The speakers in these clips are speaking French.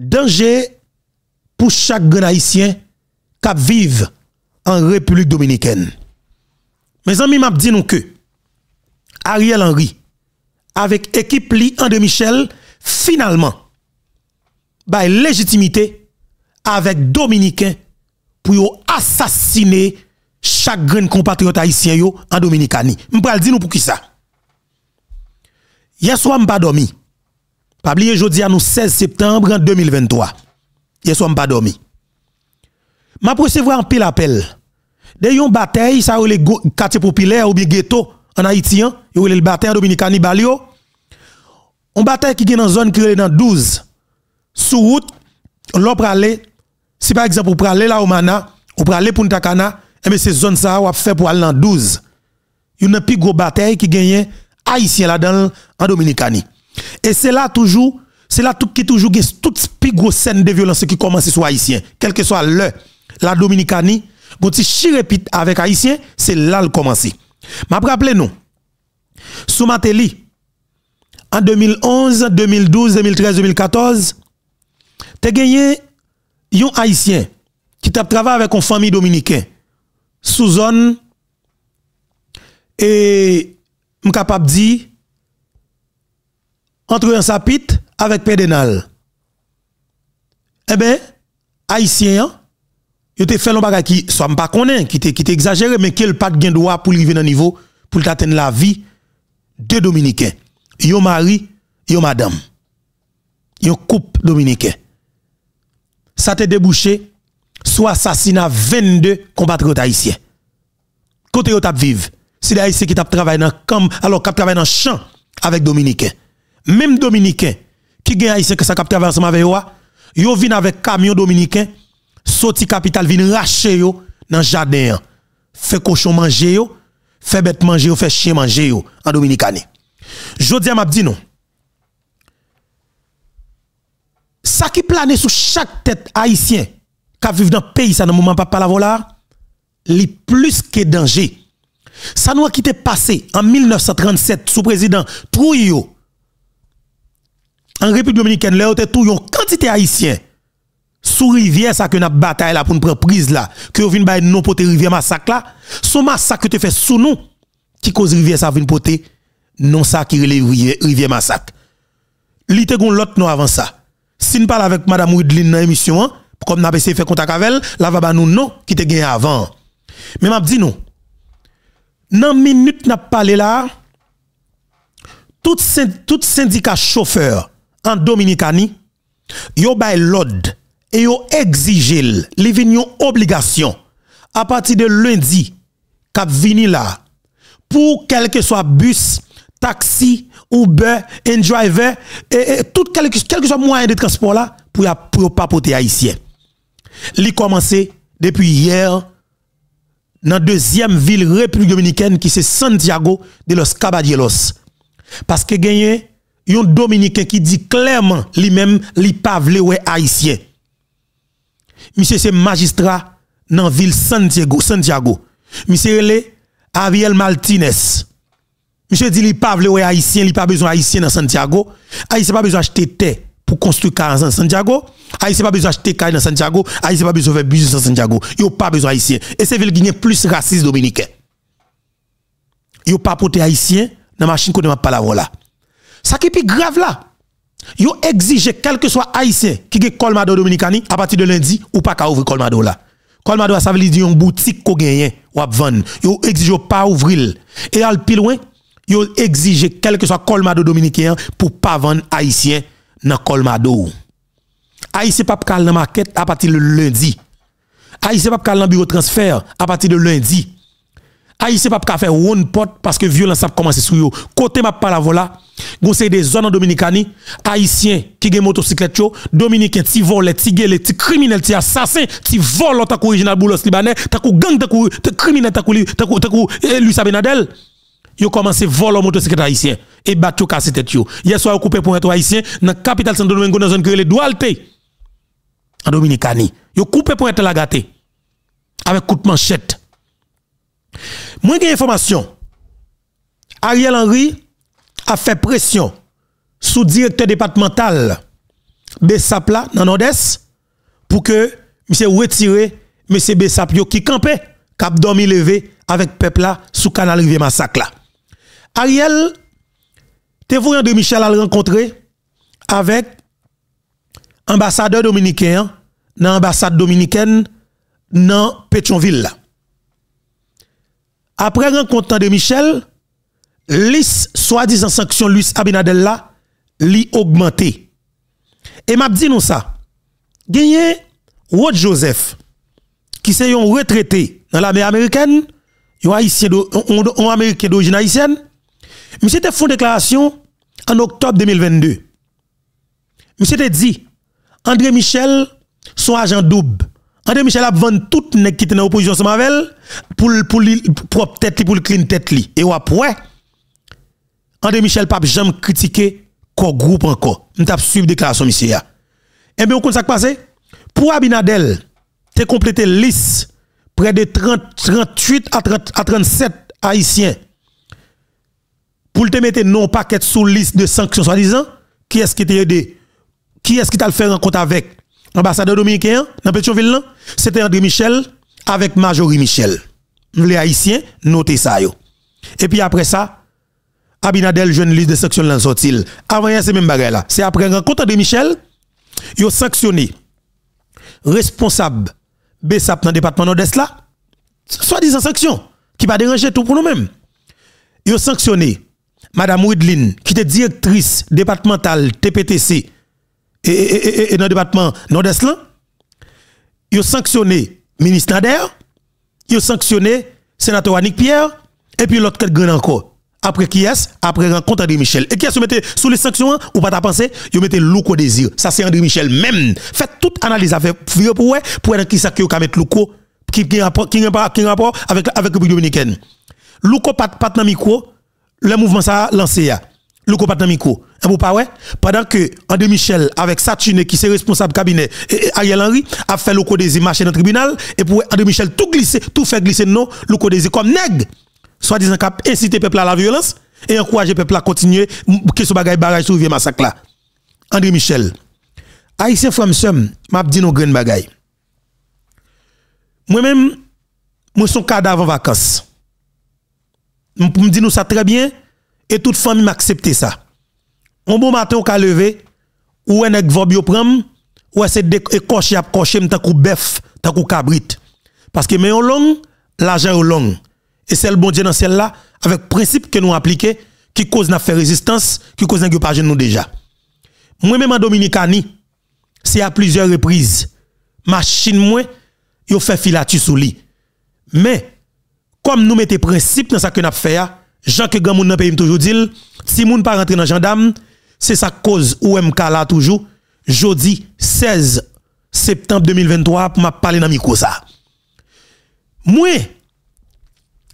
danger pour chaque grand haïtien qui vit en République dominicaine. Mes amis, m'a dit que Ariel Henry, avec équipe li André Michel, finalement, bah, légitimité avec Dominicain pour assassiner chaque grand compatriote haïtien yo en Dominicanie. M'pral dire nous pour qui ça? Hier soir, m'pas dormi. Pas oublier jeudi à nous 16 septembre 2023. Hier soir, m'pas dormi. M'a recevoir un pile appel. De yon bataille, ça les quartier populaire ou bien ghetto en Haïti, hein, yo le bataille en Dominicanie Balio. On bataille qui est dans zone qui est dans 12. Sous route, l'on aller si par exemple, pour aller là au Mana, ou aller pour Ntakana, et eh bien c'est zone ça, on fait pour aller dans 12. Il y a plus gros bataille qui gagne haïtien là-dedans en Dominicanie. Et c'est là toujours, c'est là tout qui toujours toute plus grosse scène de violence qui commence sur haïtien, quel que soit le la Dominicanie, quand si chirépite avec haïtien, c'est là le commencer. M'a rappelé nous. Sous Matéli en 2011, 2012, 2013, 2014, tu gagné un haïtien qui t'a travaillé avec une famille dominicaine sous et suis capable entre un sapit avec pédénal. Eh bien, haïtien, il te fait un qui soit pas connaît, qui qui exagéré mais qu'il pas de droit pour arriver dans niveau pour atteindre la vie de dominicains. Yo mari, yo madame. Yo couple dominicain ça te débouché sur assassinat 22 compatriotes haïtiens. Côté yo tap vive, c'est des haïtiens qui tap travaillé dans camp alors qui travaillé dans champ avec dominicains. Même dominicains qui gagne haïtien que ça cap ensemble avec yo, yo vinn avec camion dominicain, sorti capital vinn racher yo dans jardin. Fait cochon manger yo, fait bête manger yo, fait chien manger yo en Dominicanie. Jodi m'a dit non. ça qui plane sur chaque tête haïtien qui vit dans le pays, ça dans moment pas la voilà, les plus que danger. Ça nous a quitté passé en 1937 sous président Trouillot. en République dominicaine, là, était tout une quantité haïtien. Sous rivière, ça que nous bataille là pour nous prendre prise là, que nous venons non pour rivière massacre là, son massacre que tu fais sous nous, qui cause rivière ça vient poter, non ça qui relève rivière massacre. L'ité gon l'autre non avant ça. Si nous parlons avec madame Widlin dans l'émission, hein, comme nous avons fait contact avec elle, là va nous non qui te gagné avant. Mais m'a dit nous, Dans minute n'a parlé là, tout, tout syndicat chauffeur en Dominicanie, yo bay l'ordre et yo exige les une obligation à partir de lundi cap vini là pour quel que soit bus, taxi, Uber, un driver, et, tout quel, que soit moyen de transport là, pour pour pas porter haïtien. Li commencé depuis hier dans deuxième ville République dominicaine qui c'est Santiago de los Caballeros. Parce que gagné un dominicain qui dit clairement lui-même li pas ouais haïtien. Monsieur c'est magistrat dans ville Santiago, Santiago. Monsieur Ariel Martinez. Monsieur dit, il pas vle haïtien, il pas besoin haïtien dans Santiago. Haïtien pas besoin acheter terre pour construire casa dans Santiago. Haïtien pas besoin acheter caille dans Santiago. Haïtien pas besoin faire business dans Santiago. Il pas besoin haïtien. Et c'est ville qui plus raciste dominicain. Il pas porté haïtien dans machine qu'on ne pas la là. Ça qui est plus grave là. Yo exige quel que soit haïtien qui est colmado dominicani à partir de lundi ou pas qu'à ouvrir colmado là. Colmado ça veut dire une boutique qu'on gagne ou à vendre. Yo exige pas ouvrir. Et al plus loin yo exige quel que soit colmado dominicain pour pas vendre haïtien dans colmado. Haïtien pas cal dans maquette à partir de lundi. Haïtien pas cal dans bureau transfert à partir de lundi. Haïtien pas faire one pot parce que violence a commencé sur yo. Côté m'a pas la voilà. C'est des zones en Dominicanie, haïtien qui gen motocyclette yo, dominicain ti volé, ti gele, ti criminel, ti assassin, ti vol ta original boulos libanais, ta kou gang ta kou criminel ta kou ta kou ta kou eh, Luis Abinadel yo commencé voler motocyclette haïtien et battre casser tête yo. Hier soir coupé pour être haïtien dans capitale Santo Domingo dans zone que les Dualte en Dominicani. Yo coupé pour être la gâté avec coup de manchette. Moi j'ai information. Ariel Henry a fait pression sous directeur départemental Bessap là dans nord-est pour que monsieur retire monsieur Bessap qui campait cap levé avec peuple là sous canal rivière massacre. Ariel te voyant de Michel a rencontré avec ambassadeur dominicain dans l'ambassade dominicaine dans Pétionville. Après rencontre de Michel, liste soi-disant sanction Luis Abinadel là, li augmenté. Et m'a dit nous ça. Gagné Rod Joseph, qui c'est un retraité dans l'armée américaine, un américain d'origine haïtienne, monsieur te une déclaration en octobre 2022. Monsieur te dit, André Michel, son agent double. André Michel a vendu tout nèg qui était dans l'opposition ensemble avec pour pour propre tête pour le clean tête li. Et après André Michel pas jamais critiqué quoi groupe encore. M't'a suivre déclaration monsieur Et bien on ça passé pour Abinadel, tu complété liste près de 30 38 à 30 à 37 haïtiens. Pour te mettre non paquet sous liste de sanctions soi-disant qui est-ce qui t'a aidé? Qui est-ce qui t'a fait rencontre avec? L'ambassadeur dominicain dans Pétionville c'était André Michel avec Majorie Michel. Les haïtiens notez ça et puis après ça Abinadel jeune liste de sanctions dans sortil. Avant c'est même bagarre là. C'est après rencontre de Michel yo sanctionné. Responsable BESAP dans le département nord-est là. Soit disant sanction qui va déranger tout pour nous-mêmes. Yo sanctionné Madame Widlin, qui était directrice départementale TPTC et, dans le département Nord-Est, ils ont sanctionné le ministre Nader, ils ont sanctionné le sénateur Annick Pierre, et puis l'autre grand encore. Après qui est Après rencontre André Michel. Et qui est-ce que sous les sanctions ou pas penser Vous mettez Louko Désir. Ça c'est André Michel même. Faites toute analyse avec pour pour qui ça qui mettre Louko qui qui rapport qui rapport avec avec République dominicaine. Louko pas pas dans micro le mouvement ça lancé. Le pas micro. Vous pas ouais pendant que André Michel avec Satine qui est responsable cabinet et Ariel Henry a fait le des marché dans le tribunal et pour André Michel tout glisser, tout fait glisser non, le des comme nèg. Soit disant cap inciter peuple à la violence et encourager peuple à continuer que ce bagay barrage sur le massacre là. André Michel. Haïtien somme, m'a dit nos graines bagay. Moi-même moi son cadavre en vacances me dire nous ça très bien et toute famille m'accepte ça. Un bon matin on ka lever ou un vob yo pram ou c'est de cocher a cocher m'ta kou bœuf, ta kou cabrit. Parce que mais on long, l'argent est long. Et c'est le bon Dieu dans celle-là avec principe que nous appliquer qui cause n'a fait résistance, qui cause n'a pas nous déjà. Moi même en Dominicani, c'est à plusieurs reprises machine moi yo fait filature sous lit. Mais comme nous mettons principe dans ce que nous fait, Jean que grand monde dans pays toujours dit, si moun pas rentrer dans gendarme, c'est sa cause ou MK là toujours. Jeudi 16 septembre 2023 pour m'a parler dans micro ça. Moi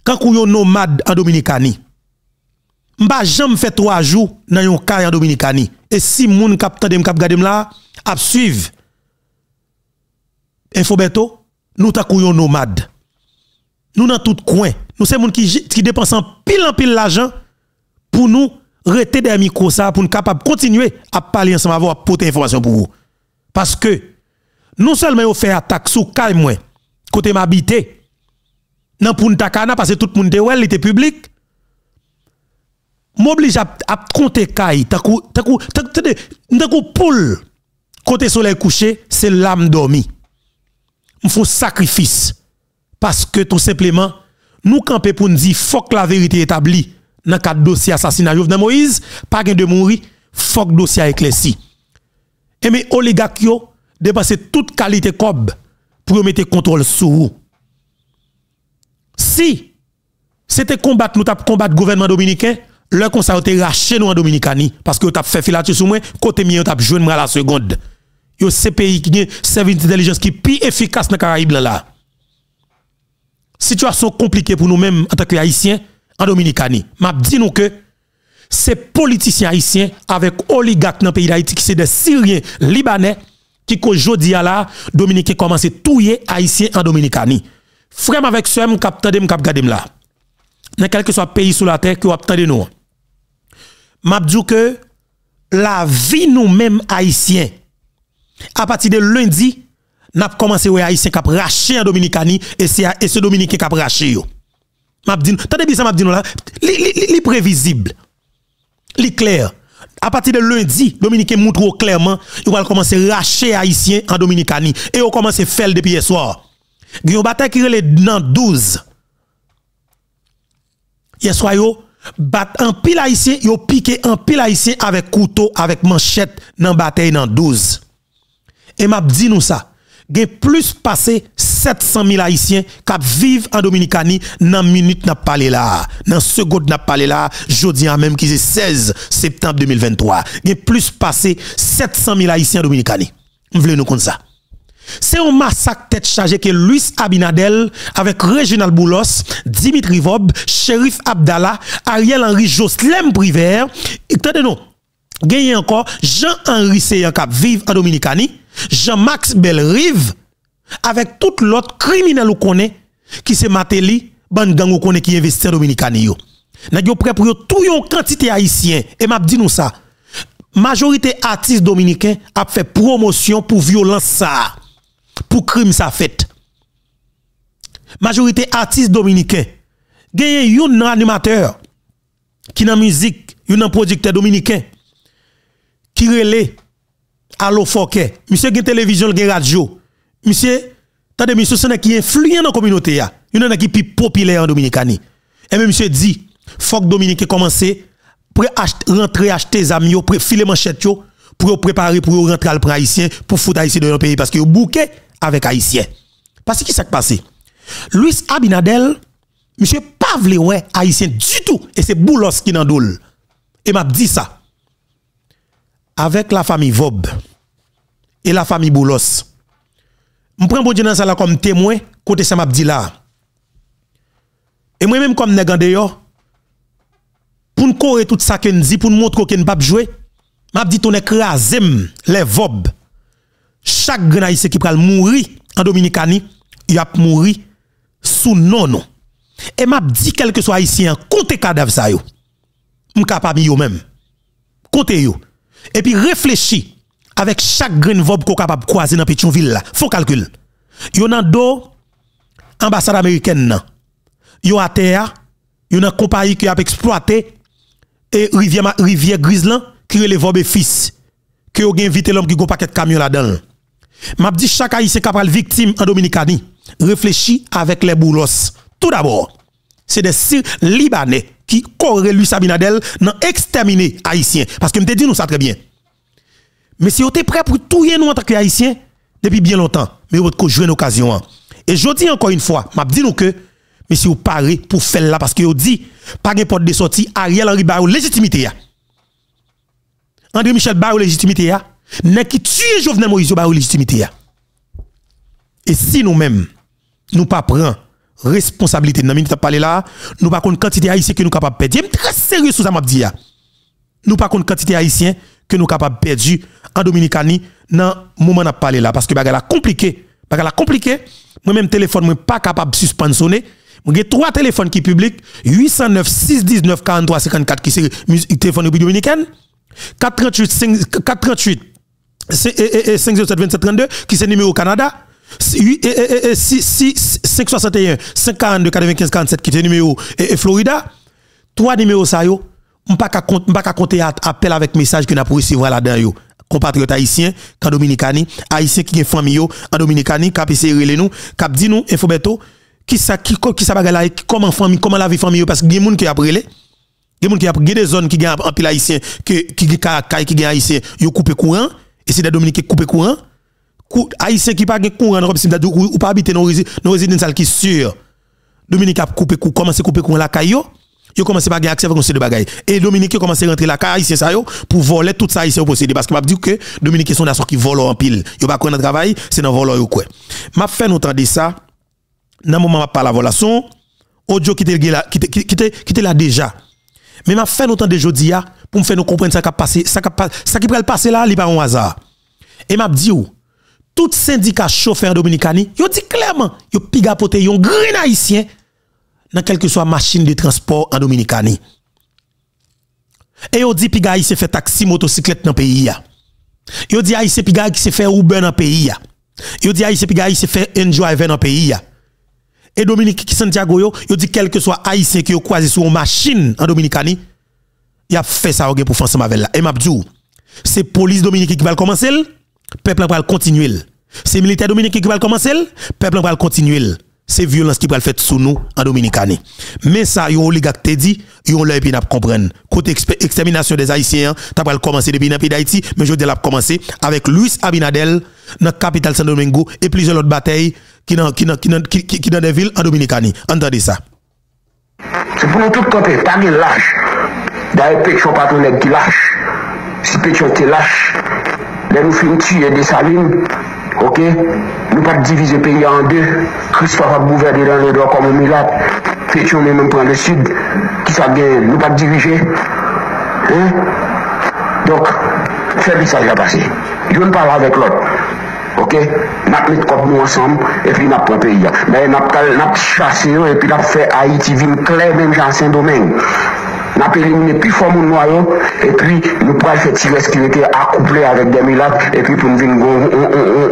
quand vous êtes nomade en Dominicani, m'pa jamais fait trois jours dans un cas en Dominicani et si moun kap tande kap gade là, a suivre nous ta nomade nous dans tout coin, nous sommes gens qui, dépensent pile en pile l'argent pour nous rester des micros pour nous capables continuer à parler ensemble, avoir porter information pour vous. Parce que, non seulement on fait attaque sous calme, côté m'habiter, pour nous takana, parce que tout le monde est well, était public, m'oblige à, à compter caille, takou, takou, poule, côté soleil couché, c'est l'âme dormie. Faut sacrifice. Parce que tout simplement, nous campons pour nous dire faut que la vérité établie dans le cadre dossier assassinat Jovenel Moïse, pas de mourir, faut que dossier éclairci. Et mais oligarques yo dépasser toute qualité cob pour mettre contrôle sur vous. Si c'était combattre nous t'a combattre gouvernement dominicain, le conseil a raché nous en Dominicani parce que vous fait filature sur moi, côté mien t'a joué la seconde. Yo ces pays qui ont service d'intelligence qui plus efficace dans Caraïbes là situation compliquée pour nous-mêmes en tant qu'Haïtiens en Dominicanie. M'a dit nous que ces politiciens haïtiens avec oligarques dans le pays d'Haïti qui sont des Syriens libanais qui aujourd'hui là Dominique commence à touiller haïtiens en Dominicanie. Frère avec ce m cap tande cap gade là. Dans quel que soit pays sur la terre qui attendez nous. M'a dit que la vie nous-mêmes haïtiens À partir de lundi, n'a commencé à haïtien qui raché en Dominicani et c'est et ce dominicain a raché yo. M'a dit, t'as bien ça m'a dit là, li prévisible. Li clair. À partir de lundi, Dominicain montre clairement, il va commencer à racher haïtien en Dominicani et il commence à faire depuis hier soir. Il y a une bataille qui est dans 12. Hier soir, yo, bat un pile haïtien, yo piqué un pile haïtien avec couteau, avec manchette dans bataille dans 12. Et m'a dit nous ça. gen plus passé 700 000 Haïtiens qui vivent en Dominicanie dans minute n'a parlé là, dans seconde n'a parlé là, jeudi en même qui est 16 septembre 2023. Gen plus passé 700 000 Haïtiens en Dominicanie. Vous voulez nous compte ça? C'est un massacre tête chargée que Luis Abinadel avec Reginald Boulos, Dimitri Vob, Sheriff Abdallah, Ariel Henry Joslem Priver, et tenez nous, encore Jean-Henri Seyan qui vivent en Dominicanie. Jean-Max Belrive, avec tout l'autre criminel ou connaît, qui se Matéli, ban qui investit en Dominicanie yo. N'a yo prêt pour tout yon quantité haïtien, et m'a dit nous ça. Majorité artistes dominicains a fait promotion pour violence ça pour crime ça fait. Majorité artistes dominicains. Gagne un animateur qui dans musique, un producteur dominicain qui relève Allo Foké. Monsieur gen télévision, gen radio. Monsieur, tade monsieur c'est qui influent dans la communauté ya. Yon qui plus populaire en Dominicanie. Et même monsieur dit, faut que Dominique commence pour rentrer acheter des amis, pour filer manchette pour préparer pour rentrer le haïtien pour foutre haïtien dans le pays parce que bouquet avec Haïtien. Parce que qui s'est passé? Louis Abinadel, monsieur pas vle ouais Haïtien du tout. Et c'est Boulos qui n'en doule. Et m'a dit ça. avec la famille Vob et la famille Boulos. Je prends bon Dieu dans ça comme témoin côté ça m'a dit là. Et moi même comme nèg dehors pour nous courir tout ça que dit pour nous montrer qu'on ne pas jouer. M'a dit on écrasé les Vob. Chaque grand haïtien qui pral mourir en Dominicanie, il a mourir sous non non. Et m'a dit quel que soit haïtien comptez cadavre ça yo. M'capable yo même. Comptez yo. Et puis réfléchis avec chaque grain vob qu'on capable croiser dans Pétionville là. Faut calcul. Yo nan do ambassade américaine nan. Yo a terre, yo nan compagnie qui a exploité et rivière rivière Grislan qui relève vob fils que yo gen invité l'homme qui go paquet camion là-dedans. M'a dit chaque haïtien capable victime en Dominicanie, réfléchit avec les boulos. Tout d'abord, c'est des libanais qui corrent lui Sabinadel dans exterminer haïtien parce que me dit nous ça très bien. Mais si vous êtes prêt pour tout nous en tant qu'haïtien depuis bien longtemps, mais vous avez joué une occasion. Hein. Et je dis encore une fois, m'a dit nous que mais si vous parlez pour faire là parce que vous dit pas de porte de sortie Ariel Henry Barou légitimité André Michel Barou légitimité n'est qui tue Jovenel Moïse ba légitimité et si nous-mêmes nous pas prend responsabilité dans minute parler là. Nous pas contre quantité haïtien que nous capable perdre. Très sérieux sur ça m'a dit nous pas contre quantité haïtien que nous capable perdre en Dominicanie dans moment n'a parler là. Parce que bagarre compliqué. Bagarre compliqué. Moi même téléphone moi pas capable suspendre sonner j'ai trois téléphones qui publient 809 619 43 54 qui c'est téléphone dominicaine 438 438 507 27 32 qui c'est numéro Canada 561 542 95 47 qui est numéro Florida trois numéros ça yo pas pas compter appel avec message que n'a pour recevoir là-dedans compatriotes haïtiens en Dominicani haïtiens qui ont famille en Dominicani qui essayer nous qui dit nous infobeto qui ça qui qui ça bagala comment famille comment la vie famille parce que des gens qui a brûlé des gens qui a des zones qui gagnent en pile haïtien qui qui qui qui haïtien yo couper courant et c'est des dominicains couper courant haïtien qui pas courant ou pas habiter dans résidence qui sûr Dominique a coupé courant commencé couper courant la caillou yo. Commencé pas gagner accès avec de bagaille. Et Dominique commencé rentrer la caille ça yo pour voler tout ça haïtien possédé parce que m'a dit que Dominique sont nation qui volent en pile. Yo pas connaître travail c'est dans voler yo quoi. M'a fait nous de ça. Dans moment m'a pas la volation. Audio qui était là qui était là déjà. Mais m'a fait nous de jodi pour me faire nous comprendre ça qui passé ça qui ça qui passer là il pas un hasard. Et m'a dit tout syndicat chauffeur dominicani, yo dit clairement, yo pigapote yon grain haïtien dans quelque que soit machine de transport en Dominicani. Et yo dit piga haïtien fait taxi motocyclette dans pays Yo dit haïtien pi qui se fait Uber dans pays ya. Dit haïtien pi qui se fait enjoy dans pays ya. Et Dominique qui Santiago yo, yo dit quel que soit haïtien qui yo croisé sur une machine en Dominicani, il a fait ça pour faire ensemble avec là. Et m'a c'est police Dominique qui va commencer, peuple va continuer. C'est militaire Dominique qui va commencer, peuple va continuer c'est violence qui va le faire sous nous en Dominicanie. Mais ça, yon oligarque te dit, yon l'œil puis n'a comprendre. Côté extermination des Haïtiens, t'as pas commencé depuis dans pays d'Haïti, mais je l'ai commencé avec Luis Abinadel dans la capitale San Domingo et plusieurs autres batailles qui dans des villes en Dominicanie. Entendez ça. C'est pour nous tout camper, pas de lâche. D'ailleurs, Pétion pas tout qui lâche. Si Pétion te lâche, là nous finissons tuer des salines Ok? Nou pa divize peyi an de Christophe a bouverde dan le kom ou milat Fetyon men men pran le sud. Ki sa gen nou pa divize Donk Fè bisaj a pase Yon pala vek lot Ok? Nap met kop nou ansam E pi nap pran peyi ya Nap chase yo E pi nap fè Haiti vin kle men jan sen domen n'a pas éliminé plus fort mon noyau, et puis nous pourrons faire tirer ce qui était accouplé avec des miracles, et puis pour nous venir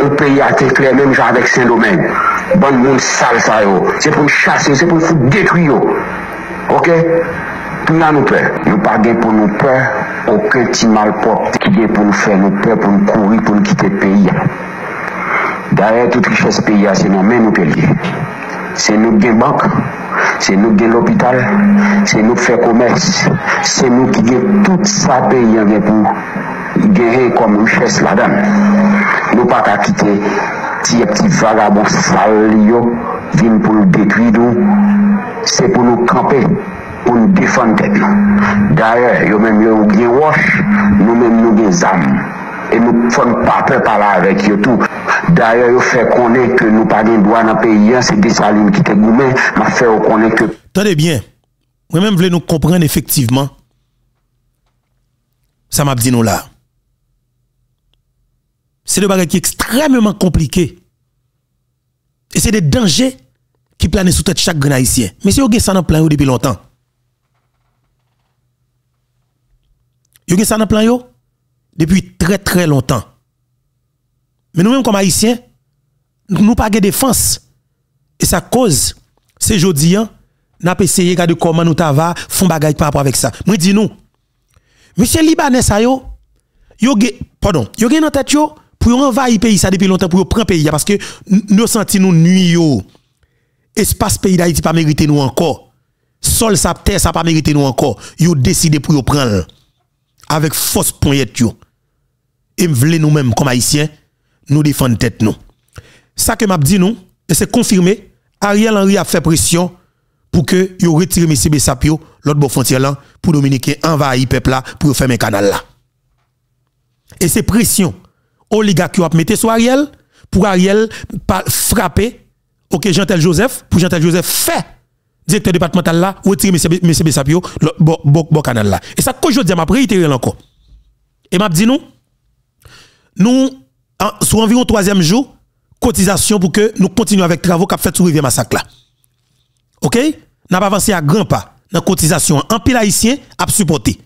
un pays à clair, même genre avec Saint-Domingue. Bon monde sale ça, c'est pour nous chasser, c'est pour nous détruire. Ok? Pou nan nou pe, nou pa gen pou nou pe, okè ti malpok te ki gen pou nou fe, nou pe pou nou kouri, pou nou kite peyi ya. Darè tout ki fè se peyi ya, se nan men nou pe liye. Se nou gen bank, se nou gen l'opital, se nou fè komers, se nou ki gen tout sa pe yon gen pou genye kom riches la dan. Nou pa ka kite tiye pti vagabon sal yo vin pou nou detwi nou, se pou nou kampe. pou nou defante. Darye, yo menm yo gen wosh, nou menm yo gen zam. Et nous faisons pas peur parler avec eux tout. D'ailleurs, il fait connaître que nous pas de droit dans le pays, hein, c'est des salines qui te gourmets, mais fait connaître que. Tenez bien, moi-même, voulez nous comprendre effectivement. Ça m'a dit nous là. C'est le bagage qui est extrêmement compliqué. Et c'est des dangers qui planent sous tête chaque haïtien. Mais si vous avez ça dans plan depuis longtemps. Vous avez ça dans plan depuis très très longtemps. Mais nous-mêmes, comme haïtiens, nous pas de défense. Et ça cause, c'est aujourd'hui, hein, nous avons essayé de comment nous va font bagage par rapport avec ça. Moi, dis nous, monsieur Libanais, ça yo, yo pardon, yo gen dans tête yo, pour envahir pays ça depuis longtemps, pour prendre pays, parce que nous sentons nous nuit yo. Espace pays d'Haïti pas mérité nous encore. Sol sa terre ça pas mérité nous encore. Yo décidé pour yo prendre avec force poignette yo. Et m'vle nous-mêmes comme haïtiens nous défendre tête nous. Ça que m'a dit nous, et c'est confirmé, Ariel Henry a fait pression pour que yo retire M. Bessapio, l'autre bon frontière là, pour Dominique envahir peuple là, pour fermer canal là. Et c'est pression, oligarque a mis sur Ariel, pour Ariel frapper, ok, Jean-Tel Joseph, pour Jean-Tel Joseph fait directeur départemental là, retire M. Bessapio, bon, bon, canal là. Et ça, que je dis, m'a réitéré encore. Et m'a dit nous, nous, sur environ troisième jour, cotisation pour que nous continuions avec travaux qu'a fait sur Rivière Massacre là. OK? N'a pas avancé à grand pas dans cotisation. En pile haïtien a supporté.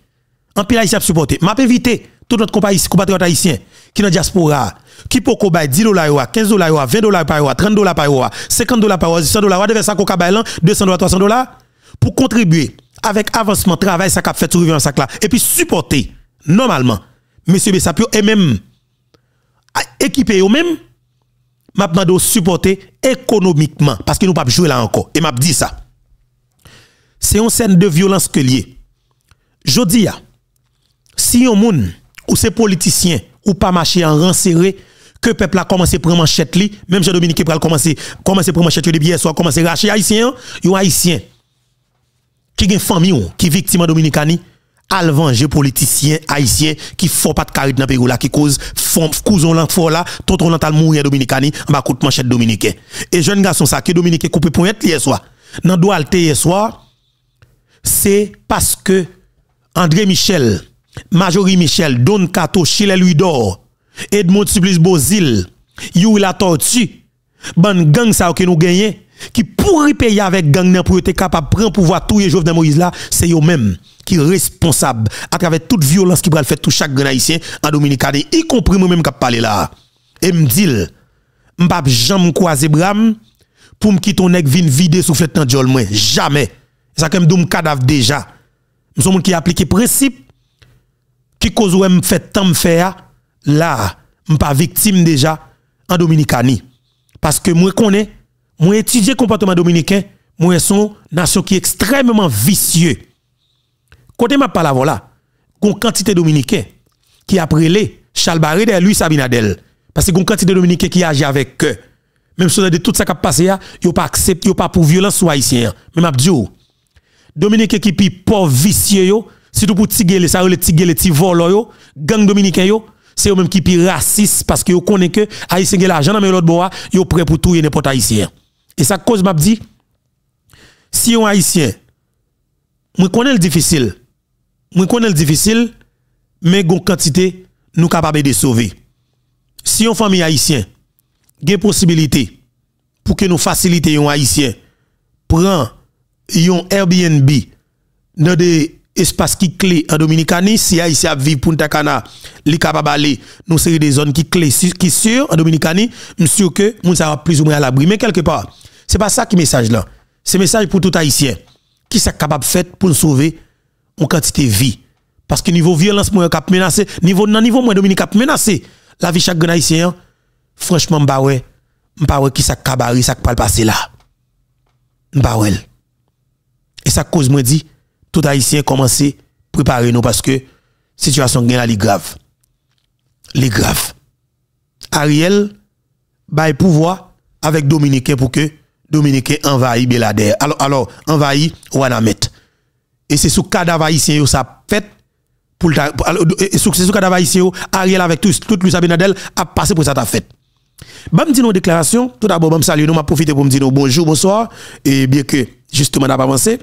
En pile haïtien a supporté. M'a invité tout notre compatriote haïtien qui dans diaspora qui peut 10 dollars 15 dollars 20 dollars par 30 dollars par 50 dollars par 100 dollars devait ça 200 dollars 300 dollars pour contribuer avec avancement travail ça qu'a fait sur Rivière Massacre là et puis supporter normalement monsieur Bessapio et même équipé eux même m'a supporter économiquement parce que nous pas jouer là encore. Et m'a dit ça. C'est une scène de violence que lié je dis si un monde ou ces politiciens ou pas marcher en rang serré que peuple a commencé prendre manchette li même Jean Dominique pral commencer commencer prendre manchette depuis hier soir commencer racher haïtien yo haïtien qui une famille qui victime dominicani al venger politiciens haïtiens qui font pas de carré dans pays là qui cause font couson l'enfant là tonton mourir dominicani en bas coup de manchette dominicain. Et jeune garçon ça qui dominicain coupé pointe hier soir dans doit hier soir c'est parce que André Michel Majorie Michel Don Cato Chile Louis Edmond Supplice Bozil Yuri la tortue ban gang ça que nous gagné qui pourri payer avec gang pour être capable prendre pouvoir tout Jovenel Moïse là c'est eux même qui est responsable à travers toute violence qui va le faire tout chaque haïtien en Dominicaine, y compris moi-même qui parlé là. Et me dit, m'pap jamais croiser bram pour me quitter nèg vin vider sous fait dans moi, jamais. Ça comme me cadavre déjà. Nous sommes qui appliquer principe qui cause ou me fait tant faire là, m'pas victime déjà en Dominicanie. Parce que moi connais, moi étudier comportement dominicain, moi son nation qui est extrêmement vicieux. Côté ma parole voilà, une quantité dominicain qui a prélé Charles Barré de Louis Sabinadel parce que une quantité dominicain qui agit avec eux. Même si de tout ça qui a passé, yo pas accepté, yo pas pour violence soit haïtien. Même abdou. Dominicain qui pi pauvre vicieux yo, surtout pour tigele ça le tigele ti volo yo, gang dominicain yo, c'est eux même qui pi raciste parce que yo connaît que haïtien l'argent dans l'autre bois, yo prêt pour tout n'importe haïtien. Et ça cause m'a dit si un haïtien moi connais le difficile. Moi connais le difficile mais gon quantité nous capable de sauver. Si une famille haïtien a possibilité pour que nous facilitions un haïtien prend un Airbnb dans des espaces qui clés en Dominicanie si haïtien vivre pour Cana li capable nous série des zones qui clés qui sûr en Dominicanie monsieur que moun ça plus ou moins à l'abri. Mais quelque part c'est pas ça qui message là c'est message pour tout haïtien qui est capable faire pour nous sauver en quantité de vie. Parce que niveau violence moi cap menacé niveau nan niveau moi Dominique cap menacé la vie chaque haïtien franchement m'pa ouais m'pa ouais qui ça cabari ça pas passer là. M'pa ouais. Et ça cause moi dit tout haïtien commencer préparer nous parce que situation gain la grave. Les grave. Ariel bail pouvoir avec Dominicain pour que Dominicain envahit Belader. Alors alors envahit Wanamet et c'est sous cadavre haïtien ça fait pour sous ce cadavre haïtien Ariel avec tout tout Louis Abinadel a passé pour ça ta fête. Bam dit nos déclarations, tout d'abord, bam salut, nous m'a profité pour me dire bonjour, bonsoir, et bien que, justement, n'a pas avancé,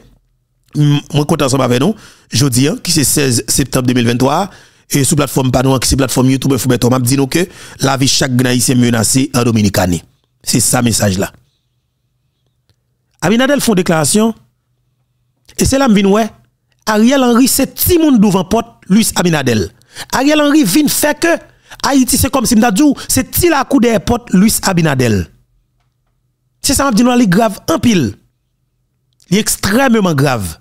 moi, content ensemble avec nous, jeudi, hein, qui c'est 16 septembre 2023, et sous plateforme Panou, qui c'est plateforme YouTube, mettre, m'a dit que la vie chaque est menacée en Dominicanie. C'est ça message là. Abinadel font déclaration, Et c'est là que je Ariel Henry, c'est Timoun devant porte, Luis Abinadel. Ariel Henry vient faire que Haïti, c'est comme si Mdadjou, c'est Til à coup des portes, Luis Abinadel. C'est ça, je dis, grave en pile. Il est extrêmement grave.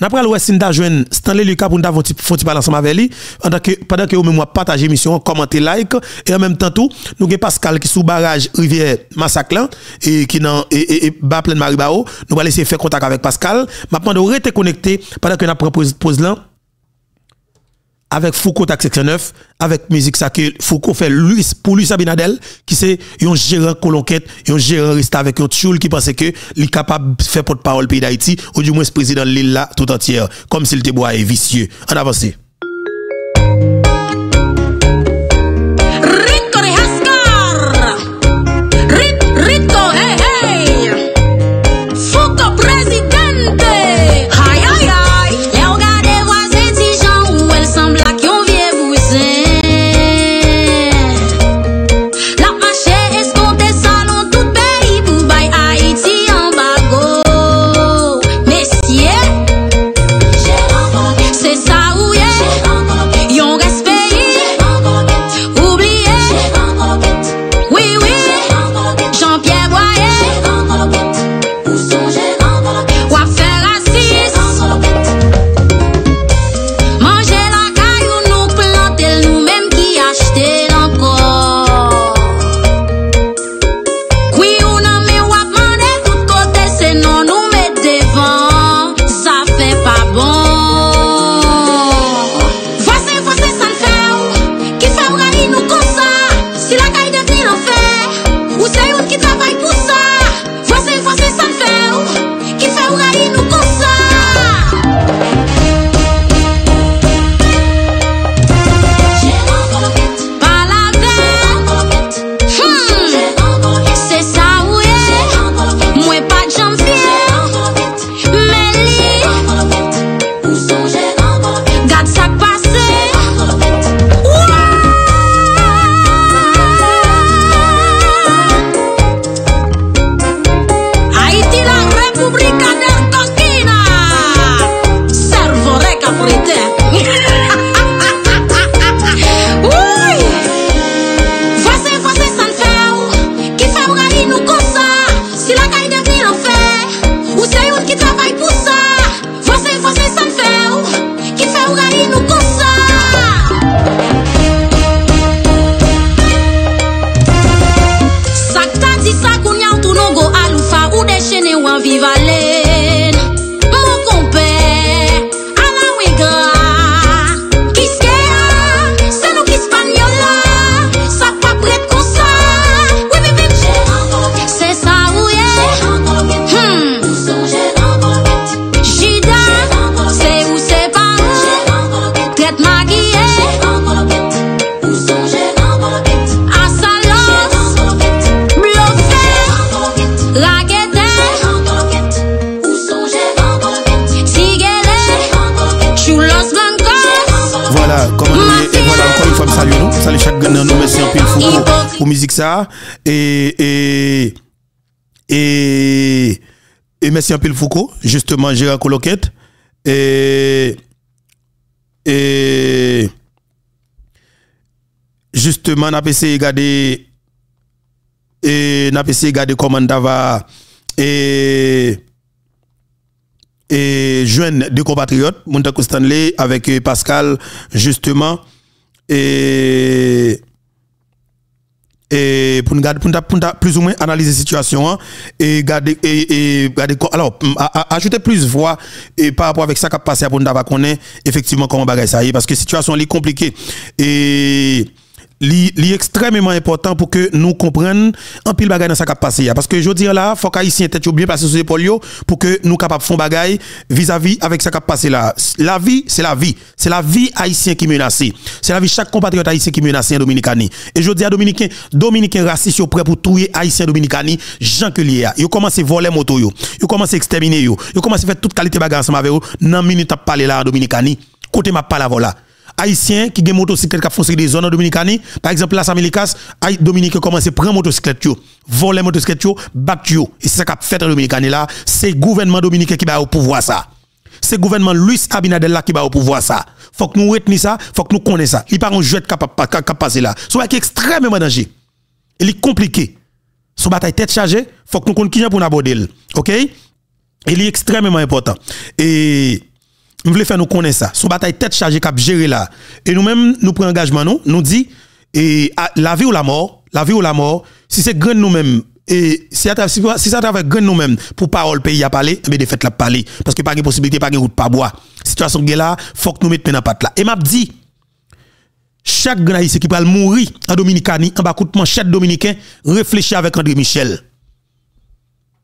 N'après le Westin jouen Stanley Lucas pour nous faire un parler ensemble avec lui pendant que vous moi partager l'émission, commenter like et en même temps tout nous avons Pascal qui sous barrage rivière Massacre et qui dans et, et, bas plein Maribao nous allons laisser faire contact avec Pascal. Maintenant de rester connecté pendant que nous pose pause là avec Foucault Tax Section 9, avec musique ça Foucault fait Louis, pour Louis Abinadel, qui c'est un gérant colonquette, un gérant reste avec un tchoul qui pense que est capable de faire porte-parole pays d'Haïti, ou du moins président de l'île là tout entière, comme s'il était bois et vicieux. En avance. Et, et, et, et merci Foucault, justement, Gérard Coloquette. Et, et, justement, n'a essayé de regarder, et n'a essayé de regarder comment et, et des compatriotes, Montako Stanley avec euh, Pascal, justement, et et pour nous garder pour, plus ou moins analyser la situation hein, et garder et, et garder alors ajouter plus voix et par rapport avec ça qui a passé pour nous connaître effectivement comment bagaille ça y est parce que situation est compliquée. Et li, extrêmement important pour que nous comprenions un pile bagaille dans ça qui passé parce que je dis là faut qu'haïtien tête bien passer sur les pour que nous capables faire bagaille vis-à-vis avec ça qui passé là la vie c'est la vie c'est la vie haïtien qui menacée c'est la vie chaque compatriote haïtien qui menacé en Dominicani et je dis à dominicain dominicain raciste prêt pour tuer haïtien Dominicani Jean que lié ils commencent à voler moto yo. Ils commencent à exterminer yo ils commencent à faire toute qualité bagaille ensemble avec eux dans minute à parler là en Dominicani côté ma pas la. voilà haïtien qui ont motocyclette qui font des zones en Dominicanie, par exemple, la Samelikas, Dominique commence à prendre motocyclette, voler motocyclette, battre Et c'est ça qu'a fait en Dominicanie là, c'est le gouvernement dominicain qui va au pouvoir ça. C'est le gouvernement Luis Abinadel là qui va au pouvoir ça. Faut que nous retenions ça, faut que nous connaissions ça. Il pas un jeu de passer là. C'est extrêmement dangereux. Il est compliqué. Son bataille tête chargée, faut que nous connaissions pour aborder. OK? Il est extrêmement important. Et nous voulons faire nous connaître ça. Son bataille tête chargée cap gérer là. Et nous-mêmes, nous prenons engagement, nous, nous dit, et la vie ou la mort, la vie ou la mort, si c'est grand nous-mêmes, et si, si ça travaille grand nous-mêmes pour parole pays à parler, mais eh de fait la parler. Parce que pas de possibilité, pas de route, pas bois. Situation là, faut que nous mettions dans patte là. Et m'a dit, chaque grand qui va mourir en Dominicanie, en bas coup de manchette dominicain, réfléchit avec André Michel.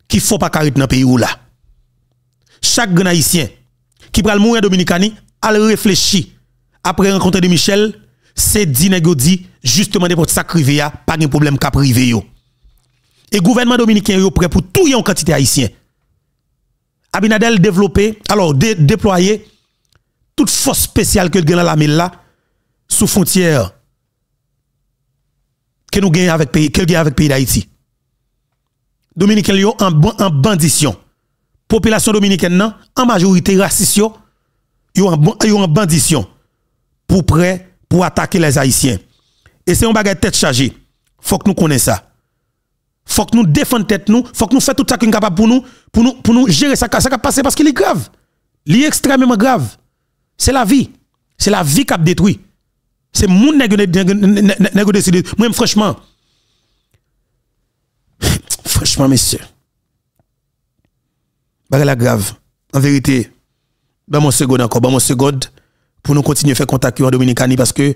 Qu'il faut pas carrer dans le pays où là. Chaque grand qui pral mourir dominicani, al réfléchir après rencontrer de Michel, c'est dit justement de pour sacrifier pas de problème cap privé yo. Et gouvernement dominicain yo prêt pour tout en quantité haïtien. Abinadel développé, alors déployer toute force spéciale que gagne la mille là sous frontière que nous gagnons avec pays que avec pays d'Haïti. Dominicain yo en, en bandition population dominicaine en majorité raciste yo en, en bandition pour prêt pour attaquer les haïtiens. Et c'est un bagage tête chargée. Faut que nous connaissions ça. Faut que nous défendions tête nous, faut que nous fassions tout ça qui est capable pour nous pour nous pour nous gérer ça ça qui passé parce qu'il est grave. Il est extrêmement grave. C'est la vie. C'est la vie qui a détruit. C'est mon nègre décidé. Moi franchement franchement messieurs la grave. En vérité, ben mon seconde encore, ben mon seconde pour nous continuer à faire contact en Dominicanie parce que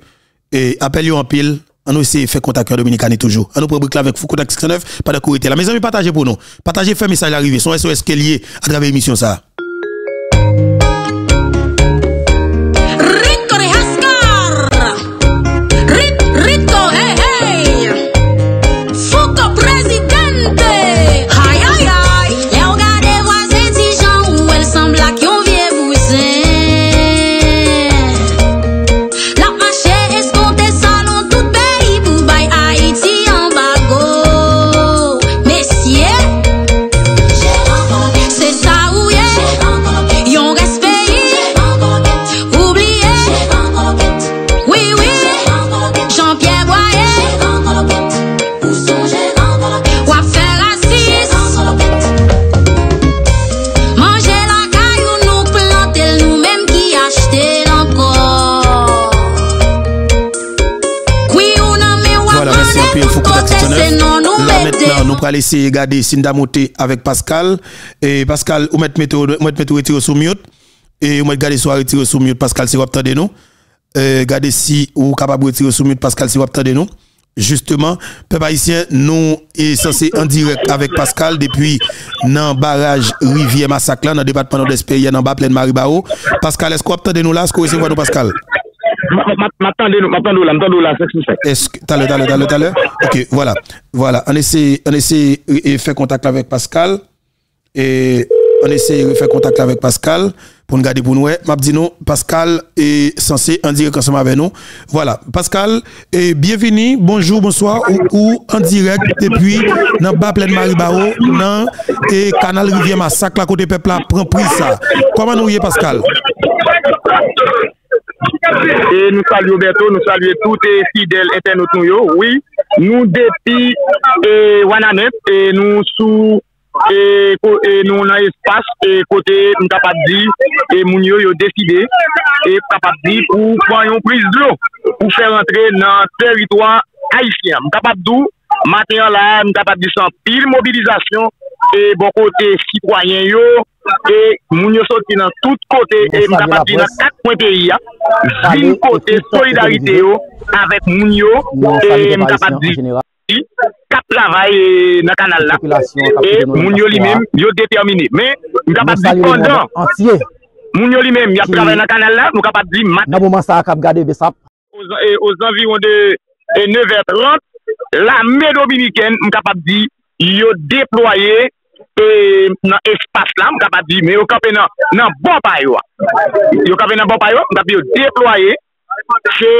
et appel en pile, on nous essaie de faire contact en Dominicanie toujours. On nous prend avec Foucault 69 pas de là. Mes amis, partagez pour nous. Partagez, faites message arrivé. Son SOS qui est lié à travers l'émission ça. Va laisser regarder Sinda monter avec Pascal. Et Pascal, vous mettez mettre retirer sous mute. Et vous mettez garder soit retirer sous mute Pascal si vous attendez nous. Regardez si vous capable de retirer sous mute Pascal si vous attendez nous. Justement, peuple haïtien, nous est censé en direct avec Pascal depuis dans barrage Rivière Massacre dans le département d'Espérance dans bas plein Maribao. Pascal, est-ce que vous attendez nous là? Est-ce que vous recevez nous Pascal? M'attendez m'attendez là, m'attendez là, c'est Est-ce que, t'as l'heure, t'as l'heure, t'as l'heure, Ok, voilà. Voilà. On essaie, on essaie de faire contact avec Pascal. Et on essaie de faire contact avec Pascal pour nous garder pour nous. M'a dit nous, Pascal est censé en direct ensemble avec nous. Voilà, Pascal, et bienvenue, bonjour, bonsoir, ou, en direct depuis dans bas plein Maribaro, dans et canal Rivière Massacre, la côté peuple prend prise ça. Comment nous y Pascal? E nou salye Oberto, nou salye tout e fidel eten nou tou yo. Oui, nou depi e, eh, Wananet, e, nou sou... E, eh, ko, e eh, nou nan espas e kote nou kapap di e moun yo yo deside e kapap di pou fanyon priz dlo pou fè rentre nan teritwa haisyen. M kapap dou maten la m kapap di san pil mobilizasyon e bon kote sitwayen yo, e moun yo soti nan tout kote, e mta pati nan kat pwen peyi ya, zin kote solidarite yo, avèk moun yo, e mta pati kat travay nan kanal la, e moun yo li men, yo determine, men mta pati kondan, moun yo li men, yo travay nan kanal la, mta pati mat. Nan mouman sa akap gade besap? Os anviron de 9h30, e, e, la me dominiken mta pati di, yo deploye e, nan espas la, m kap di, men yo kap nan, nan bon payo. Yo kap nan bon paywa, m kap yo deploye, se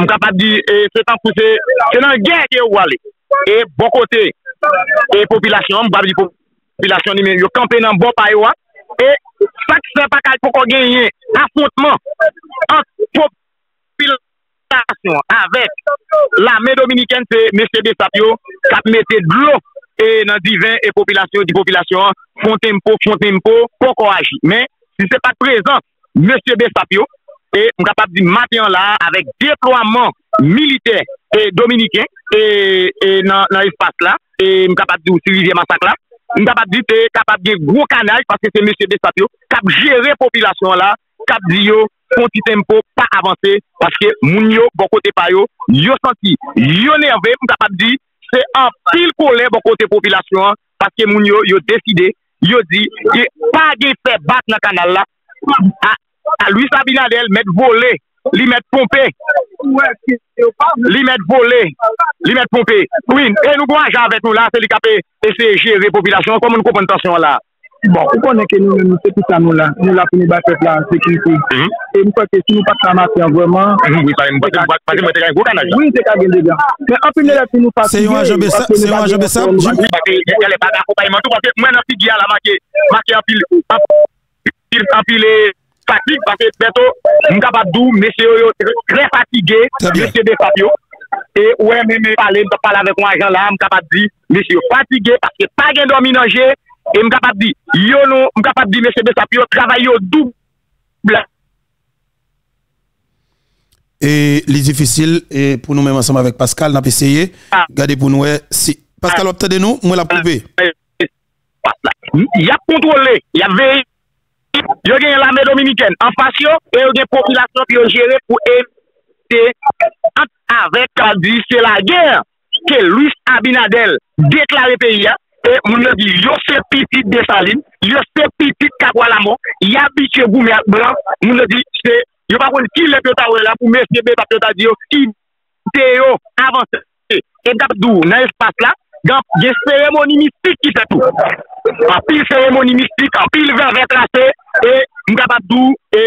m kap di, e, se tan pou se, se nan gen ki yo wale. E bon kote, e popilasyon, m kap di popilasyon ni men, yo kap nan bon paywa, e sak se pa kal pou kon genye, afontman, an popilasyon, avèk la mè Dominikèn se mè sèbe sapyo, kap mè sè dlo e nan divin, e popilasyon, di popilasyon, fontempo, fontempo, poko aji, men, si se pa prezant, mese de sapyo, E m kapap di matyan la avèk deploaman militer e dominiken e nan espas la e m kapap di ou si vivye masak la m kapap di te kapap di gwo kanaj paske se M. Desapio kap jere popilasyon la kap di yo konti tempo pa avanse paske moun yo bon kote payo yo santi yo nerve m kapap di se an pil kolè bon kote popilasyon an, paske moun yo yo deside, yo di, ki pa gen fe bat nan kanal la, a, a Louis Abinadel met volè, li met pompe, li met volè, li met pompe. Oui, e nou gwa jan vet nou la, se li kape, e se jere popilasyon, kon moun kompontasyon la. Bon, ou konen ke nou men nou se pou sa nou la, nou la pou nou bat pep la an sekriti. E mwen kwa ke si nou pat sa matyan vweman... Oui, pa mwen te gen kou kanaj la. Oui, te ka gen de gen. Men apene la pou nou pati... Se yon ajan besap, se yon ajan besap. Yon le pat akopayman tou, pake mwen an pi gya la make, make apil, apil e fatig, pake beto, mwen ka pat dou, mesye yo yo tre fatige, mesye de fat yo. E ouwe mwen me pale, mwen pale avek mwen ajan la, mwen ka pat di, mesye yo fatige, pake pa gen dominanje, E m kapap di, yo nou, m kapap di mèche Besap, yo travay yo doubla. E li difisil, e pou nou mèm ansam avèk Pascal, nan pe seye, ah. gade pou nou e, eh, si Pascal ah. opte de nou, mwen la poupe. Ya kontrole, ya veye, yo gen l'armée dominicaine en fasyon, e yo gen populasyon ki yo jere pou evite avèk a di se la gère ke Louis Abinadel deklare peyi ya, E moun yo di, yo se pitit desaline, yo se pitit kakwa la moun, ya bitye goume ak blan, moun yo di, se, yo pa kon ki le piyota wè la pou mè sebe pa piyota di yo, ki te yo avanse, e dap dou nan espas la, gan gen seremoni mistik ki se tou. An pil seremoni mistik, an pil ven ven trase, e mga bat dou, e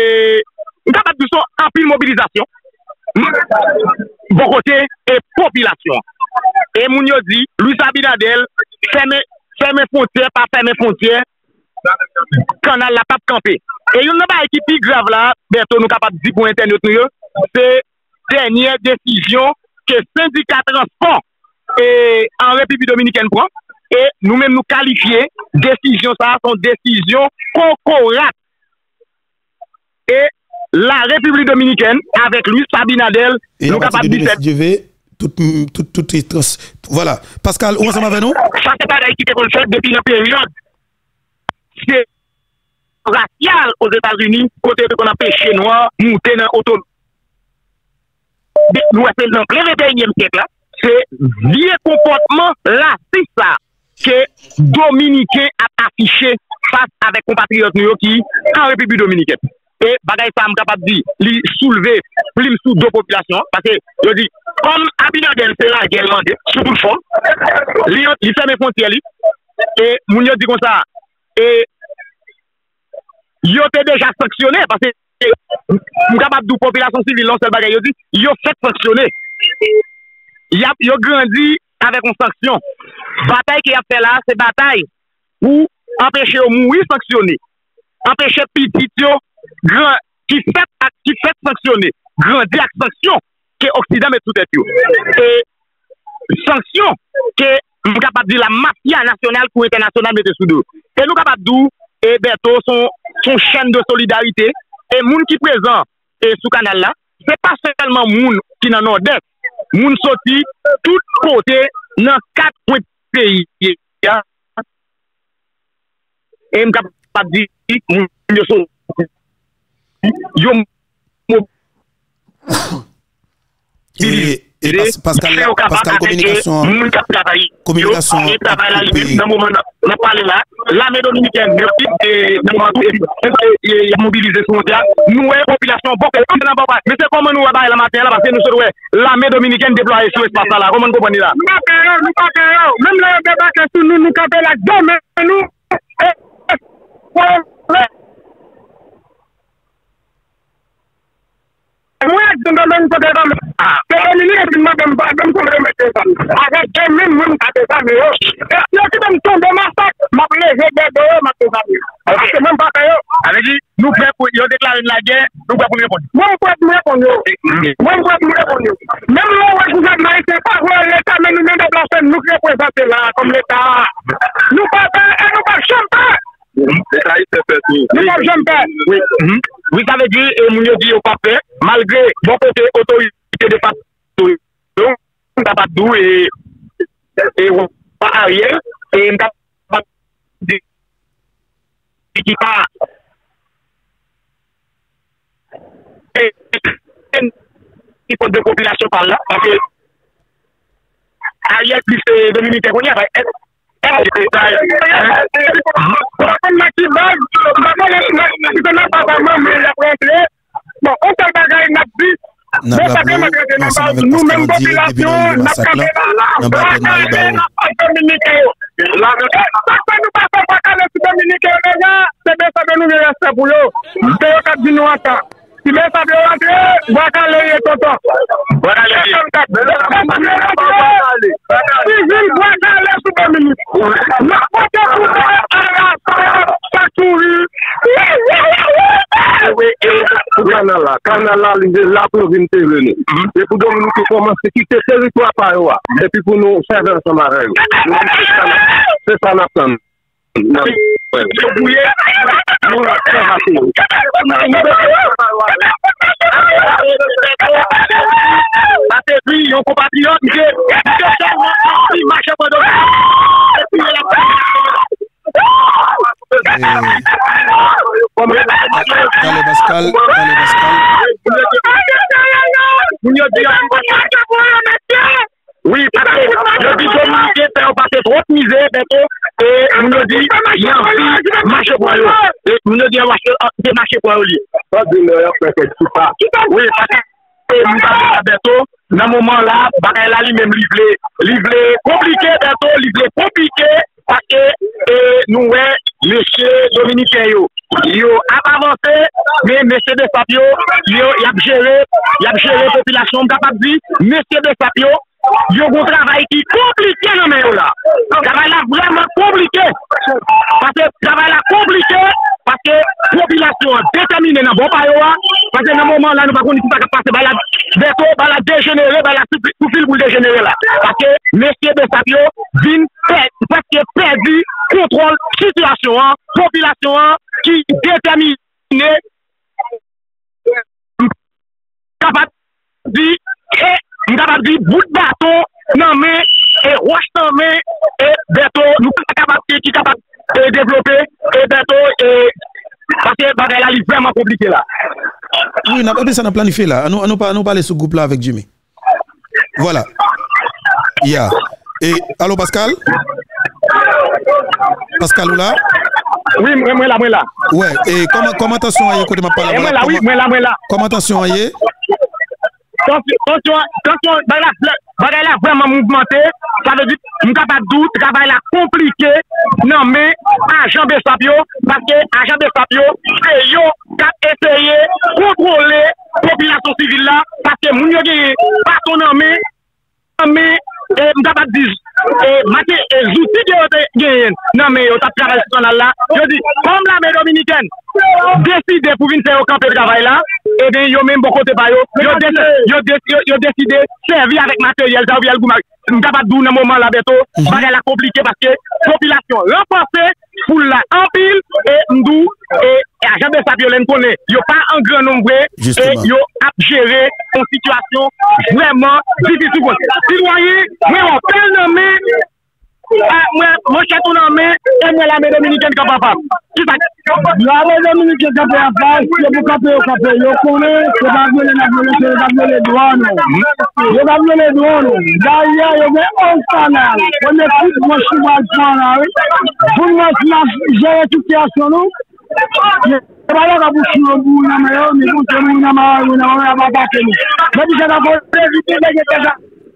mga bat dou son an pil mobilizasyon, bo kote e popilasyon. E moun yo di, Louis Abinadel, ferme ferme frontière, pas ferme frontière, canal la pas camper. Et yon n'a pas qui grave là, bientôt nous capable de dire pour internet nous, c'est dernière décision que syndicat transport en République dominicaine prend. Et nous-mêmes nous qualifier décision ça sont décision concorate et la République dominicaine avec lui Sabinadel nous capables de faire tout, tout, tout, tout, voilà. Pascal, où ensemble avec nous? Ça, c'est pas qui qu'on fait depuis la période. C'est racial aux États-Unis, côté qu'on a péché noir, dans. Nous, c'est dans le 21e siècle, là. se vie komportman la se sa ke Dominiken ap afiche fase avek kompatriot nou yo ki an Republi Dominiken. E bagay sa m kapap di li souleve plim sou do populasyon. Pase yo di, Kom Abinadel se la gen mande, sou pou l'fon, li, li se me fonti li, e moun yo di kon sa, e yo te deja sanksyonè, parce mou kapap dou popilasyon sivil lan sel bagay yo di, yo se sanksyonè. Yo grandi avèk an sanksyon. Batay ki ap fè la, se batay pou empèche yo moui sanksyonè. Empèche pitit yo, gran, ki fèt sanksyonè, grandi ak sanksyon. ke Oksidan met sou tèt yo. E sanksyon ke nou kapap di la mafya nasyonal kou internasyonal met sou do. E nou kapap dou, e beto son, son chen de solidarite, e moun ki prezant e, sou kanal la, se pa selman moun ki nan ordet, moun soti tout kote nan kat kwen peyi. E, e m kapap di, moun yo soti, yo moun mou... E... E Pascal, Pascal, komunikasyon... Moun kap travay. Komunikasyon... Yo travay la limit nan mouman nan pale la. La me dominiken, mersi, e nan mouman, y a mobilize sou mondial. Nou e popilasyon boke, nan boke. Mese koman nou wabay la maten la, parce nou se dwe la me dominiken deploye sou espasa la. mwen jindal mwen kote dam, se mwen li e bin mwen dem ba, dem kon reme te zan. Aga jen men mwen kate zan yo. Yo ki dem ton de masak, map le je de de yo map te zan yo. Ase mwen baka yo. Ane di, nou pre pou yo deklare la gen, nou pre pou mwen kon. Mwen pre pou mwen kon yo. Mwen pre pou mwen kon yo. Mem mwen wè kou zan nan, se pa wè l'Etat men nou men de blasen, nou pre pou zan te la, kom l'Etat. Nou pa pe, e nou pa chanpe. Nou pa jom. Oui, sa ve di, moun yo di yo pa pe, malgre bon kote otorite de pa tou. Don, mta pa tou e pa a rye, e mta pa di ki pa e ki pot de popilasyon pa la, anke a rye plis de minite konye, anke Nou men popilasyon, nap kame nan la, blan kame nan pa Dominike yo. La veke, sakpe nou pa pa pa kame si Dominike yo deja, sebe sa de nou vye reste pou yo. Mpe yo kat di nou ata. Si men sa de rentre, wakal leye tonton. Wakal leye. Si jil wakal leye soube minis. Na kote koute arasal, sakouri. Kanala, kanala li de la pou vin te veni. E pou don nou ki komanse ki te teritwa pa yo a. E pi pou nou serven sa marey. Se sa nap tan. Nan. Nou la se hati yo. Ate pi yon kompatriot Mke Mke chan Mke mache kwa do Kale Pascal Kale Pascal. yo Oui, ah, parce que le bidon fait passer trop de misère, et on nous dit, il y a un marché pour eux. Et on nous dit, il y a marché pour eux. Ça, c'est le perfect, tout ça. Oui, parce que nous avons bientôt, dans ce moment-là, bagaille là, lui-même, livré, livré compliqué, bientôt, oh, livré compliqué, parce que nous, ouais, Mèche Dominiken yo, yo ap avanse, mè mèche de Sapio, yo yap jere, yap jere popilasyon, mè kapap di, mèche de Sapio, yo go travay ki komplike nan men yo la. Travay la vreman komplike. Pase travay la komplike, pase popilasyon detemine nan bon payo la, pase nan mouman la nou pa koni ki pa ka pase ba la deto, ba la degenere, ba la soufil pou degenere la. Pase mesye Besapio vin pati perdi kontrol situasyon an, popilasyon an, ki detemine kapat di e Mwen kapap di bout baton nan men, e roche nan men, e beto nou kapap ki kapap e devlope, e beto e pake bagay la li vreman komplike la. Oui, nan pe sa nan planife la. An nou pale sou goup la avek Jimmy. Voilà. Ya. E, alo Pascal? Pascal ou la? Oui, mwen la, mwen la. Ouè, e komantasyon a ye kote ma pale? Mwen la, oui, mwen la, mwen la. Komantasyon a Konsyon bagay la vreman mouvmente, sa ve di mou kapap dou, travay la komplike, nan men, ajan besap yo, paske ajan besap yo, se yo kap eseye, kontrole, popilasyon sivil la, paske moun yo genye, paton nan men, nan men, e m kapap di, e mate, e zouti ge yo nan men, yo tap trabay la, yo di, kom la men dominiken, deside pou vin se yo kap travay la, e den yo men bokote pa yo, yo deside servi avik materyel, sa ou vi al goumak, Mkapat dou nan mouman la beto, bagay la komplike paske popilasyon renforse, foule la empil, e mdou, e ajan de sa violen konen, yo pa an gran nombre, e yo ap jere kon situasyon vwèman difisou kon. Si lwaye, mwen wapel nan men, Mwen chatou nan men, e mwen la me Dominiken kapapap. La me Dominiken kapapap, se pou kape yo kape, yo konen, se pa vwele na vwele, se pa vwele dwan nou. Yo pa vwele dwan nou. Da ya yo gen on kanal, on e kout mwen chouval kanal, pou mwen snaf jere touti asyon nou, Trabalhar na buchinha na maior, me conta muito na maior, na maior, na babaca. Mas já dá para ver que tem que pegar.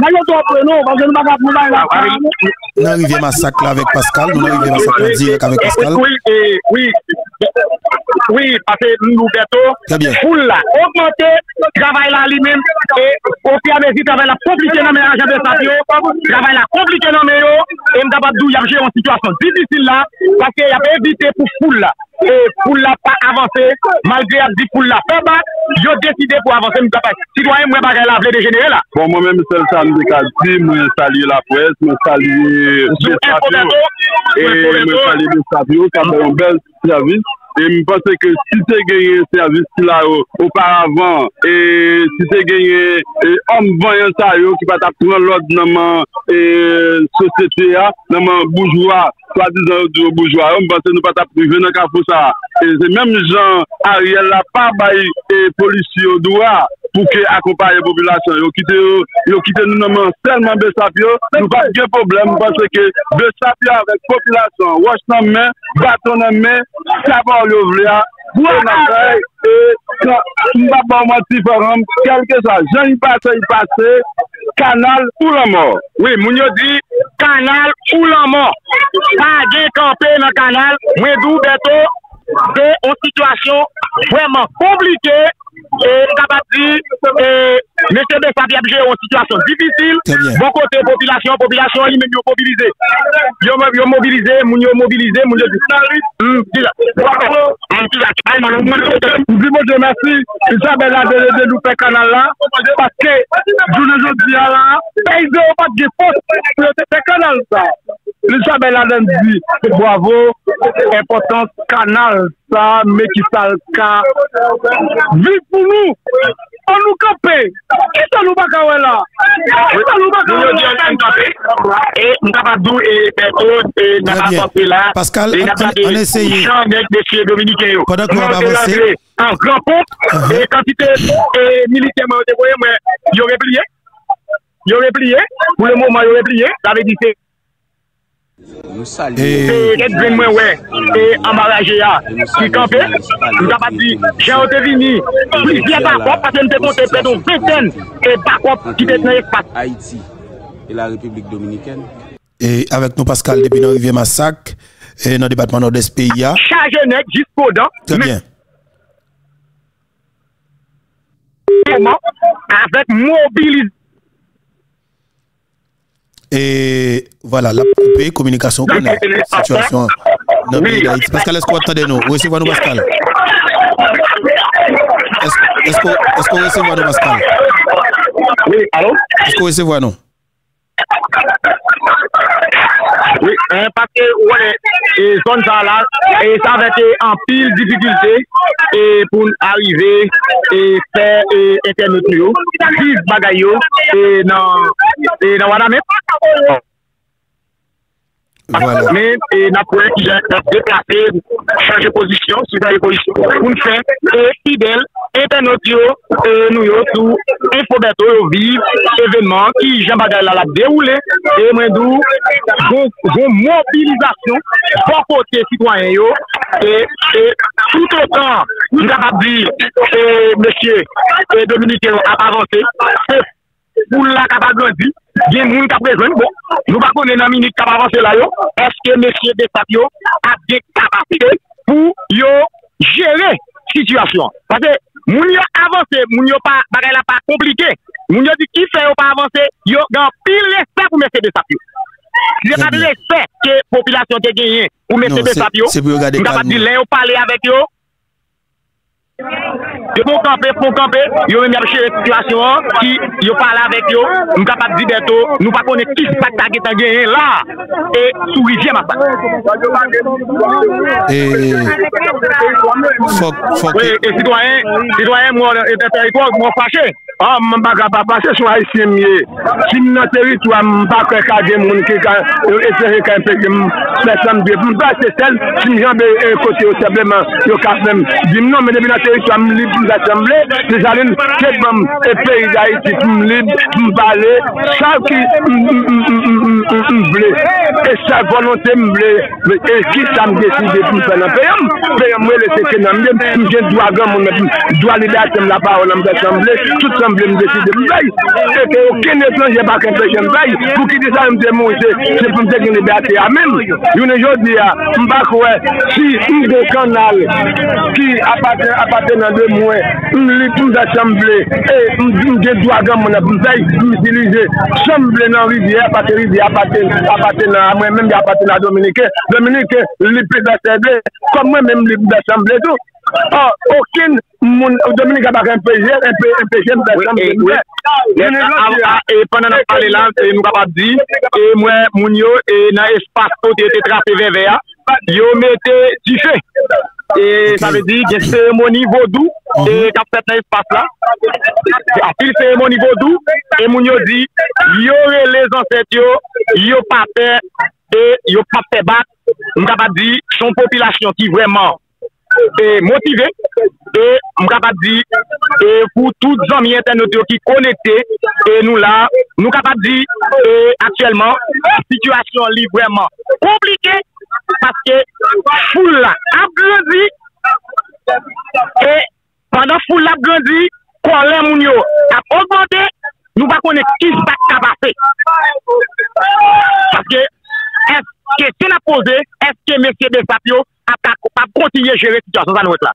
apre nou, wazen nou baka pou bay la. Nan rivye masak la vek Pascal, nan rivye masak la direk avek Pascal. Oui, oui, oui, pase nou beto, pou la, augmente, travay la li men, e, opi amezi, travay la komplike nan men ajan de sapyo, travay la komplike nan men yo, e mdaba dou yavje yon situasyon divisil la, pake yap evite pou pou la. E E pou la pa avanse, malgre ap di pou la pa bat, yo deside pou avanse, mou kapay. Sidwaye mwen bagay la vle de genere la. Bon, mwen mwen msel san dekati, mwen salye la pres, mwen salye... Mwen salye de Sabio, sa mwen e bel servis. E mi pense ke si te genye servis ki la yo oparavan, e si te genye e, om vanyan sa yo ki pat ap pran lod nanman e, sosyete ya, nanman boujwa, swa dizan yo boujwa, yo mi pense nou pata prive nan ka fousa. E se menm jan a riel la pa bayi e polisi do a, pou ke akopaye populasyon. Yo kite, yo kite nou nanman selman besapyo, nou pa gen problem, panse ke besapyo avek populasyon, wosh nan men, baton nan nanmen, savan yo vle a, wè nan fèy, e, mba pa mwa ti faram, kelke sa, jen yi pase, yi pase, kanal ou la mor. Oui, moun yo di, kanal ou la mor. Pa gen kampe nan kanal, mwen dou beto, se yon situasyon vwèman komplike e kapati e mèche de Fabi Abje yon situasyon difisil, bon kote populasyon, populasyon yon mèm yon mobilize yon mèm yon mobilize, moun yon mobilize moun yon distanri moun yon mobilize mersi, sa bel la de loupè kanal la paske jounen joun diya la peyze ou pat ge fos pou yote pe kanal sa Sa be la den di, bravo, importans kanal sa, me ki sal ka, vi pou nou, an nou kape, ki sa nou baka we la? Ki sa nou baka we la? Mwen yo di an kape, e mkapa dou e peto, e naka kape la, Pascal, an eseye, Pendant que vous avancez, en grand compte, et quantité militairement déployée, mais il aurait plié. Il aurait plié. Pour le moment, il aurait plié. Ça là, qui campé, nous avons dit, j'ai venu, plus bien par contre, parce que nous avons compté près d'une vingtaine et par contre, qui était dans l'espace. Haïti et la République dominicaine. Et avec nous, Pascal, depuis notre rivière Massacre, et dans le département nord-est pays. Chargé net jusqu'au dents. Très bien. Avec mobilisation. Et voilà, la coupé, communication, situation. Pascal, est-ce que vous entendez nous? Recevez-nous, Pascal. Est-ce que vous recevez nous, Pascal? Oui, allô? Est-ce que vous recevez nous? Oui, parce que ouais, et zone ça là, et ça va être en pile difficulté et pour arriver et faire et internet nous, vive bagaille et dans et dans voilà même. Voilà. Men, na pou ek, jen deplase, chanje posisyon, sou da evolisyon, pou n fè, e fidèl internet yo, euh, nou yo sou infobeto yo viv, evenman ki jen bagay la la deroule, e mwen dou, goun mobilizasyon, bon kote sitwanyen yo, e, e, tout o tan, nou da kap di, e, mèche, e, Dominique ap avanse, e, pou la kap agrandi, gen moun kap rezon, bon, nou pa konen nan minik kap avanse la yo, eske mèche de sap yo, ap de kapasite pou yo jere situasyon. Pase, moun yo avanse moun yo pa bagay la pa komplike moun yo di ki fè yo pa avanse yo gan pil respect pou mesye Desapio Je pa de l'espèk ke popilasyon te genyen ou mèche de sapyo. Mwen ka pa di lè ou pale avèk yo. Yo pou kampe, pou kampe, yo men yalche situasyon ki yo pala avek yo, nou kapap di beto, nou pa konen ki spakta ki tan genyen la, e sou rivye ma pak. E sitwayen mwen eten terikon mwen fache, an mwen baka pa fache sou a isi mye, si mwen teritwa mwen baka kage moun ki ka, e seri ka impek mwen bebe, mwen baka se sel, si mwen janbe kote yo sebleman, yo kapem, di mnon mwen debi nan teritwa mwen libe, m d'assemble, se jalen ket m e peyi da iti m lib, m bale, sa ki m ble, e sa volante m ble, e ki sa m deside pou m fè nan peyam, peyam wè le seke nan m, m gen dwa gam, m dwa li da tem la parol m d'assemble, tout semble m deside m bay, e ke oken etlan jè bak en pey jè m bay, pou ki di sa m te moun se, se pou m te gen li da te amèm, yon e jodi ya, m bak wè, si m de kanal, ki apaten nan de mwen, mlip mda chanble, e mge dwa gam mwen ap mzay msilize, chanble nan rivye, apate rivye, apate nan mwen, mwen apate nan Dominike, Dominike, lip mda chanble, kom mwen mwen lip mda chanble tou, an, okin, moun, Dominike apak empèche, empèche mda chanble mwen. E panan ap pale lan, mwen kapap di, e mwen moun yo, e nan espasyon te te trape veve a, yo mette di fe. E sa ve di gen seremoni vodou E kap set nan espas la Apil seremoni vodou E moun yo di Yo re rele zanset yo Yo pape E yo pape bat Mou kapat di son popilasyon ki vreman E motive E mou kapat di E pou tout zanmi internet yo ki konekte E nou la Mou kapat di E aktuelman Situasyon li vreman komplike Paske foule la ap grandi, e pandan foule la ap grandi, kon lè moun yo ap augmente, nou pa konen kis tak kapase. Paske, eske se la pose, eske mesye de sapyo ap kontinye jere situasyon sa nou et la.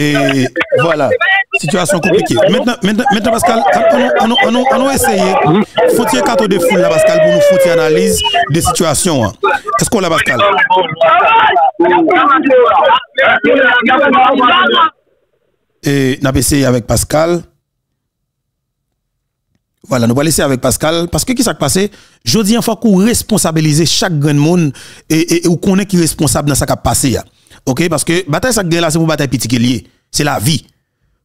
Et voilà, situation compliquée. Maintenant, maintenant Pascal, on a essayé, faut-il carton de foule là, Pascal, pour nous faire une analyse des situations. Hein? Est-ce qu'on l'a, Pascal? Et on a essayé avec Pascal. Voilà, nous allons laisser avec Pascal. Parce que qui s'est passé? Je dis, faut qu'on responsabilise chaque grand monde et, et, ou qu'on est qui responsable dans ce qui a passé. OK? Parce que bataille ça là, c'est pour bataille petit. C'est la vie.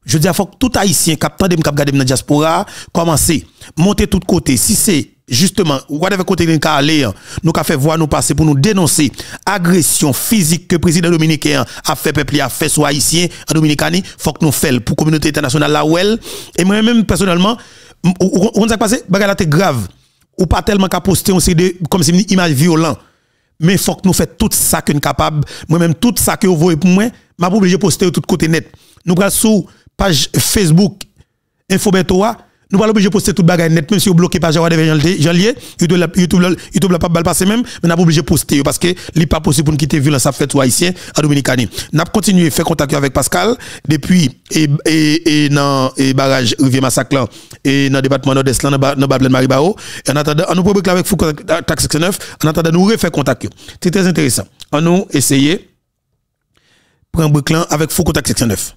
Je dis, il faut que tout haïtien qui a de dans la diaspora commence monter tout côté. Si c'est justement, whatever côté nous aller, nous avons fait voir nous passer pour nous dénoncer agression physique que le président dominicain a fait peuple a fait sur haïtien en Dominicanie, faut que nous fassions pour la communauté internationale là où elle. Et moi-même personnellement, on s'est passé, bagala c'est grave. Ou pas tellement qu'à poster, on de, comme si une image violente. Mais faut que nous fassions tout ça que nous capable. Moi-même, tout ça que vous voyez pour moi, m'a obligé poster tout côté net. Nous sur page Facebook, Infobetoa, nous pas obligé de poster toute bagaille net, même si vous bloquez pas Jawad janvier, YouTube, YouTube, YouTube, pas balle passer même, mais nous pas obligé de poster parce que n'est pas possible pour nous quitter violence à fait haïtien à Dominicanie. Nous continué à faire contact avec Pascal depuis et et et dans et barrage Rivière Massacre et dans le département nord-est dans dans Babel Maribao. En attendant, on nous public avec Foucault taxe 9, en attendant nous refaire contact. C'est très intéressant. On nous essayer prendre bric avec Foucault taxe 9.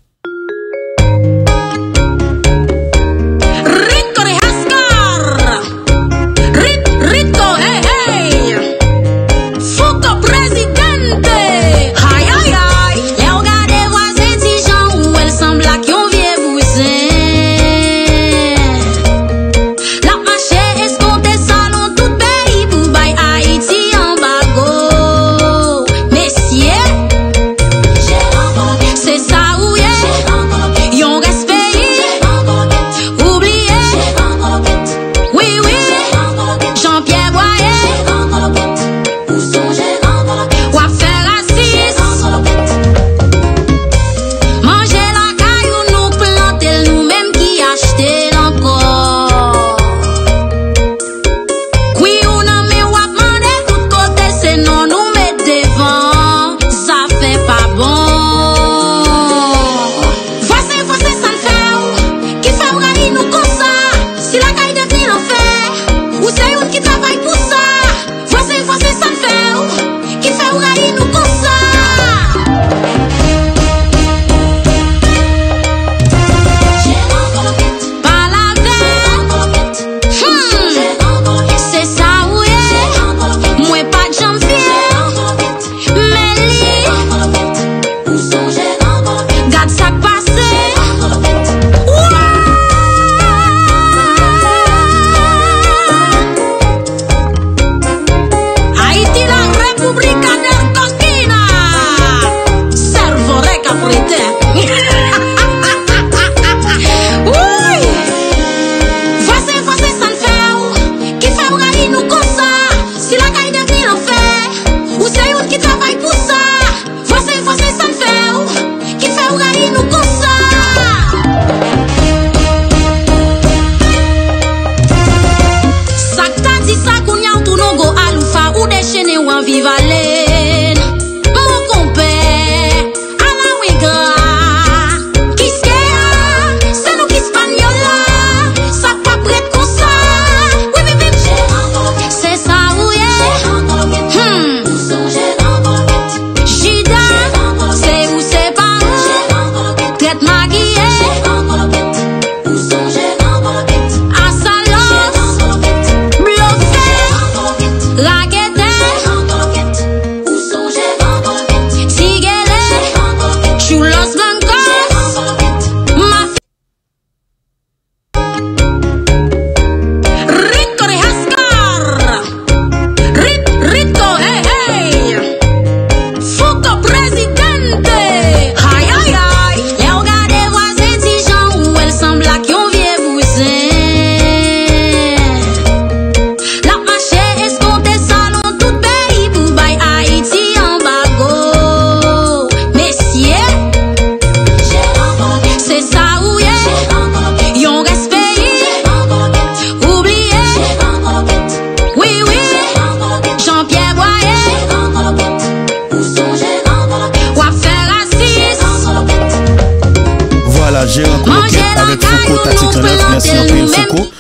있고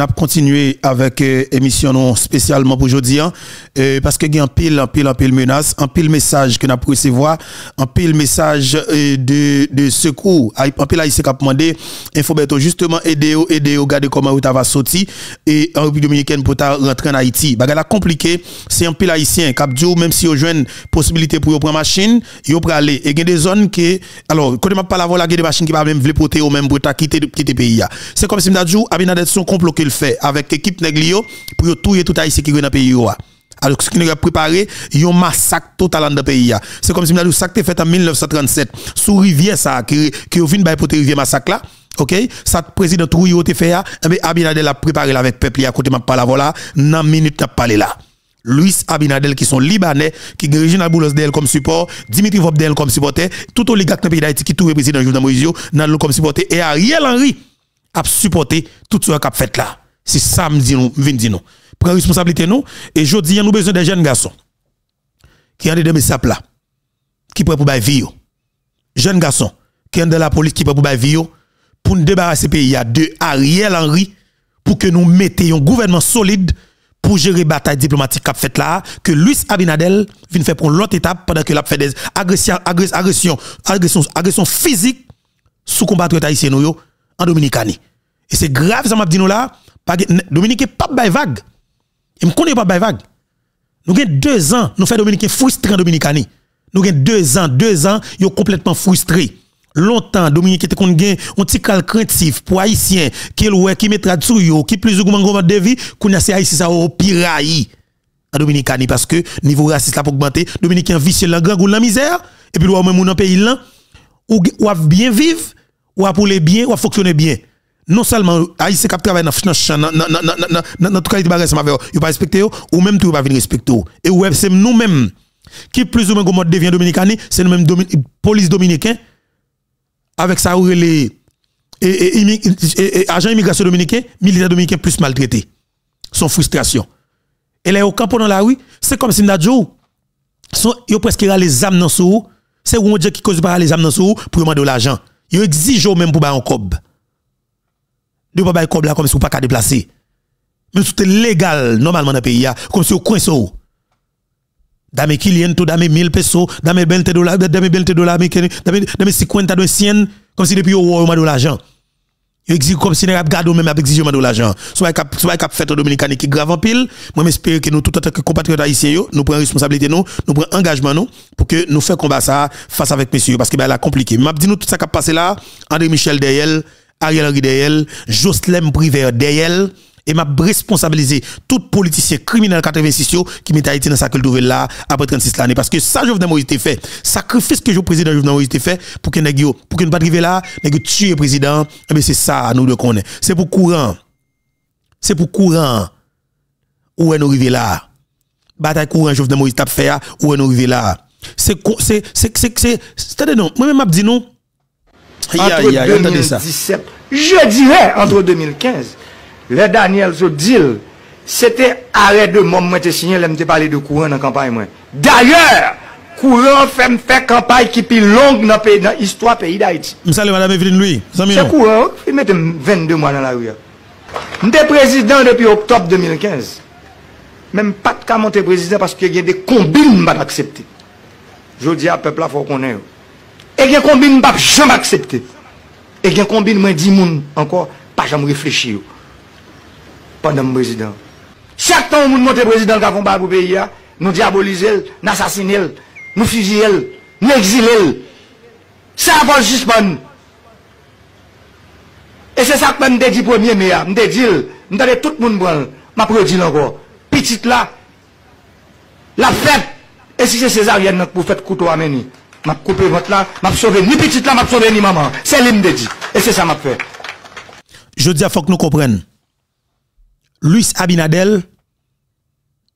n'a continué avec euh, émission spécialement pour aujourd'hui hein, euh, parce que y a un pile, un pile, un pile menace, un pile message que n'a recevoir, un pile message euh, de, de secours, un pile haïtien qui a demandé, Infobeto justement aider aider au garder comment tu va sortir et en République dominicaine pour rentrer en Haïti. Bagala compliqué, c'est un pile haïtien qui dit même si vous une possibilité pour prendre machine, yo pour aller et il y a des zones qui alors quand on parle voilà, il y des machines qui va même vouloir porter au même pour quitter quitter pays. C'est comme si m'dajou Abinader son complot fait avec l'équipe Neglio pour tuer tout haïtien qui est dans le pays alors ce qui nous a préparé un massacre total dans le pays c'est comme si nous ça fait en 1937 sous rivière ça qui qui vient by porter rivière massacre là OK? Ça président Trouillot te fait mais Abinader l'a préparé avec peuple à côté m'a pas la voilà dans minute n'a parlé là. Louis Abinadel qui sont libanais, qui Réginal Boulos d'elle comme support, Dimitri Vobdel comme supporter, tout oligarque dans le pays d'Haïti qui tout le président Jovenel Moïse dans comme supporter et Ariel Henry a supporté tout ce qu'a fait là. C'est ça dit nous, dire nous. Prends responsabilité nous et je dis nous avons besoin de jeunes garçons qui ont des sap là qui prêt pour bailler vie. Jeunes garçons qui ont de la police qui prêt pour bailler vie pour nous débarrasser pays de Ariel Henry pour que nous mettions un gouvernement solide pour gérer bataille diplomatique qu'a fait là que Luis Abinadel vient faire pour l'autre étape pendant que l'a fait des agressions agressions agressions agressions physiques sous combattre haïtien en Dominicanie. Et c'est grave, ça m'a dit nous là, Dominique pas de vague. Et me connaît pas de vague. Nous avons deux ans, nous faisons Dominique frustré en Dominicanie. Nous avons deux ans, deux ans, ils sont complètement frustrés. Longtemps, Dominique était un petit cal craintif pour Haïtien, qui qui mettra dessus yo, qui plus ou moins de vie, qu'on a ces Haïtiens ça au piraille en Dominicanie parce que niveau raciste là pour augmenter, Dominicain vicieux la grand la misère, et puis ou même dans pays là, ou, ou bien vivre, ou pour les bien, ou fonctionner bien non seulement Haïtien qui travaille dans dans dans qualité bagage ça pas respecter ou même tout pas venir respecter et ouais c'est nous mêmes qui plus ou moins comme devient dominicain c'est nous mêmes police dominicain avec ça les agents immigration dominicain militaire dominicain plus maltraité. Son frustration. Et là au camp dans la rue c'est comme si Nadjo sont yo presque les âmes dans sous c'est où on qui cause pas les âmes dans sous pour demander de l'argent. Yo exige même pour ba un cob de pas comme là comme si vous pas qu'à déplacer. Mais tout est légal normalement dans le pays comme si vous coincez. Dame Kylian tout dame 1000 pesos, dame 20 dollars, dame 20 dollars américains, dame dame 50 de sienne comme si depuis au de l'argent. Il exige comme si n'a gado même avec exigement de l'argent. Soit cap soit cap fait au dominicain qui grave en pile. Moi j'espère que nous tout en tant que compatriotes haïtiens nous prenons responsabilité nous, nous prenons engagement nous pour que nous fassions combat ça face avec messieurs parce que ben là compliqué. M'a dit nous tout ça qui a passé là, André Michel Deyel Ariel Henry Deyel, Jocelyn Priver Deyel, et m'a responsabilisé tout politicien criminel 86 qui m'a été dans sa culture là après 36 l'année parce que ça Jovenel Moïse fait sacrifice que le président Jovenel Moïse fait pour que nèg pour que nous pas arriver là nèg tuer président et eh c'est ça nous de connaît c'est pour courant c'est pour courant où est nous arriver là bataille courant Jovenel Moïse t'a fait où est nous arriver là c'est c'est c'est c'est c'est moi même m'a dit non entre aïe, aïe, 2017, je dirais entre 2015, le Daniel Zodil, c'était arrêt de mon moi te signé, je parlé de courant dans la campagne. D'ailleurs, courant fait fait campagne qui plus longue dans l'histoire pays d'Haïti. Salut Madame Evelyne Louis. C'est courant, il met 22 mois dans la rue. J'étais président depuis octobre 2015. Même pas de cas monter président parce qu'il y a des combines pas accepté. Je dis à peuple là, faut qu'on ait. E gen kombine mbap jam aksepte. E gen kombine mwen di moun anko, pa jam reflechi yo. Pandan mbrezidant. Chak tan moun monte prezidant ka komba pou peyi ya, nou diabolize el, nou asasine el, nou fuzi el, nou exile el. Sa avol jispan. E se sak mwen mde di pwemye me ya, mde di el, mde de tout moun bran, mwa predi lanko. Pitit la, la fèt, e si se sezaryen pou fèt koutou ameni. M'a coupé votre là, m'a sauvé ni petite là, m'a sauvé ni maman. C'est lui dit. Et c'est ça m'a fait. Je dis, il faut que nous comprenions. Luis Abinadel,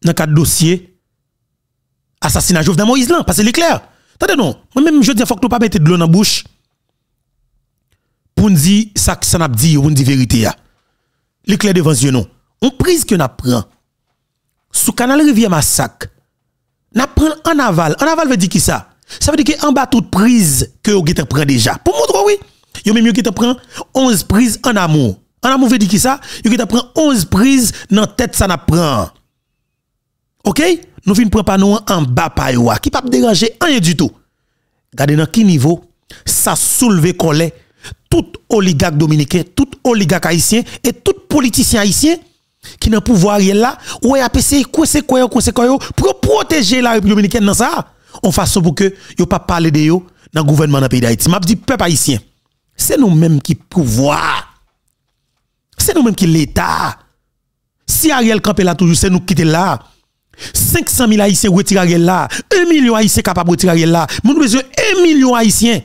dans cadre dossier, assassinat Jovenel Moïse là, parce que c'est clair. Attendez non, moi-même je dis, il faut que nous pas mettre de l'eau dans la bouche pour nous dire ça que ça n'a dit, pour nous dire vérité. L'éclair devant yeux non. On prise que nous prend sous canal Rivière Massacre, n'a prend en aval. En aval veut dire qui ça? Ça veut dire qu'en bas toute prise que vous prend déjà. Pour montrer oui. Yo même te prend 11 prises en amour. On a mauvais dit qui ça? A prend 11 prises dans tête ça n'a. OK? Nous ne pas nous en bas pa qui pas déranger rien du tout. Regardez dans quel niveau ça soulevé colère tout oligarque dominicain, tout oligarque haïtien et tout politicien haïtien qui n'a pouvoir là, ou a essayé quoi c'est quoi quoi c'est quoi pour protéger la République dominicaine dans ça. On façon pour que yo pas parler de yo dans le gouvernement dans le pays d'Haïti. M'a dit peuple haïtien. C'est nous-mêmes qui pouvoir. C'est nous-mêmes qui l'État. Si Ariel Campé là toujours, c'est nous qui là. 500 000 Haïtiens retirent Ariel là. 1 million Haïtiens capables de retirer Ariel là. Nous besoin 1 million Haïtiens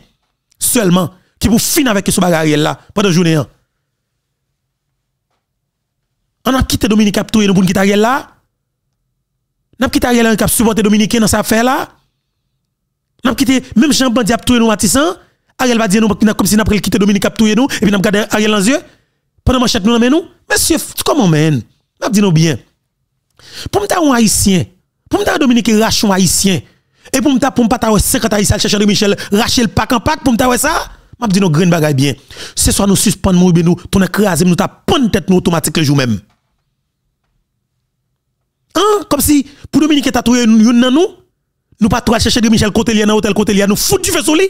seulement qui pour finir avec ce bagage là pendant journée. On a quitté Dominique Captoué nous pour quitter Ariel là. On a quitté Ariel qui a supporté Dominique dans sa affaire là. On a quitté même Jean Bandi a nous Matissan. Ariel va dire nous comme si nous avons quitté Dominique Captoué nous et puis nous avons gardé Ariel dans yeux. Pendant manchette nous nous. Monsieur, comment men? N'a dit nous bien. Pour m'ta un haïtien, pour m'ta Dominique rache un haïtien. Et pour m'ta pour m'ta 50 haïtiens chercher de Michel racher le pack en pack pour m'ta ça? M'a dit nos grain bagay bien. Ce soit nous suspendre nous nous ton écraser nous ta pendre tête nous automatique le jour même. Hein? Comme si pour Dominique t'a trouvé nous nous? Nous pas trop chercher de Michel côté dans hôtel nous fout du feu sur lui.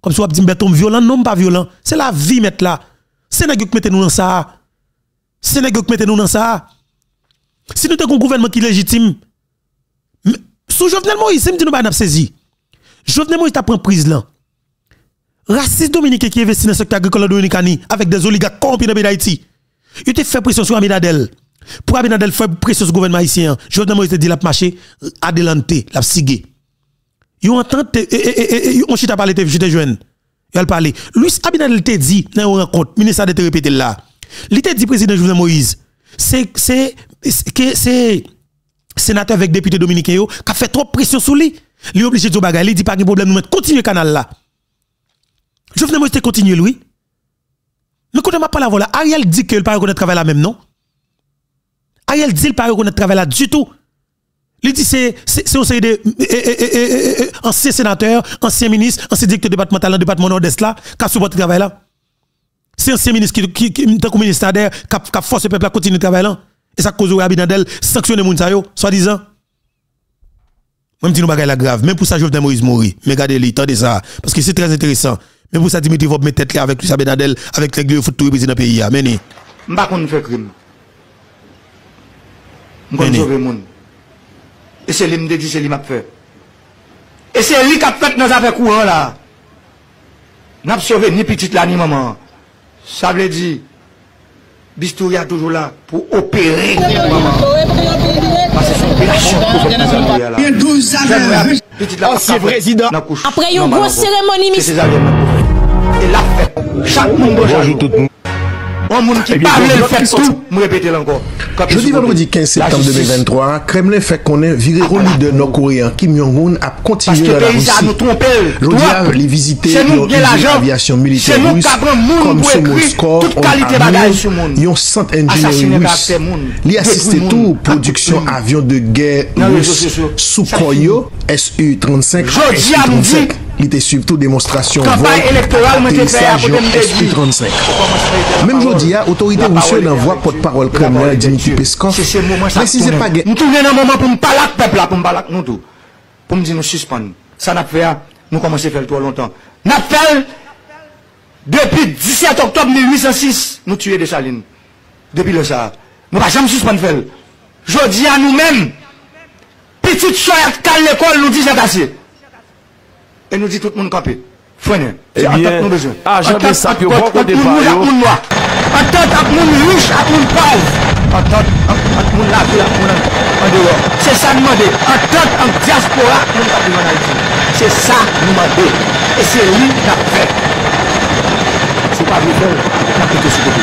Comme si on dit béton violent non pas violent, c'est la vie mettre là. C'est nèg qui mettez nous dans ça. C'est nèg qui mettez nous dans ça. Si nous avons un gouvernement qui est légitime, sous Jovenel Moïse, c'est nous pas saisi. Jovenel Moïse t'a pris prise là. Raciste Dominique qui investit dans le secteur agricole dominicain avec des oligarques corrompus dans d'Haïti. Il a fait pression sur Aminadel. Pour Aminadel faire pression sur le gouvernement haïtien, Jovenel Moïse dit la marché adelante, la sigé. Il entend on chita parler j'étais jeune. Il a parlé. Lui Abinadel te dit dans une rencontre, ministre de te répéter là. Il te dit président Jovenel Moïse, c'est c'est c'est sénateur avec député dominicain qui a fait trop pression sur lui. Il est obligé de dire il dit pas de problème nous mettre continuer canal là. Jovenel Moïse continue, lui. Mais quand on m'a parlé Ariel dit qu'il ne pas reconnaître travail là même, non? Ariel dit qu'il ne pas reconnaître travail là du tout. Il dit c'est c'est un de ancien sénateur, ancien ministre, ancien directeur départemental dans département nord-est là, qui le travail là. C'est ancien ministre qui qui qui comme ministre qui a forcé le peuple à continuer travail là. Et ça cause Abinadel sanctionner moun sa soi-disant. Même si nous bagay la grave, même pour ça Jovenel Moïse mourir. Mais regardez-le, attendez ça parce que c'est très intéressant. Mais pour ça, Dimitri va mettre tête là avec Benadel, avec les foot tout dans le pays. Mais je ne pas faire crime. Mwen sove moun. E se li mde di se li map fe. E se li kap fet nou zafè kouan la. Nap sove ni pitit la ni maman. Sa vle di, bistouri a toujou la pou opere maman. Pase sou operasyon pou fòk nou zafè la. Bien dou zafè. Pitit la kap fet nan kouch. Apre yon gwo seremoni mis. Se se zafè nan kouch. E la fet. Chak moun do jan. On moun ki pavle l fèt tout. Mou repete l anko. Jeudi vendredi 15 septembre 2023, Kremlin fè konen vire roli de Nord-Korean Kim Jong-un ap kontinye la Roussi. Jodi av li vizite yon izin avyasyon militer Rous, kom sou Moskor, on amoun, yon sant enjineri Rous. Li asiste tou produksyon avyon de gè Rous, Soukoyo, SU-35, SU-35. li te suiv tout demonstrasyon Mèm jodi ya, otorite ou sè nan vwa pot parol kremlè Dimitri Peskov. Mè si se pa gen Nou toune nan mouman pou m'palak pepla, pou m'balak nou tou Pou m'di nou suspande Sa nap fè a, nou komanse fèl to a lontan Nap fèl Depi 17 oktob 1806 Nou tue de Saline Depi le sa, nou pa jam suspande fèl. Jodi ya nou mèm Petit soyak kal l'ekol nou di jè kase et nous dit tout le monde campé. Fouine, eh c'est attaque nous besoin. Ah, j'ai bien ça, puis au bon côté par yo. Attaque avec mon riche, avec mon pauvre. Attaque avec mon lavé, avec mon en dehors. C'est ça nous demander. Attaque en diaspora, mon papi en Haïti. C'est ça nous demander. Et c'est lui qui a fait. C'est pas vous faire, il a quitté ce côté.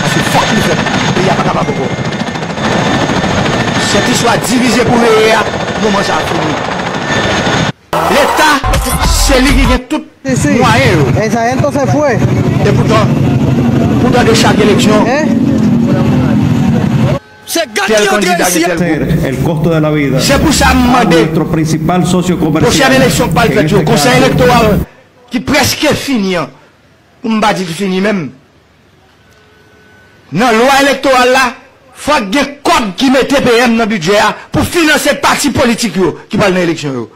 Parce que fuck nous fait. Et il n'y a pas capable de. Cette histoire divisée pour les nous mangeons à tout le monde. L'État Se li ki gen tout mwayen yo. E sa yen to se fwe. E poutan, poutan de chak eleksyon. Tel candidat que tel el costo de la vida se puso a mandé nuestro principal socio comercial prochaine élection par le este conseil électoral qui presque fini ou m'a dit fini même. Dans loi électorale là faut qu'il y ait code qui mette PM dans le budget pour financer parti politique qui va dans l'élection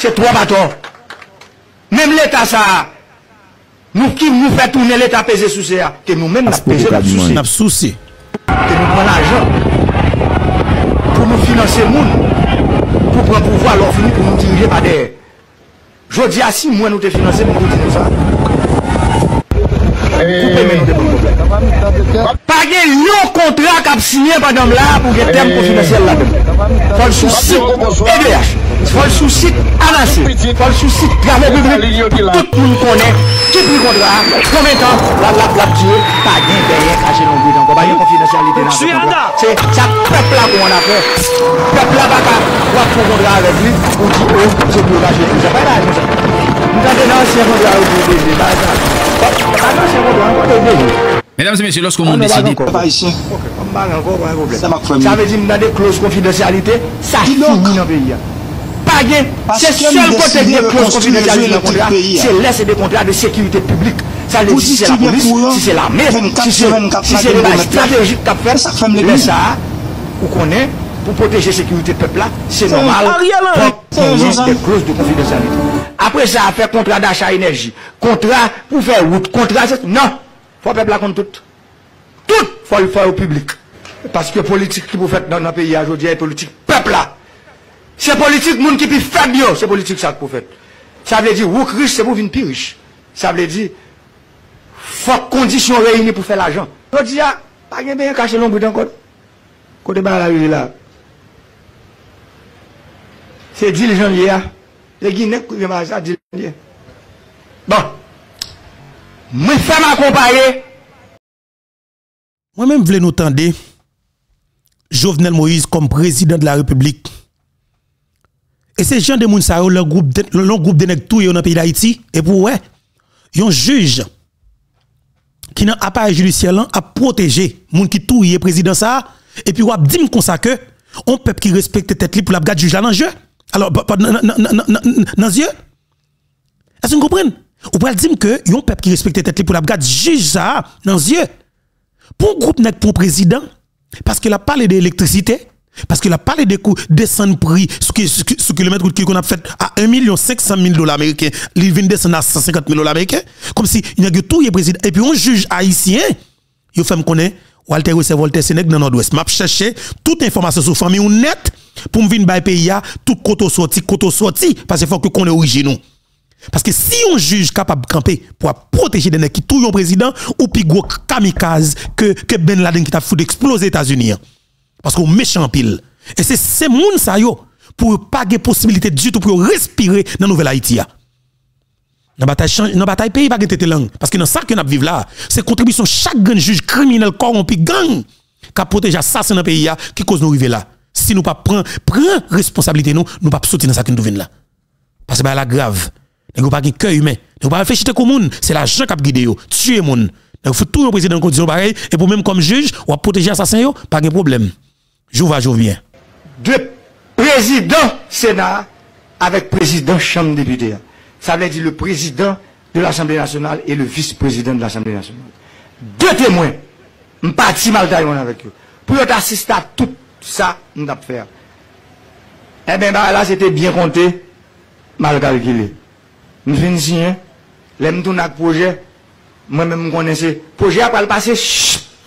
se tro baton. Mem l'Etat sa, nou ki nou fè toune l'Etat peze sou se a, ke nou men nap peze nap sou se. Ke nou pren l'ajan. pou nou finanse moun, pou pren pouvoi lor fini pou nou dirije pa der. Jodi a si mwen nou te finanse pou nou dirije sa. Koupe men nou. Page yon kontrak ap sinye padam la pou gen tem konfidansyel la dem. Fol sou sit EDH. Fol sou sit Anassi. Fol sou sit Travè Public. Tout moun konen. Kip ni kontrak. Komen tan. La blap blap tue. Page deye kache nou gwi dan. Page konfidansyalite nan se kontrak. Se sa pepla pou an apè. Pepla baka. Wap pou kontrak avèk li. Ou di ou. Se pou kache. Se pa la. Mesdames et messieurs, lorsqu'on décide... Ça veut dire que dans des clauses confidentialité, ça finit dans le pays. Pas bien, c'est seul côté des clauses confidentialité dans le contrat, c'est l'est des contrats de sécurité publique. Ça veut dire si c'est la police, si c'est l'armée, si c'est la stratégie qu'a fait, mais ça, vous eh connaissez, pour protéger la sécurité du peuple, c'est normal. C'est des clauses de confidentialité. Apre sa a fe kontra d'achat enerji. Kontra pou fe wout. Kontra se... Non. Fò pepl akon tout. Tout fò l'fò ou publik. Paske politik ki pou fèt nan an peyi a jodi ay politik pepl la. Se politik moun ki pi fèt yo. Se politik sa pou fèt. Sa vle di wouk riche se pou vin pi riche. Sa vle di fò kondisyon reyni pou fè l'ajan. Jodi a, pa gen ben yon kache lon goudan kote. Kote ban la yon la. Se di le jan li a. 10 janvier. Bon. Moi-même, je voulais nous tendre Jovenel Moïse comme président de la République. Et c'est Jean de Mounsao, le groupe de, le groupe de nèg tout dans pays d'Haïti. Et pour ouais, un juge qui n'a appareil judiciaire a protégé moun qui touye président ça et puis wap dit comme ça que on peuple qui respecte tête li pour la garde juge là dans jeu. Alors dans yeux? Est-ce que vous comprenez? Ou pouvez dire que yon peuple qui respecte tête pour la garde juge ça dans yeux. Pour groupe nèg pour président parce qu'il a parlé d'électricité parce qu'il a parlé des coûts descendre prix sur kilomètre qu'on a fait à 1 million 500 000 dollars américains. Il vient descendre à 150 000 dollars américains. Comme si il y a tout le président. Et puis on juge haïtien, il fait me connaître Walter Rousseau Walter Sénèque dans nord-ouest. M'a cherché toute information sur famille ou net pour me venir dans pays tout côté sorti, côté sorti parce qu'il faut que qu'on est originaux. Parce que si on juge capable de camper pour protéger des gens qui tuent un président ou puis gros kamikaze que, que Ben Laden qui t'a foutu exploser les États-Unis. Parce qu'on méchant pile. Et c'est ces moun ça yo pour pas de possibilité du tout pour respirer dans la nouvelle Haïti. Dans la bataille, dans bataille pays, pas de langue. Parce que dans ça que nous vivons là, c'est contribution chaque grand juge criminel corrompu gang qui protège assassin dans le pays qui cause nous arriver là. Si nous pas prend prend responsabilité nous, nous pas sortir dans ça que nous là. Parce que c'est la grave. Nous pas de cœur humain? Nous pas réfléchir comme monde, c'est l'argent qui a guidé yo, tuer monde. Donc faut tout le président en pareille et pour même comme juge, ou protéger assassin pas de problème. Je vais, je viens. De président Sénat avec président Chambre des députés. ça veut dire le président de l'Assemblée nationale et le vice-président de l'Assemblée nationale. Deux témoins, je ne parti mal avec eux, pour assister à tout ça, nous avons fait. Eh bien, bah, là, c'était bien compté, mal calculé. Nous venons ici, les m'tourne avec projet, moi-même, je connaissais, projet après le passé,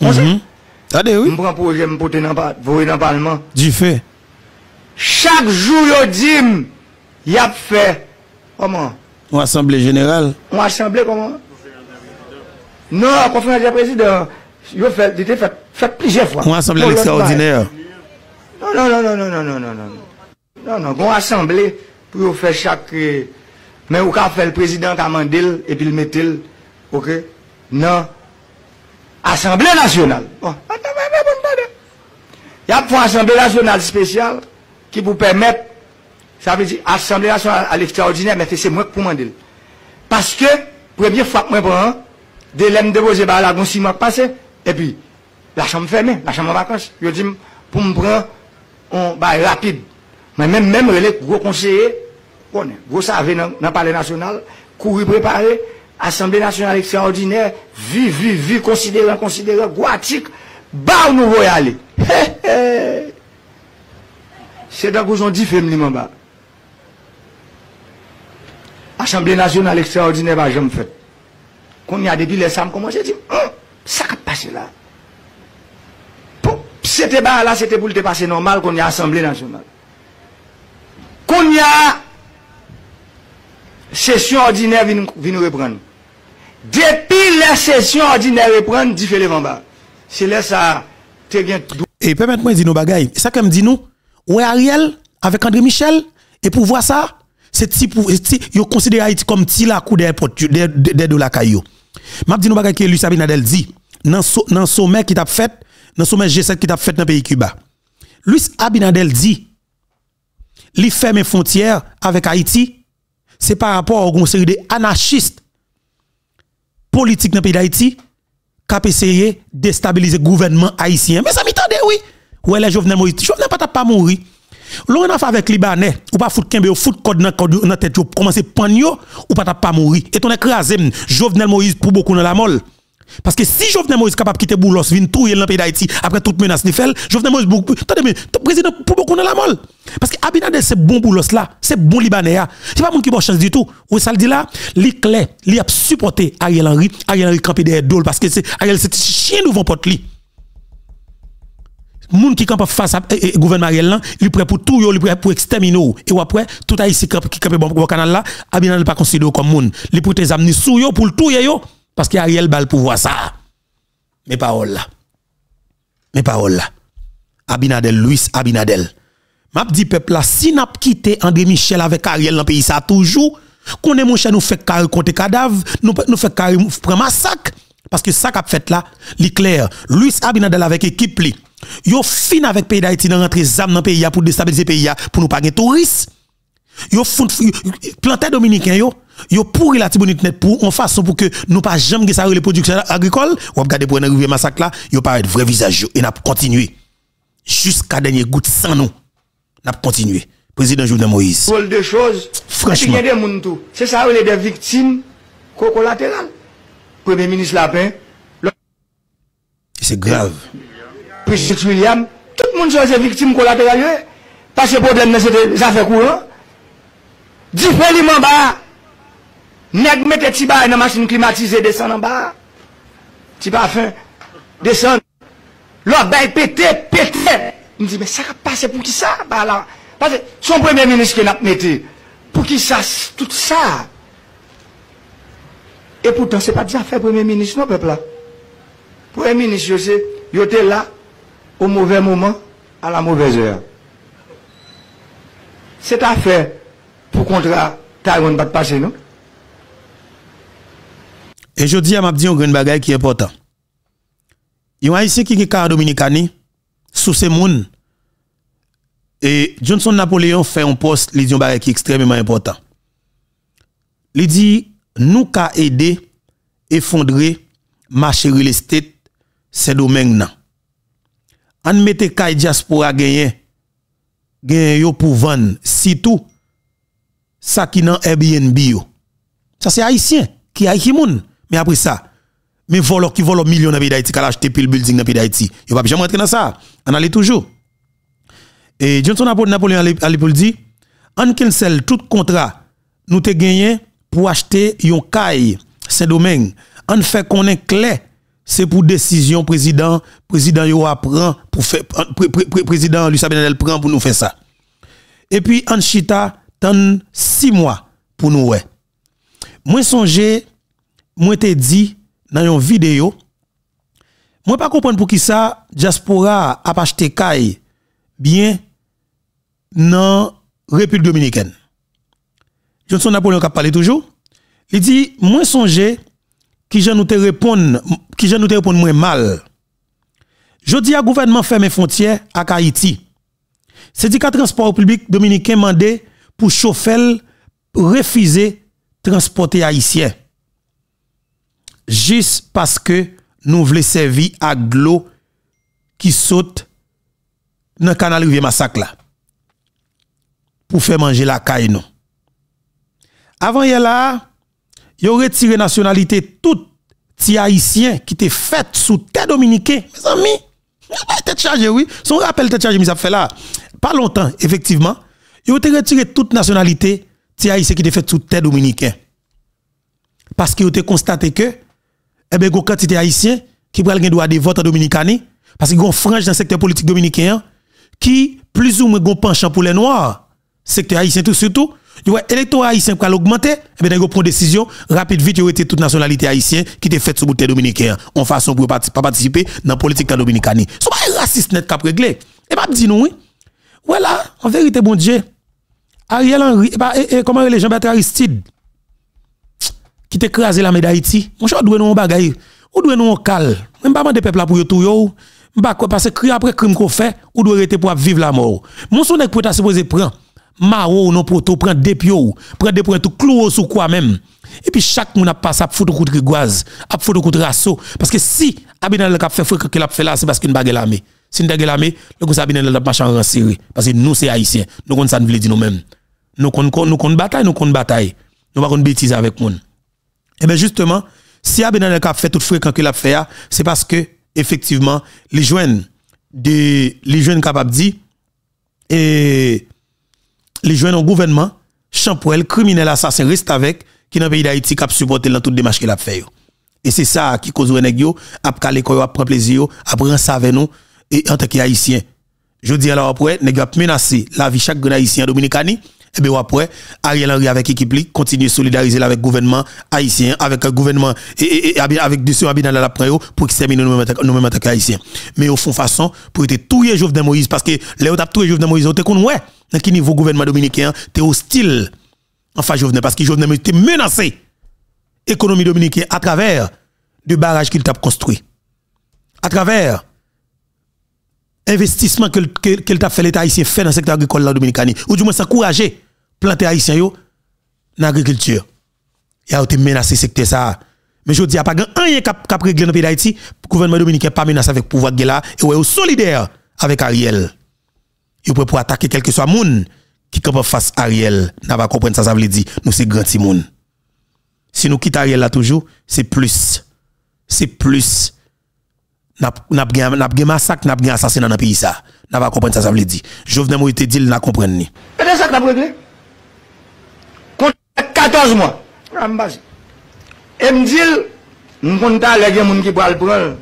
on sait. Mhm. Attendez, oui. Je prends projet, je porte dans le Parlement. Du fait. Chaque jour, je dis, il y a fait, comment? Ou assemblée générale Ou assemblée comment Non, conférence des présidents. Yo fait, fait, fait plusieurs fois. Ou assemblée extraordinaire Non, non, non, non, non, non, non, non, non. Non, non, bon assemblée pour faire chaque... Mais au cas fait le président qui a mandé et puis le mettait. Ok Non. Assemblée nationale. Bon, attends, mais bon, Il y a pour Assemblée nationale spéciale qui vous permettre Ça veut dire l'Assemblée nationale à l'extraordinaire, mais c'est moi qui commande. Parce que, première fois que moi prends, dès l'aime déposer par la six mois passé, et puis, la chambre fermée, la chambre en vacances. Je dis, pour me prendre, on bah, rapide. Mais même, même les gros conseillers, on est, vous savez, dans, dans le palais national, courir préparé, Assemblée nationale extraordinaire, vu, vu, vu, considérant, considérant, guatique, bah, nous voyons aller. C'est donc qu'on dit, femme, Assemblée nationale extraordinaire, bah, j'aime fait. Il y a depuis les sammes, comment j'ai dit, hum, ça a passé là. C'était bah là, c'était pour le passer normal qu'on y a Assemblée nationale. Qu'on y a session ordinaire vient reprendre. Depuis la session ordinaire reprendre, dit Félix bas. C'est là ça, t'es bien. Et permettez-moi de dire nos bagailles. Ça comme dit nous, ouais Ariel, avec André Michel, et pour voir ça, c'est si pour, considère Haïti comme ti la coup des de la caillou. M'a dit nous bagailles que lui Sabinadel dit, dans le sommet qui t'a fait, dans sommet G7 qui t'a fait dans pays Cuba. Luis Abinadel dit, li ferme frontières avec Haïti, c'est par rapport une série d'anarchistes politiques dans le pays d'Haïti qui essayé de déstabiliser le gouvernement haïtien. Mais ça m'étonne, oui. Ouais, les Jovenel Moïse, Jovenel pas pas mourir. L'on a fait avec Libanais, ou pas fout kembe, ou fout code dans la tête, ou commencer panyo, ou pas pas mourir. Et ton écrasé, Jovenel Moïse pour beaucoup dans la molle. Parce que si Jovenel Moïse capable de quitter Boulos, vient touiller dans le pays d'Haïti, après toute menace qu'il fait, Jovenel Moïse, attendez, président, pour beaucoup dans la molle. Parce que Abinadel, c'est bon Boulos là, c'est bon Libanais. C'est pas mon qui a chance du tout. Ou ça le dit là, li clé, li a supporté Ariel Henry, Ariel Henry campé derrière Dole, parce que c'est Ariel, c'est chien nouveau pote li. Moun qui campe face à gouvernement Ariel il prêt pour tout, il prêt pour exterminer et après tout haïtien qui campe bon canal là, Abinadel pas considéré comme moun. Il pour tes amener yo pour tout yo parce que Ariel bal pour voir ça. Mes paroles là. Mes paroles là. Abinadel, Louis Abinadel. M'a dit peuple là, si n'a quitté André Michel avec Ariel dans pays, ça toujours, qu'on est mon cher nous fait carré contre cadavre, nous, nous fait carré prend massacre. Parce que ça qu'a fait là, l'éclair, Louis Abinadel avec équipe li. Yo fin avec pays d'Haïti dans rentrer zam dans pays pour déstabiliser pays pour nous pas de touristes. Yo planté dominicain yo yo pourri la tibonite net pour en façon pour que nous pas jamais ça les productions agricoles. Ou regarder pour arriver massacre là yo pas être vrai visage et n'a continuer jusqu'à dernier goutte sans nous n'a continuer président Jovenel Moïse. Pour de choses franchement. il y a c'est ça des victimes collatérales premier ministre Lapin c'est grave Precious William, tout moun se viktim kolateral yo, pa se problem men se te zafè kouran. Di fè li man ba, neg mette ti ba nan masin klimatize desan nan ba. Ti ba fin, desan. Lò bay pète, pète. M di, men sa ka pase pou ki sa? Ba la, pase, son premier ministre nap mette. Pou ki sa, tout sa. E poutan, se pa di a fè premier ministre nou pepla. Premier ministre yo se, yo te la, au mauvais moment à la mauvaise heure. C'est affaire pour contrat Taïwan pas passer non? Et je dis à ma dit un grand bagage qui est important. Il y a ici qui est Dominicani sous ces moun et Johnson Napoléon fait un poste, il dit un bagage qui est extrêmement important. Il dit nous ka aider effondrer marché real estate ces domaines On mette kay diaspora gagner gagner yo pour vendre si tout ça qui dans Airbnb yo. Ça c'est haïtien qui haïtien moun. Mais après ça, mais voleurs qui volent millions dans pays d'Haïti, qui acheté pile building dans pays d'Haïti, il va jamais rentrer dans ça. On allait toujours. Et Johnson Napoléon à l'époque dit, en cancel tout contrat, nous te gagné pour acheter yon caille, domaine. On fait qu'on est clair, c'est pour décision président, président yo apprend pour faire, président Lucien Benadel prend pour nous faire ça. Et puis, en chita, tant six mois pour nous, ouais. Moi, songez, moi te dit dans une vidéo moi pas comprendre pour qui ça diaspora a acheté caille bien dans République dominicaine Johnson Napoléon a parlé toujours il dit moi songer qui je nous te répondre qui nous répondre moins mal. Je dis à gouvernement fermer frontières à Haïti. Syndicat transport public dominicain mandé pour chauffeur refuser transporter haïtien juste parce que nous voulons servir à l'eau qui saute dans le canal rivière massacre là. Pour faire manger la caille nous. Avant hier là, ont retiré nationalité tout ti haïtien qui était fait sous tête dominicain. Mes amis, tête chargée, oui. Son rappel tête chargée, mais ça fait là. Pas longtemps, effectivement. Ils ont retiré toute nationalité ti haïtien qui était fait sous tête dominicain. Parce qu'ils ont constaté que, eh bien, quantité haïtien qui prennent le droit de vote dominicain, parce qu'ils ont frange dans le secteur politique dominicain, qui plus ou moins ont penchant pour les noirs, secteur haïtien tout surtout, l'électorat haïtien pour augmenter, eh ils prend décision, rapide, vite, été toute nationalité haïtienne qui était faite sous bouteille dominicain, en façon pour pas participer dans la politique dominicaine. Ce pas raciste net cap réglé. Et pas dire nous, oui. Voilà, en vérité, bon Dieu. Ariel Henry, et, et, comment les Jean-Bertrand Aristide, qui t'écrase la médaille d'Haïti, mon cher, doit nous bagaille, ou doit nous cal, même pas de peuple là pour yo tout yo, parce que après crime qu'on fait, ou doit rester pour vivre la mort? Mon son pour ta supposé prendre maro non poto prendre des pio prendre des points tout clou sous quoi même. Et puis chaque monde a passé à photo coup de rigoise à photo coup de rasso parce que si Abinel le cap fait frère que l'a fait là c'est parce qu'il bague l'armée. Si nous l'armée le gouvernement Abinel l'a marché en série. Parce que nous c'est haïtiens. Nous on ça ne dire nous même nous qu'on nous bataille nous qu'on bataille. Nous pas qu'on bêtise avec monde. Et bien justement si Abinel le cap fait tout fréquent que l'a fait c'est parce que effectivement les jeunes de les jeunes capables dit et les jeunes au gouvernement, champoel, criminel, assassin, reste avec, qui dans le pays d'Haïti, qui a supporté dans toute démarche qu'il a fait. Et c'est ça qui cause les yo, a calé quoi, a prendre plaisir, a prendre ça avec nous, et en tant qu'haïtien. Je dis alors après, nèg a menacé la vie chaque haïtien dominicain, et bien après, Ariel Henry avec équipe li, continue solidariser avec le gouvernement haïtien, avec le gouvernement, et, et, avec dessus Abinal la pour exterminer nous-mêmes en tant qu'haïtiens. Mais au fond façon, pour être tout de Moïse, parce que les autres tout de Moïse, on te ouais dans quel niveau gouvernement dominicain t'es hostile en face Jovenel? Parce que Jovenel était menacé. Économie dominicaine à travers de barrages qu'il t'a construit. À travers investissement que qu'il t'a fait l'état haïtien fait dans le secteur agricole la dominicain ou du moins s'encourager planter haïtien dans l'agriculture. Il a été menacé secteur ça. Mais je dis a pas rien cap cap régler dans le pays d'Haïti. Gouvernement dominicain pas menacé avec pouvoir là. Et ouais solidaire avec Ariel yo prêt pour attaquer quel soit moun qui capable face Ariel. N'a pas comprendre ça ça veut dire nous c'est grand moun si nous quittons Ariel là toujours c'est plus. C'est plus. N'a n'a n'a massacre n'a gain assassinat dans pays ça n'a pas comprendre ça ça veut dire Jovenel Moïse dit n'a comprendre ni. Et ça n'a réglé 14 mois. Ah, Et me dit m'konn ta les gens moun qui pral prendre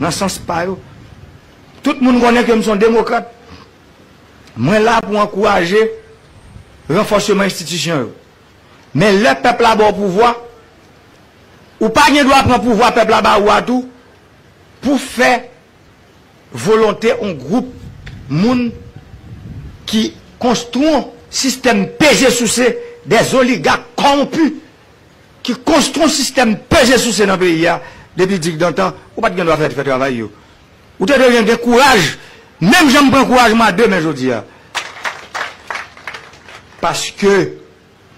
dans sens pa yo. Tout moun connaît que me sont démocrate. Mwen la pou ankouraje renforseman institisyon yo. Men le pepl la bo pouvoi, ou pa gen do a pren pouvoi pepl la ba ou atou, pou fe volonté an group moun ki konstron sistem peje sou se des oligak kompu ki konstron sistem peje sou se nan peyi ya depi dik dantan, ou pat gen do a fè fè travay yo. Ou te devyen de kouraj Mèm jèm pren kouajman dè men jodi ya. Paske,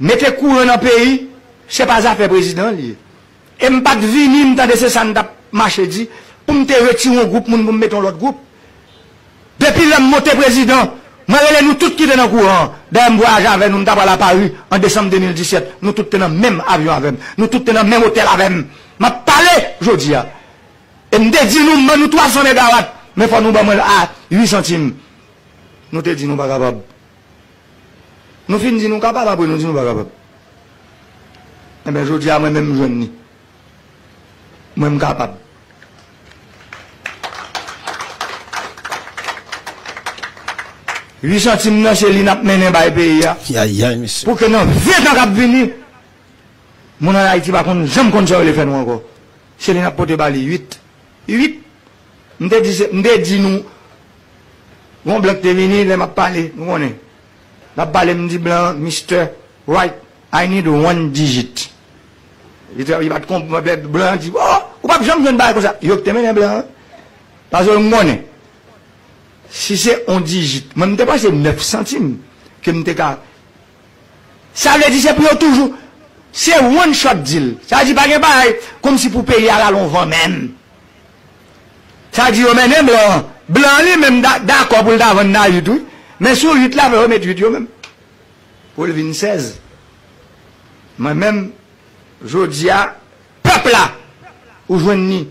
mette kou an an peyi, se pa zafè prezident li. E mpat vini mtande se san da mache di, pou mte reti yon goup moun pou mmeton lot goup. Depi lèm mote prezident, mwen rele nou tout ki dè nan kou an. Dè m voyaj avè nou mta pala Paris an Desem 2017. Nou tout tè nan mèm avyon avèm. Nou tout tè nan mèm hotel avèm. Mwen pale jodi ya. E mde di nou mwen nou 300 megawatt. men fwa nou ba mwen a ah, 8 centime. Nou te di nou ba kapab. Nou fin di nou kapab apre nou di nou ba kapab. E eh ben jodi a mwen men mwen ni. Mwen mwen kapab. Li chantim non, nan se li nap menen bay peyi ya. Ya ya misi. Pou ke nan vet nan kap vini. Moun an Haiti bakon jem kon se ou le fen wanko. Se li nap pote bali 8. 8. Mde di, mde di nou, yon blok te vini, le ma pale, mwen konen. La pale mdi blan, Mr. Right, I need one digit. Yon bat komp, mwen blan di, oh, ou pa picham joun baye kon sa. Yon te menen blan, paso mwen konen. Si se on digit, mwen mte pa se 9 centime, ke mte ka. Sa vle di se pou yo toujou, se one shot deal. Sa di bagen baye, kom si pou peye ala lon van menm. Sa di yo menen blan. Blan li men d'akor pou l'da vende nan yut. Men sou yut la ve remet yut yo men. Pou l'vin 16. Mwen men, jodi a, pepla ou jwen ni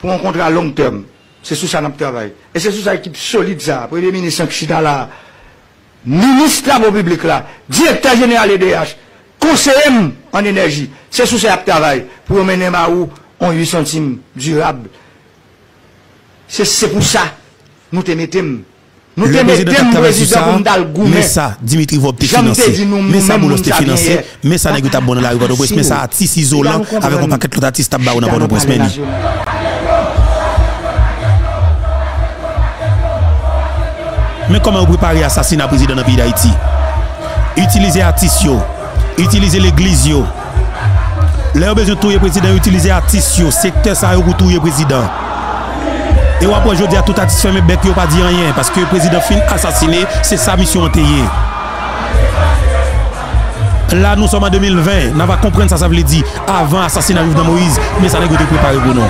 pou an kontra long term. Se sou sa nan p travay. E se sou sa ekip solide sa. Premier ministre Kishida la, ministre la mou publik la, direktor general EDH, konseye m an enerji. Se sou sa ap travay pou menen ma ou an yu centime durable. C'est pour ça. Nous te mettons. Nous le président a travaillé sur ça, mais ça, Dimitri Vop te financé, mais ça, Boulos te financé, mais ça, n'est pas bon la rue de mais ça, artiste isolant, avec un paquet d'autres artistes à dans presse, mais Mais comment vous préparez l'assassinat président dans le pays d'Haïti? Utiliser artistes, utiliser l'église, Là, besoin de tout le président, utiliser artistes, secteur ça pour tout le président. Et après, je dis à tout fermé bec, il pas dit rien. Parce que le président fin assassiné, c'est sa mission entière. Là, nous sommes en 2020. On va comprendre ça, ça veut dire avant assassinat de Moïse, mais ça n'est pas préparé pour nous.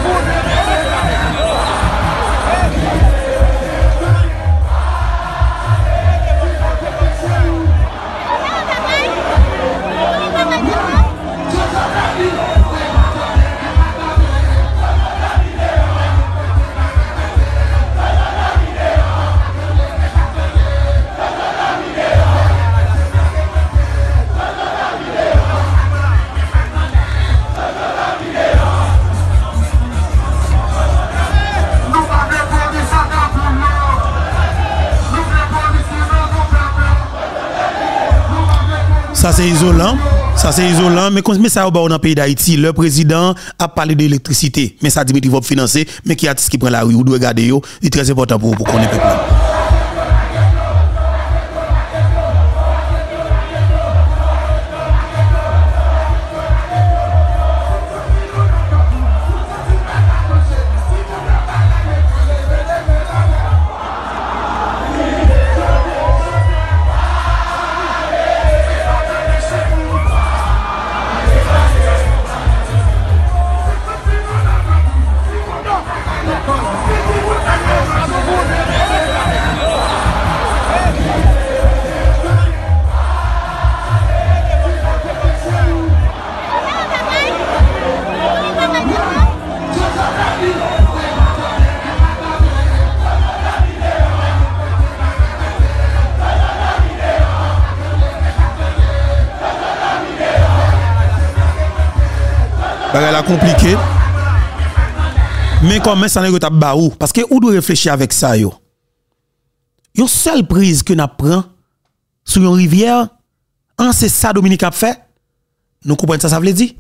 Ça c'est isolant. Ça c'est isolant. Mais, mais ça dans le pays d'Haïti, le président a parlé d'électricité. Mais ça Dimitri va financer. Mais qui a qui prend la rue, ou doit regarder, c'est très important pour, pour qu'on ait comment ça n'est pas Parce que où doit réfléchir avec ça yo? Une seule prise que nous prend sur une rivière, en c'est ça Dominique a fait. Nous comprenons ça ça veut dire?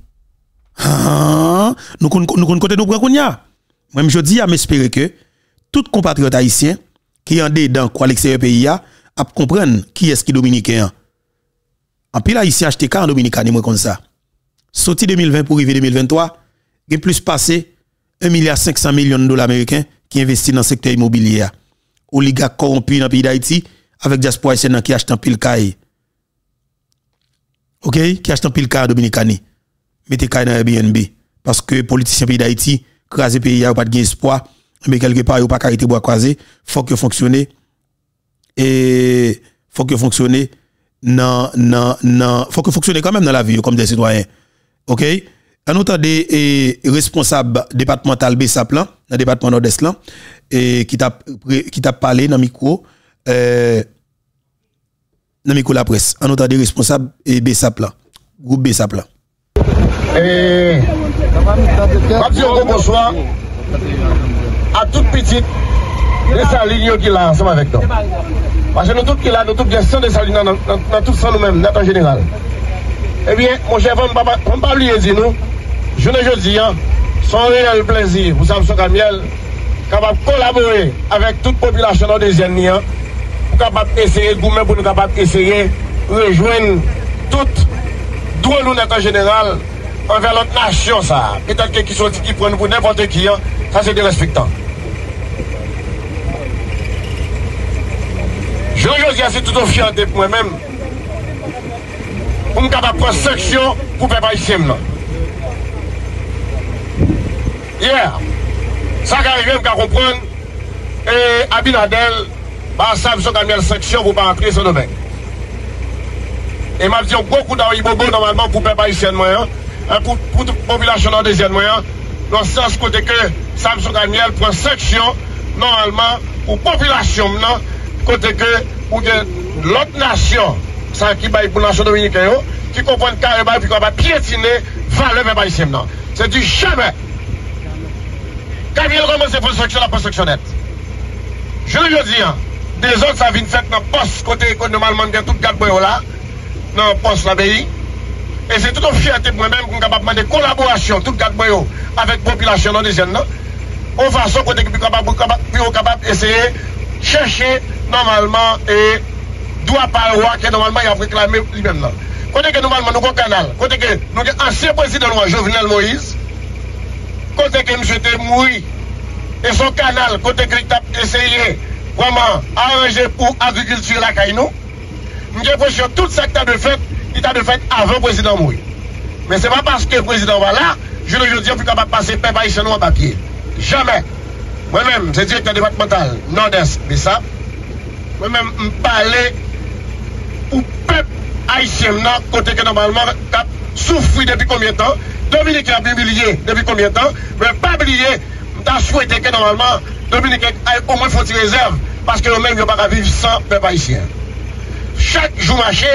Ah, nous nous côté nous prend Même je dis à m'espérer que tout compatriote haïtien qui en dedans quoi l'extérieur pays a à comprendre qui est-ce qui dominicain. En pile haïtien acheté en dominicain comme ça sorti 2020 pour arriver 2023, il a plus passé 1 milliard 500 millions de dollars américains qui investissent dans le secteur immobilier. Oligarques corrompus dans le pays d'Haïti avec diaspora haïtienne qui achètent un pile caille. OK, qui achètent un pile caille dominicani. Mettez caille dans Airbnb parce que politiciens pays d'Haïti crasé pays a pas de espoir mais quelque part a pas carité bois croisé, faut que fonctionne et faut que fonctionne non non non faut que fonctionne quand même dans la vie comme des citoyens. OK? An nou tande e, responsab departemental Besap lan, nan departement Nord-Est lan, e, ki tap, tap pale nan mikro, e, nan mikro la pres. An nou tande responsab e Besap lan, groupe Besap lan. E, mabdi yon kon bonsoir, a tout petit, de sa lign yo ki la ansem avèk nan. Parce nou tout ki la, nou tout gestion de sa lign nan, nan tout sa nou men, nan tan general. Ebyen, eh moun chè, fèm pa liye zi nou, Jounen jodi an, son reyel plezi, ou sam so kamyel, kapap kolabore avèk tout popilasyon an de jen ni an, pou kapap eseye, goumen pou nou kapap eseye, rejoen tout dwo nou net an general anvè lot nasyon sa. Petat ke ki soti ki pren pou nepote ki an, sa se de respektan. Jounen jodi an, se tout ou fiyante pou mwen mèm, pou m kapap pros seksyon pou pe pa isyem nan. Yer, sa ka arrive m ka kompron, e Abinadel, ba sa viso kamel seksyon pou pa apre se domen. E ma vizyon kou kou da ou ibobo normalman pou pe pa isyen mwen, e, pou populasyon nan desyen mwen, nan sens kote ke sa viso kamel pren seksyon normalman pou populasyon nan kote ke ou gen lot nasyon sa ki bay pou nasyon dominiken yo, ki kompon kare bay pi kwa ba pietine vale pe pa isyen nan. Se di chame Kavye reman se post-seksyon la post-seksyonet. Je yo di an, de zon sa vin fèt nan post kote ekonomalman gen tout gat boyo la, nan post la beyi, e se tout an fiyate mwen mèm kon kapapman de kolaborasyon tout gat boyo avèk popilasyon nan de zyen nan, an fason kote ki pou kapap eseye chèche normalman e dwa palwa ke normalman y ap reklame li mèm nan. Kote ke normalman nou kon kanal, kote ke nou gen ansye prezident nou an Jovenel Moïse, kote ke msye te moui, e son kanal kote ke tap eseye waman aranje pou agrikultur la kay nou, mwen gen posyon tout sa ki ta de fet, ki ta de fet avan prezident moui. Men se pa paske prezident wala, je le jodi an pou kapap pase pe pa isye nou an papye. Jamè. Mwen men, se direktor departemental, non des, besap, mwen men mpale ou pep Haitien nan kote ke normalman kap soufri depi konbien tan, Dominik ap humiliye depi konbien tan, men pa bliye ta souwete ke normalman Dominik ay o mwen foti rezerv, paske yo men yo baka viv san pep Haitien. Chak jou mache,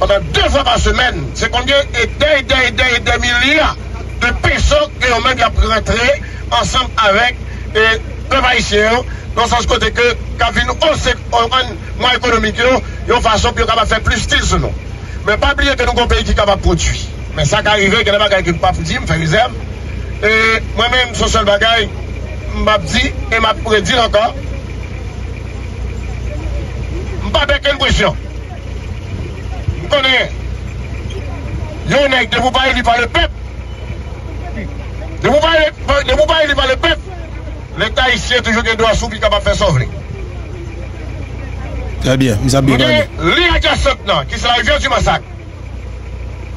andan 2 fwa pa semen, se konbien e dey, dey, dey, dey milia de peso ke yo men yo ap rentre ansam avek e pevayisyen, nan sens kote ke kavin mwen ekonomik yo, yon fason pi yo kaba fe plus stil se nou. Men pa pliye ke nou kon peyi ki kaba prodwi. Men sa ka arrive, ke ne bagay ki pa fouti, mwen fe rizem. E mwen men sou sel bagay, map di, e map redil anka, mpa beken kwisyon. Mkone, yon ek devou baye li pa le pep, devou baye li pa le pep, l'État ici est toujours des droits sous qui capable de faire sauver. Très bien, nous avons bien. Les qui sont la du massacre,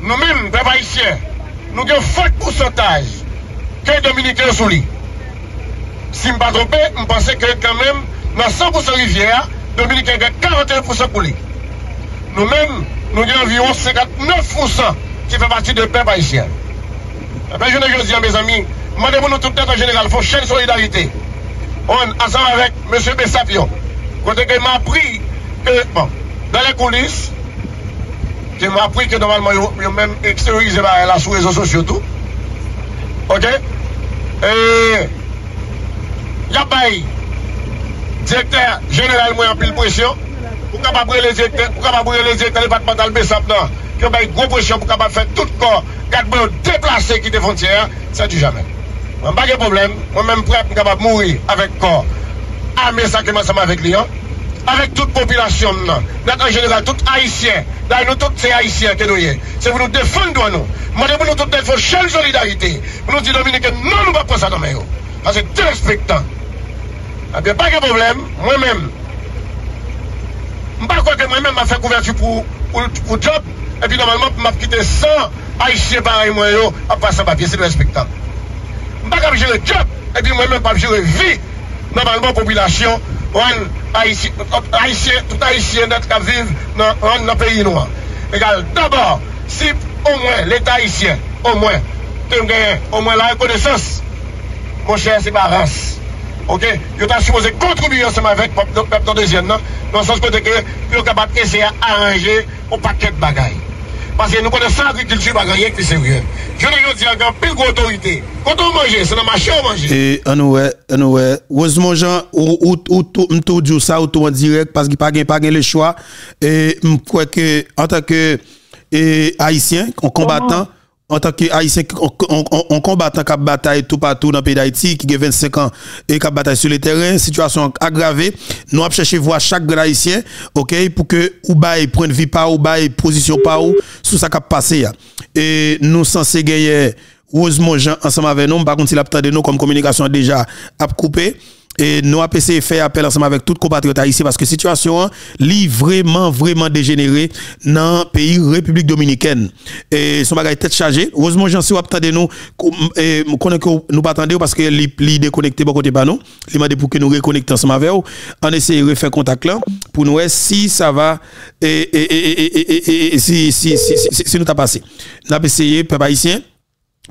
nous-mêmes, peuple haïtien, nous avons fort pourcentage que de militaires sous lui. Si je ne me pas trompé, je pense que quand même, dans 100% rivière, Dominicains gagne 41% pour lui. Nous-mêmes, nous avons environ 59% qui fait partie de peuple haïtien. Après, je ne dis à mes amis, Mande moun nou tout tèt an jeneral, fò chèn solidarite. On, asan avèk M. Bessapio, kote ke m apri ke, bon, dan lè koulis, ke m apri ke normalman yon mèm eksterize ba la sou rezo sosyo tou. Ok? E, yapay, direkter jeneral mwen apil presyon, pou kap apri le direkter, pou kap apri le direkter li patman talbe sap nan, ki yon bay gro presyon pou kap ap fè tout kon, kat mwen yo deplase ki te fontyer, sa di jamen. Mwen bagye problem, mwen mèm prèp mwen kapap mouri avèk kor. Amè sakèman seman avèk li an. Avèk tout popilasyon nan. Nat an jeneral, tout haïsyen. Da nou tout se haïsyen ke nou ye. Se pou nou defoun do an nou. Mwen de pou nou tout det fò chèl solidarité. Pou nou di Dominique, non nou pa pren sa nan mè yo. Asè te respektan. Apè ah bagye problem, mwen mèm. Mwen pa kwa ke mwen mèm ma fè kouvertu pou job. Epi normalman pou ma pkite 100 haïsyen paray mwen yo. Apè sa papye, se nou respektan. Mpa kap jere job, epi mwen mwen pap jere vi nan balman popilasyon an haisyen, tout haisyen net kap viv nan peyi nou an. Egal, d'abord, si au moins l'État haïtien, au moins, au moins la reconnaissance, mon cher, c'est ma race. Ok? Je t'ai supposé contribuer ensemble avec le peuple deuxième, non? Dans le sens que tu es capable d'essayer d'arranger un paquet de bagailles. Parce que nous connaissons l'agriculture bagaille qui est sérieux. Je ne dis encore plus autorité. Quand on mange, c'est dans le marché on mange. Et on ouais, on ouais. Heureusement, Jean, ou ou ou ou dit ça ou en direct parce qu'il pas pas le choix. Et je crois que en tant que haïtien, combattant en tant qu'Haïtien, on, combattant qui bataille tout partout dans le pays d'Haïti, qui a 25 ans et qui bataille sur le terrain, situation aggravée, nous avons cherché voir chaque grand Haïtien, ok, pour que ou bail point de vue pas ou bail position pas ou, sous ça a passé. Et nous censés gagner, heureusement, Jean, ensemble avec nous, par contre, il a nous comme communication déjà à couper. Et nous de faire appel ensemble avec tout compatriotes ici parce que la situation est vraiment, vraiment dégénérée dans le pays République Dominicaine. Et son bagage tête chargée. Heureusement, j'en suis de nous, et connaît que nous pas parce que li déconnecté bon côté pas nous. Il m'a dit pour que nous reconnections ensemble avec vous. On essaie de faire contact là pour nous si ça va et, et, et, si, si, si, si, si, nous t'a passé. Nous avons essayé, peuple haïtien,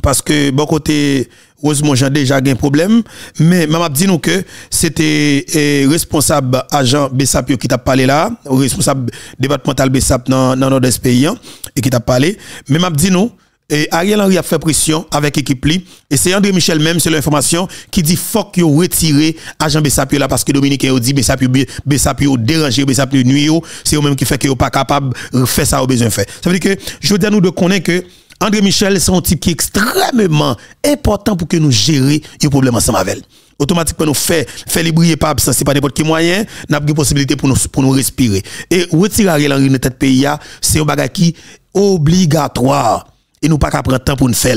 parce que bon côté heureusement j'ai déjà un problème. Mais m'a dit nous que c'était eh, responsable agent Bessap qui t'a parlé là responsable départemental Bessap dans dans notre pays hein, et qui t'a parlé. Mais m'a dit nous et Ariel Henry a fait pression avec l'équipe et c'est André Michel même c'est l'information qui dit faut qu'il retire agent Bessapio là parce que Dominique a dit Bessapio Bessapio dérangé Bessapio nuit c'est eux même qui fait que pas capable de faire ça au besoin fait ça veut dire que je veux dire nous de connaître que André Michel, c'est un type qui est extrêmement important pour que nous gérer les problèmes ensemble avec automatiquement nous fait fait les briller pas c'est pas n'importe quel moyen. N'a pas possibilité pour nous pour nous respirer. Et retirer Henry de tête pays c'est un bagage qui obligatoire. Et nous pas qu'à prendre temps pour nous faire.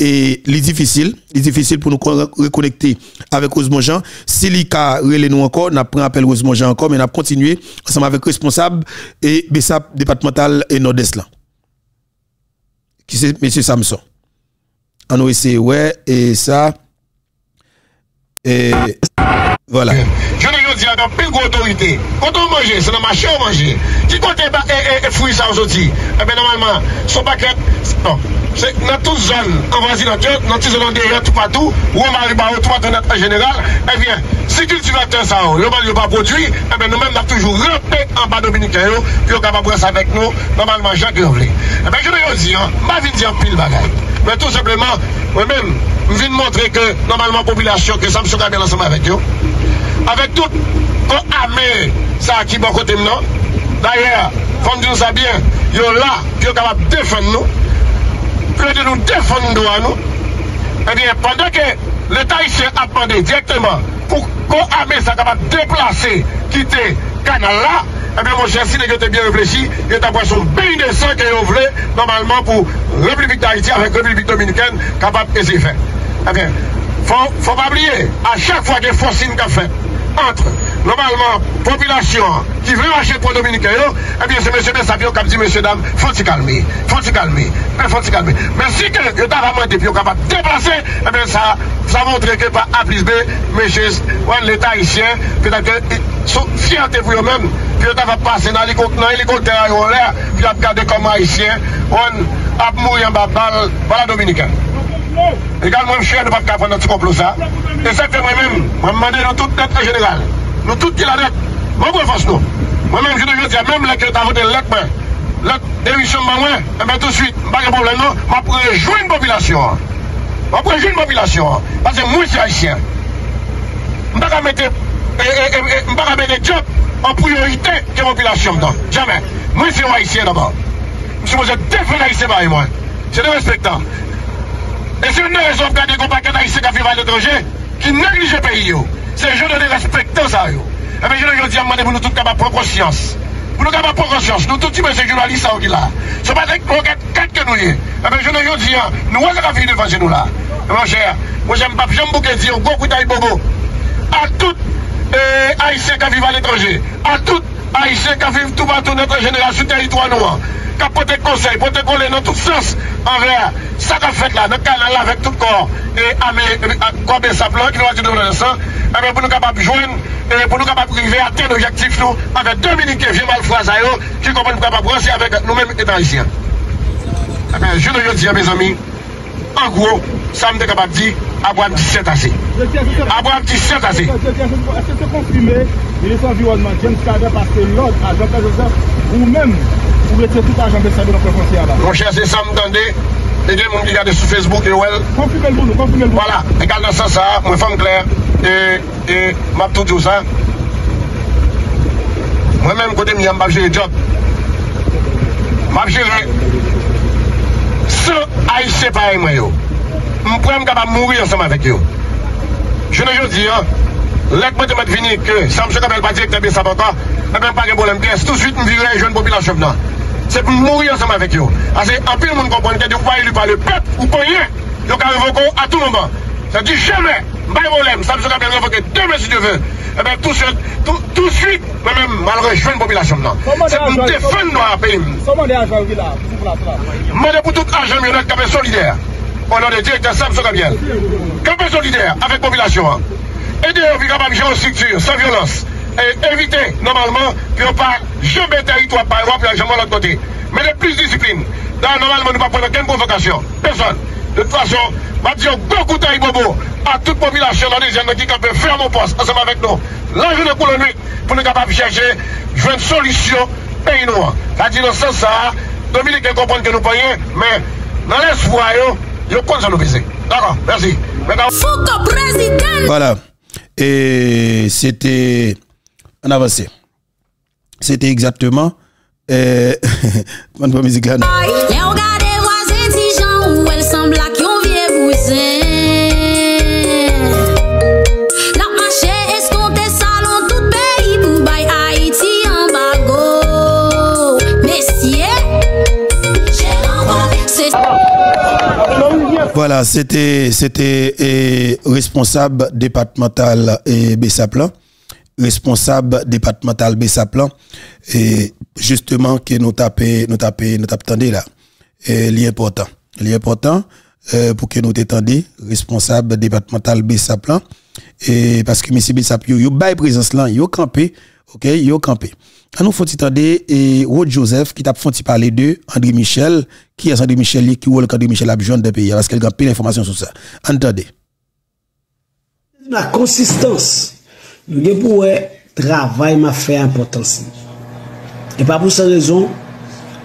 Et c'est difficile c'est difficile pour nous reconnecter avec Rosemont Jean. Si li ka relé nous encore n'a pris appel Jean encore mais n'a continué ensemble avec responsable et BESAP départemental et Nord-Est qui c'est M. Samson? On a essayé, ouais, et ça. Et voilà. Je ne dis pas plus autorité. Quand on mange, c'est dans le marché on mange. Qui compte les fruits ça aujourd'hui? Eh bien, normalement, son paquet, non. nan tout zon, konvansi nan tout, nan tout zon an derye, tout patou, ou an mari barou, tout patou net an general, ebyen, si kultivatè sa ou, lopal yo pa prodwi, ebyen nou men nan toujou repèk an ba Dominikè yo, ki yo kaba bres avèk nou, normalman jak yo vle. Ebyen, jè mè yo zi an, ma vin zi an pil bagay. Mè tout sepleman, mè mèm, m vin montre ke normalman popilasyon ke sa m soka bel ansama avèk yo. Avèk tout kon amè sa ki bon kote m nan. D'ayer, fòm di nou sa byen, yo la ki yo kabab defen nou. plede nou defon nou an nou, e diye, pandan ke l'Etat isye apande direktman pou kon ame sa kaba deplase kite kanal la, ebe eh mon chè si de yo te bien reflechi, yo ta pwè son bin de san ke yo vle, normalman pou Republik d'Haïti avèk Republik Dominikèn kapap e zi fè. Ebe, fò pa bliye, a chak fwa gen fòsin ka fè, entre, normalement, population qui veut marcher pour Dominicain, eh bien, c'est M. Bessapio qui a dit, messieurs, dames, faut se calmer, faut se calmer, mais faut se calmer. Mais si que le gouvernement est capable de déplacer, eh bien, ça, ça montre que par A plus B, messieurs, l'État haïtien, peut-être que sont fiertés pour eux-mêmes, puis ils va passer dans l'hélicoptère, en l'air puis ils vont regarder comme haïtien, on a mourir en bas, balle voilà Dominicain. Egal mwen chè, nou pa ka fè nan ti komplo sa. E sa ke mwen mèm, mwen mèm nan tout net en general. Nou tout ki la net, mwen pou fòs nou. Mwen mèm jounou jounou, mèm lèk yon ta vote lèk mwen. Lèk demisyon mwen mwen, mwen tout suite, mwen bagè problem nou, mwen prejouy n'popilasyon. Mwen prejouy n'popilasyon. Pase mwen se haïsyen. Mwen baka mette, mwen baka mette job en priorité ke popilasyon mdan. Jamè. Mwen se haïsyen d'abord. Mwen se mwen se defè haïsyen baye mwen. Se de respectant. E se nou rezon gade kon pa kena isi ka viva l'etranje, ki neglije peyi yo, se joun de respektan sa yo. E men joun yo di amman de moun nou tout kaba pro konsyans. Moun nou kaba pro konsyans, nou touti men se jounalisa ou ki la. Se patek moun kat kat ke nou ye. E men joun yo di an, nou waz la vi devan se nou la. E moun chè, moun jèm pap jèm bouke di yo, go koutay bobo. A tout, e a isi ka viva l'etranje. A tout, Aisyen ka viv tou batou netre jenerasyon teritwa nou an. Ka pote konsey, pote kole nan tout sens anvea. Sa ka fet la, nan kalan la vek tout kor. E ame, kwa be sa plan ki nou ati nou nan san. Ame pou nou kapap jwen, pou nou kapap prive aten objektif nou. Ame Dominike Viemal Frazayou ki kompon nou kapap bransi avek nou men etan Aisyen. Ame, joun nou yon diya, mes ami. An gro, sa mte kapap di, abwa mti set ase. Abwa mti set ase. Ese se konfime, minister environnement, James Kader, paske lòd a Jean-Claude Joseph, ou mèm, ou rete tout a Jean-Claude Joseph, ou rete tout a Jean-Claude Joseph. Mon chè, se sa mtande, e gen moun ki gade sou Facebook, e wèl. Konfime l'boulou, konfime l'boulou. Voilà, e gade nan sa sa, mwen fèm kler, e map tout jou sa. Mwen mèm kote mi yam map jè job. Map jè jè. se a yi separe mwen yo. Mwen pou mwen kapap mouri ansama vek yo. Jounen yo di an, lèk mwen te mwen vini ke sa mwen se kapel pati ek tebe sa baka, mwen mwen pa gen bolem kes, tout suite mwen vire joun popilan chevnan. Se pou mouri ansama vek yo. Ase apil moun kompon ke de ou pa yi lupa le pep, ou pa yi, yo ka revoko a tout mouman. Se di cheme, mwen bolem, sa mwen se kapel revoke deme si te ve. ebe tout se, tout suite, mwen mwen mal rejwen popilasyon nan. Se mwen defen nou apel. Soman de ajan wila, pou pou la trap. Mwen de pou tout ajan mwen ak kape solidaire. O nan de direktor Samson Gabriel. Kape solidaire, avek popilasyon an. Ede yon vi kapab jen struktur, san violans. E evite, normalman, ki yon pa jebe teritwa pa Europe, yon jemman l'ot kote. Men de plus disipline. Dan normalman nou pa prene ken provokasyon. Person. De toute façon, je dis beaucoup de bobo à toute population dans les jeunes qui peuvent faire mon poste ensemble avec nous. Pour la nuit, pour nous capables de chercher une solution pays noir. Ça dit dans ce sens, ça, Dominique comprend que nous payons, mais dans l'espoir, il compte sur nous viser. D'accord, merci. Voilà. Et c'était. On avancé. C'était exactement. Euh, musique là. Voilà, c'était c'était responsable départemental et Bessaplan, responsable départemental Bessaplan et justement que nous tapons nous tapons nous tapons là. Et l'important, l'important euh, pour que nous t'étendions responsable départemental Bessaplan et parce que monsieur Bessap yo yo présence là, yo campé, OK, yo campé. Nous faut attendre et Rod Joseph qui t'a fait parler de André Michel qui est André Michel qui le André Michel a besoin de pays parce qu'elle a plein d'informations sur ça. Entendez. La consistance. Nous avons pour travail m'a fait importance. Et pas pour cette raison,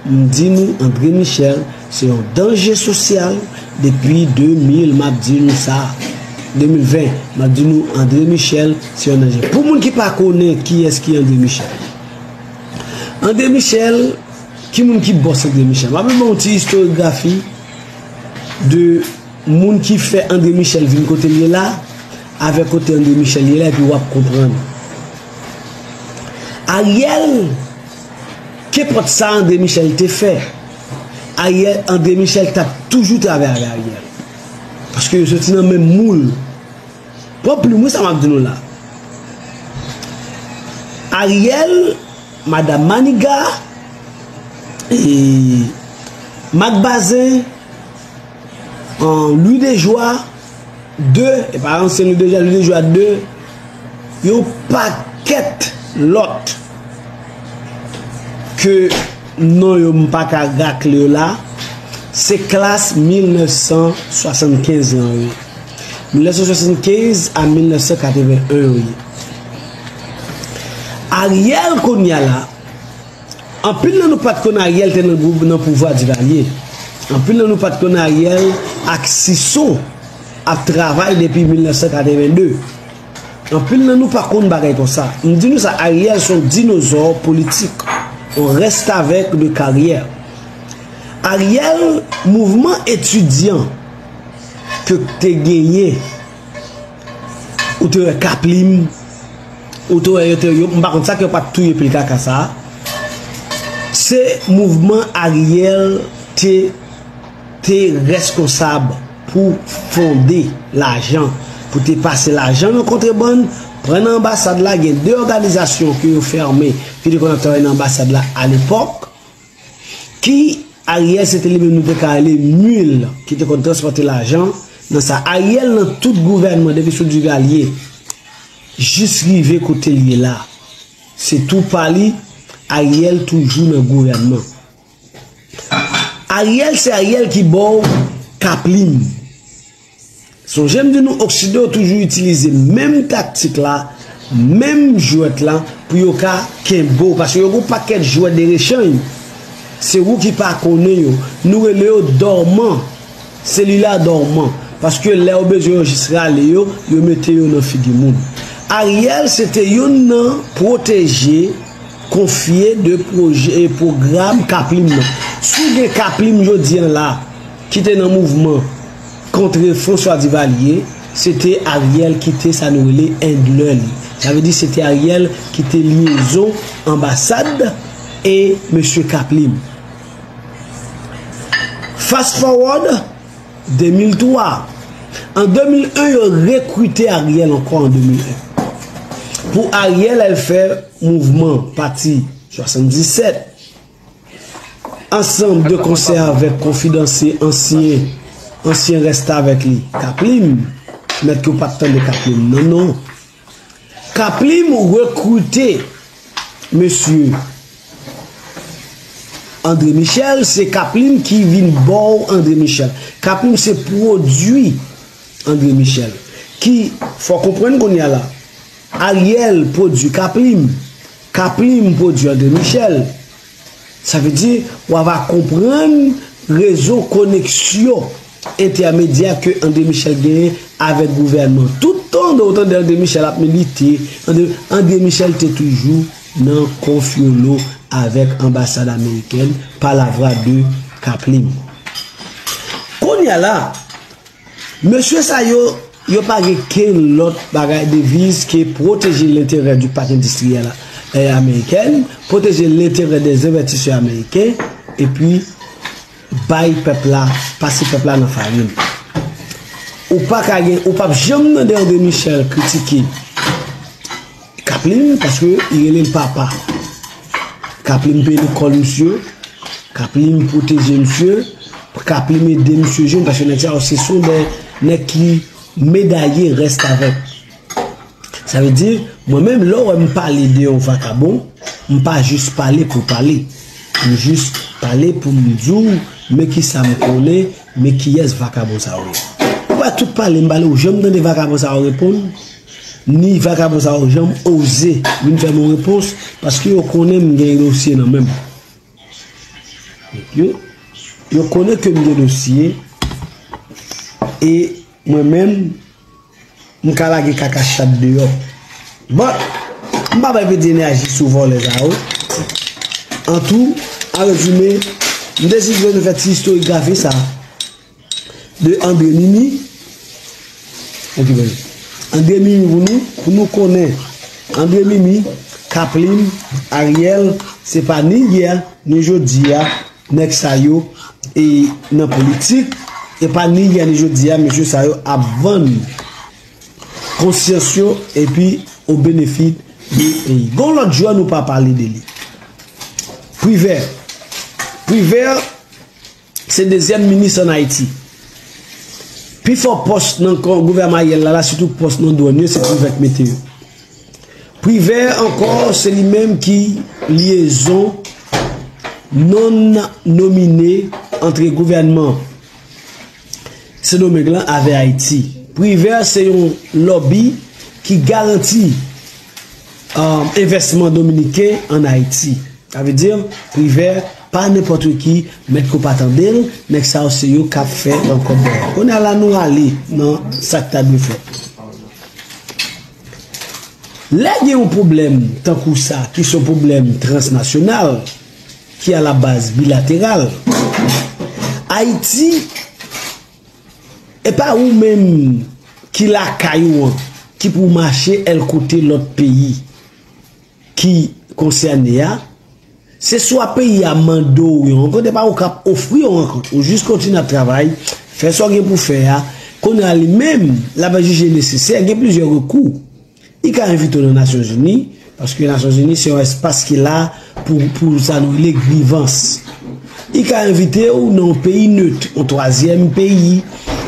nous disons André Michel, c'est un danger social depuis 2000, m'a dit ça. 2020, m'a dit André Michel, c'est un danger. Pour les qui ne connaissent pas qui est-ce qui est André Michel, André Michel, ki moun ki boss André Michel? Mwen mwen ti historiografi de moun ki fe André Michel vin kote liye la, ave kote André Michel liye la, epi wap kompran. Ariel, ke pot sa André Michel te fe? Ariel, André Michel ta toujou trave ave Ariel. Paske yo soti nan men moul. Pop li mwen sa mwen ap di nou la. Ariel, Madame Maniga, e Mac Bazin, an Louis Dejoie, 2, e par ansen Louis Dejoie, Louis Dejoie 2, yo paket lot ke non yo mpaka gak le yo la, se klas 1975 lan yo. 1975 a 1981 yo. Ariel kon ya la, anpil nan nou pat kon Ariel ten nan pouva di valye. Anpil nan nou pat kon Ariel ak siso ap travay depi 1982. Anpil nan nou pat kon bagay kon sa. Ndi nou sa Ariel son dinozor politik. On reste avek de karyer. Ariel, mouvment etudyan ke te genye ou te rekaplim Oto e yote yo, mba kont sa ki yo pat touye pil kaka sa, se mouvman Ariel te, te reskonsab pou fonde l'ajan, pou te pase l'ajan nou kontrebon, pren ambasade la gen de organizasyon ki yo ferme, ki de konaktor en ambasade la al epok, ki Ariel se te libe nou te ka ale mul ki te kontre se l'ajan, nan sa Ariel nan tout gouvernement depi sou du galye, jis rive kote liye la. Se tou pali, Ariel toujou nan gouvernement. Ariel se Ariel ki bon kaplim. Son jem di nou oksido toujou itilize menm taktik la, menm jwet la, pou yo ka kenbo. Pase yo go paket jwet de rechan. Se wou ki pa konen yo, nou rele yo dorman. Se li la dorman. Paske le ou bezo yo jisra le yo, yo mete yo nan figi moun. Ariel se te yon nan proteje, konfye de proje, program kaplim nan. Sou gen kaplim jodien la, ki te nan mouvman kontre François Duvalier, se te Ariel ki te sanwele endle li. Jave di se te Ariel ki te liyezo ambasade e M. Kaplim. Fast forward, 2003. En 2001, yo rekwite Ariel ankon en 2001. Pou a rye lèl fè mouvment pati 77. Ansem de konser avèk konfidansi ansyen, ansyen resta avèk li. Kaplim, met ki ou patan de Kaplim. Non, non. Kaplim ou rekrute Monsie André Michel, se Kaplim ki vin bon André Michel. Kaplim se prodwi André Michel. Ki, fwa kompren kon ya la, Ariel produ Kaplim, Kaplim produ André Michel. Sa ve di, wava kompren rezo koneksyon intermedia ke André Michel genye avèk gouvernement. Toutan de otan de André Michel ap milite, André, André Michel te toujou nan konfyolo avèk ambassade Ameriken palavra de Kaplim. Konya la, Monsye Sayo yo pa ge ken lot bagay deviz ki proteje l'interè du pak industriel eh, Ameriken, proteje l'interè des investisseurs Ameriken, epi bay pepla, pasi pepla nan farin. Ou pa kage, ou pa jom nan der de Michel kritike Kaplim, paske irele l'papa. Kaplim pe l'ekol msye, Kaplim proteje msye, Kaplim ede msye jen, paske nek sa ou se sou nek ki medaye reste avèk. Sa ve di, mwen mèm lò wè m pale de yon vakabon, m pa jous pale pou pale. M jous pale pou m djou, mè ki sa m konè, mè ki yes vakabon sa wè. Ou a tout pale m bale ou jèm dan de vakabon sa wè repon, ni vakabon sa wè jèm ose vin fè m wè repons, paske yo konè m gen dosye nan mèm. Yo, yo konè ke m gen dosye, e mwen men, mwen kalage kaka chad deyo. Bon, mwen pa pepe di enerji souvan le za ou An tou, an rezume, mwen desi jwen nou fet si sa. De André Nini, André Mimi pou nou, pou nou konen. André Mimi, Kaplim, Ariel, se pa ni yè, ni jodi ya nek sa yo, e nan politik, E pa ni yane jodi ya, mèche sa yo avan konsyasyon epi ou benefit di peyi. Gon lot jwa nou pa pale de li. Priver. Priver, se dezyen minis an Haiti. Pi fò post nan kon gouverman yel la la, sitou post nan douanye, se privek meteo. Priver ankon se li menm ki liyezon non nomine antre gouvernement se domèk lan ave Haiti. Priver se yon lobby ki garanti um, investment dominike an Haiti. Non, a ve dir, priver pa nèpotre ki met ko patandel nek sa ou se yo kap fe an kote. Konè ala nou ale nan sakta bi fe. Le gen yon problem tan kou sa ki son problem transnasyonal ki a la base bilateral Haiti E pa ou men ki la kayou an, ki pou mache el kote lot peyi ki konserne ya, se swa peyi a mando ou yon, kon de pa ou kap ofri yon an, ou jist kontine ap travay, fè so gen pou fè ya, kon nan li menm la pa jije nesesè, gen plizye rekou. I ka invito nan Nasyon Zuni, paske Nasyon Zuni se yon espas ki la pou, pou sanou le grivans. I ka invite ou nan peyi neutre, ou troasyem peyi,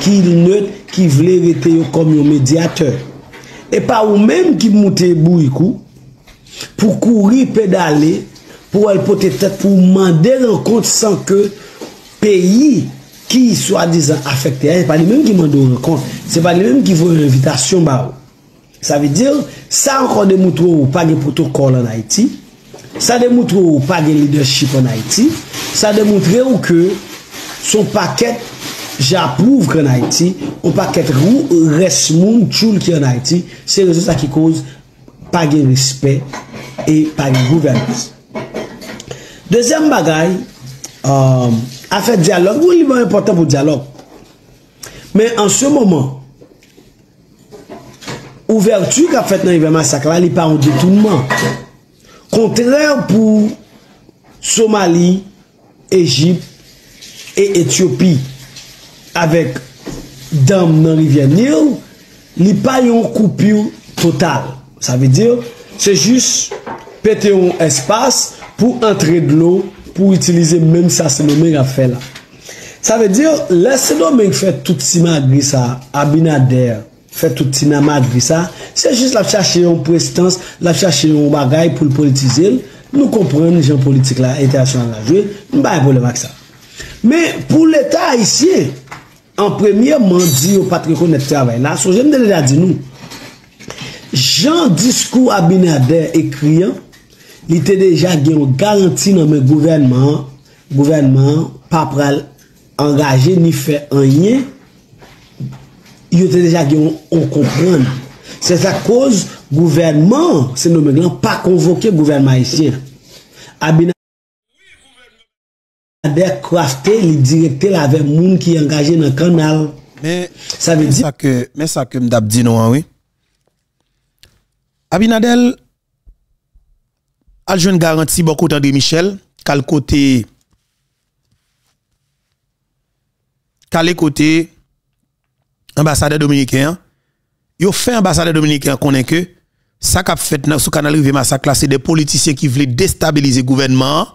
ki neut ki vle rete yo kom yo mediateur. E pa ou menm ki moute bou yi kou, pou kouri pedale, pou el pote tet pou mande renkont san ke peyi ki swa dizan afekte. E pa li menm ki mande renkont, se pa li menm ki vwe invitasyon ba ou. Sa ve dir, sa ankon de moutou ou pa gen protokol an Haiti, sa de moutou ou pa gen leadership an Haiti, sa de moutou ou ke son paket j'approuve qu'en Haïti, on pas qu'être roux, reste moun tchoul qui en Haïti, c'est le ça qui cause pas de respect et pas de gouvernance. Deuxième bagaille, euh, a fait dialogue, oui, il est important pour dialogue. Mais en ce moment, ouverture qu'a fait dans le massacre là, il pas un détournement. Contraire pour Somalie, Égypte et Éthiopie. avèk dam nan rivye Nil, li pa yon koupil total. Sa ve dir, se jis pete yon espas pou antre de l'o pou itilize menm sa senomen a fe la. Sa ve dir, le senomen fè tout si magri sa, abinader, fè tout si nan magri sa, se jis la chache yon prestans, la chache yon bagay pou l'politize l, nou kompren jen politik la, internasyon la jwe, mba yon problem ak sa. Men pou l'Etat haisyen, an premye mandi yo patre konet travay la, so jen de lè la di nou. Jan diskou Abinader ekriyan, li te deja gen yon garanti nan men gouvernement, gouvernement pa pral angaje ni fe anye, yo te deja gen yon kompran. Se sa koz, gouvernement, se nou men glan, pa konvoke gouvernement isye. Abinader krafte li direkte la ve moun ki angaje nan kanal. Men sa ke mdap di nou anwi. Abinadel al jwen garanti bako tan de Michel, kal kote kal e kote ambasade Dominikien, yo fe ambasade Dominikien konen ke, sa kap fet nan sou kanal rive masak la, se de politisyen ki vle destabilize gouvenman,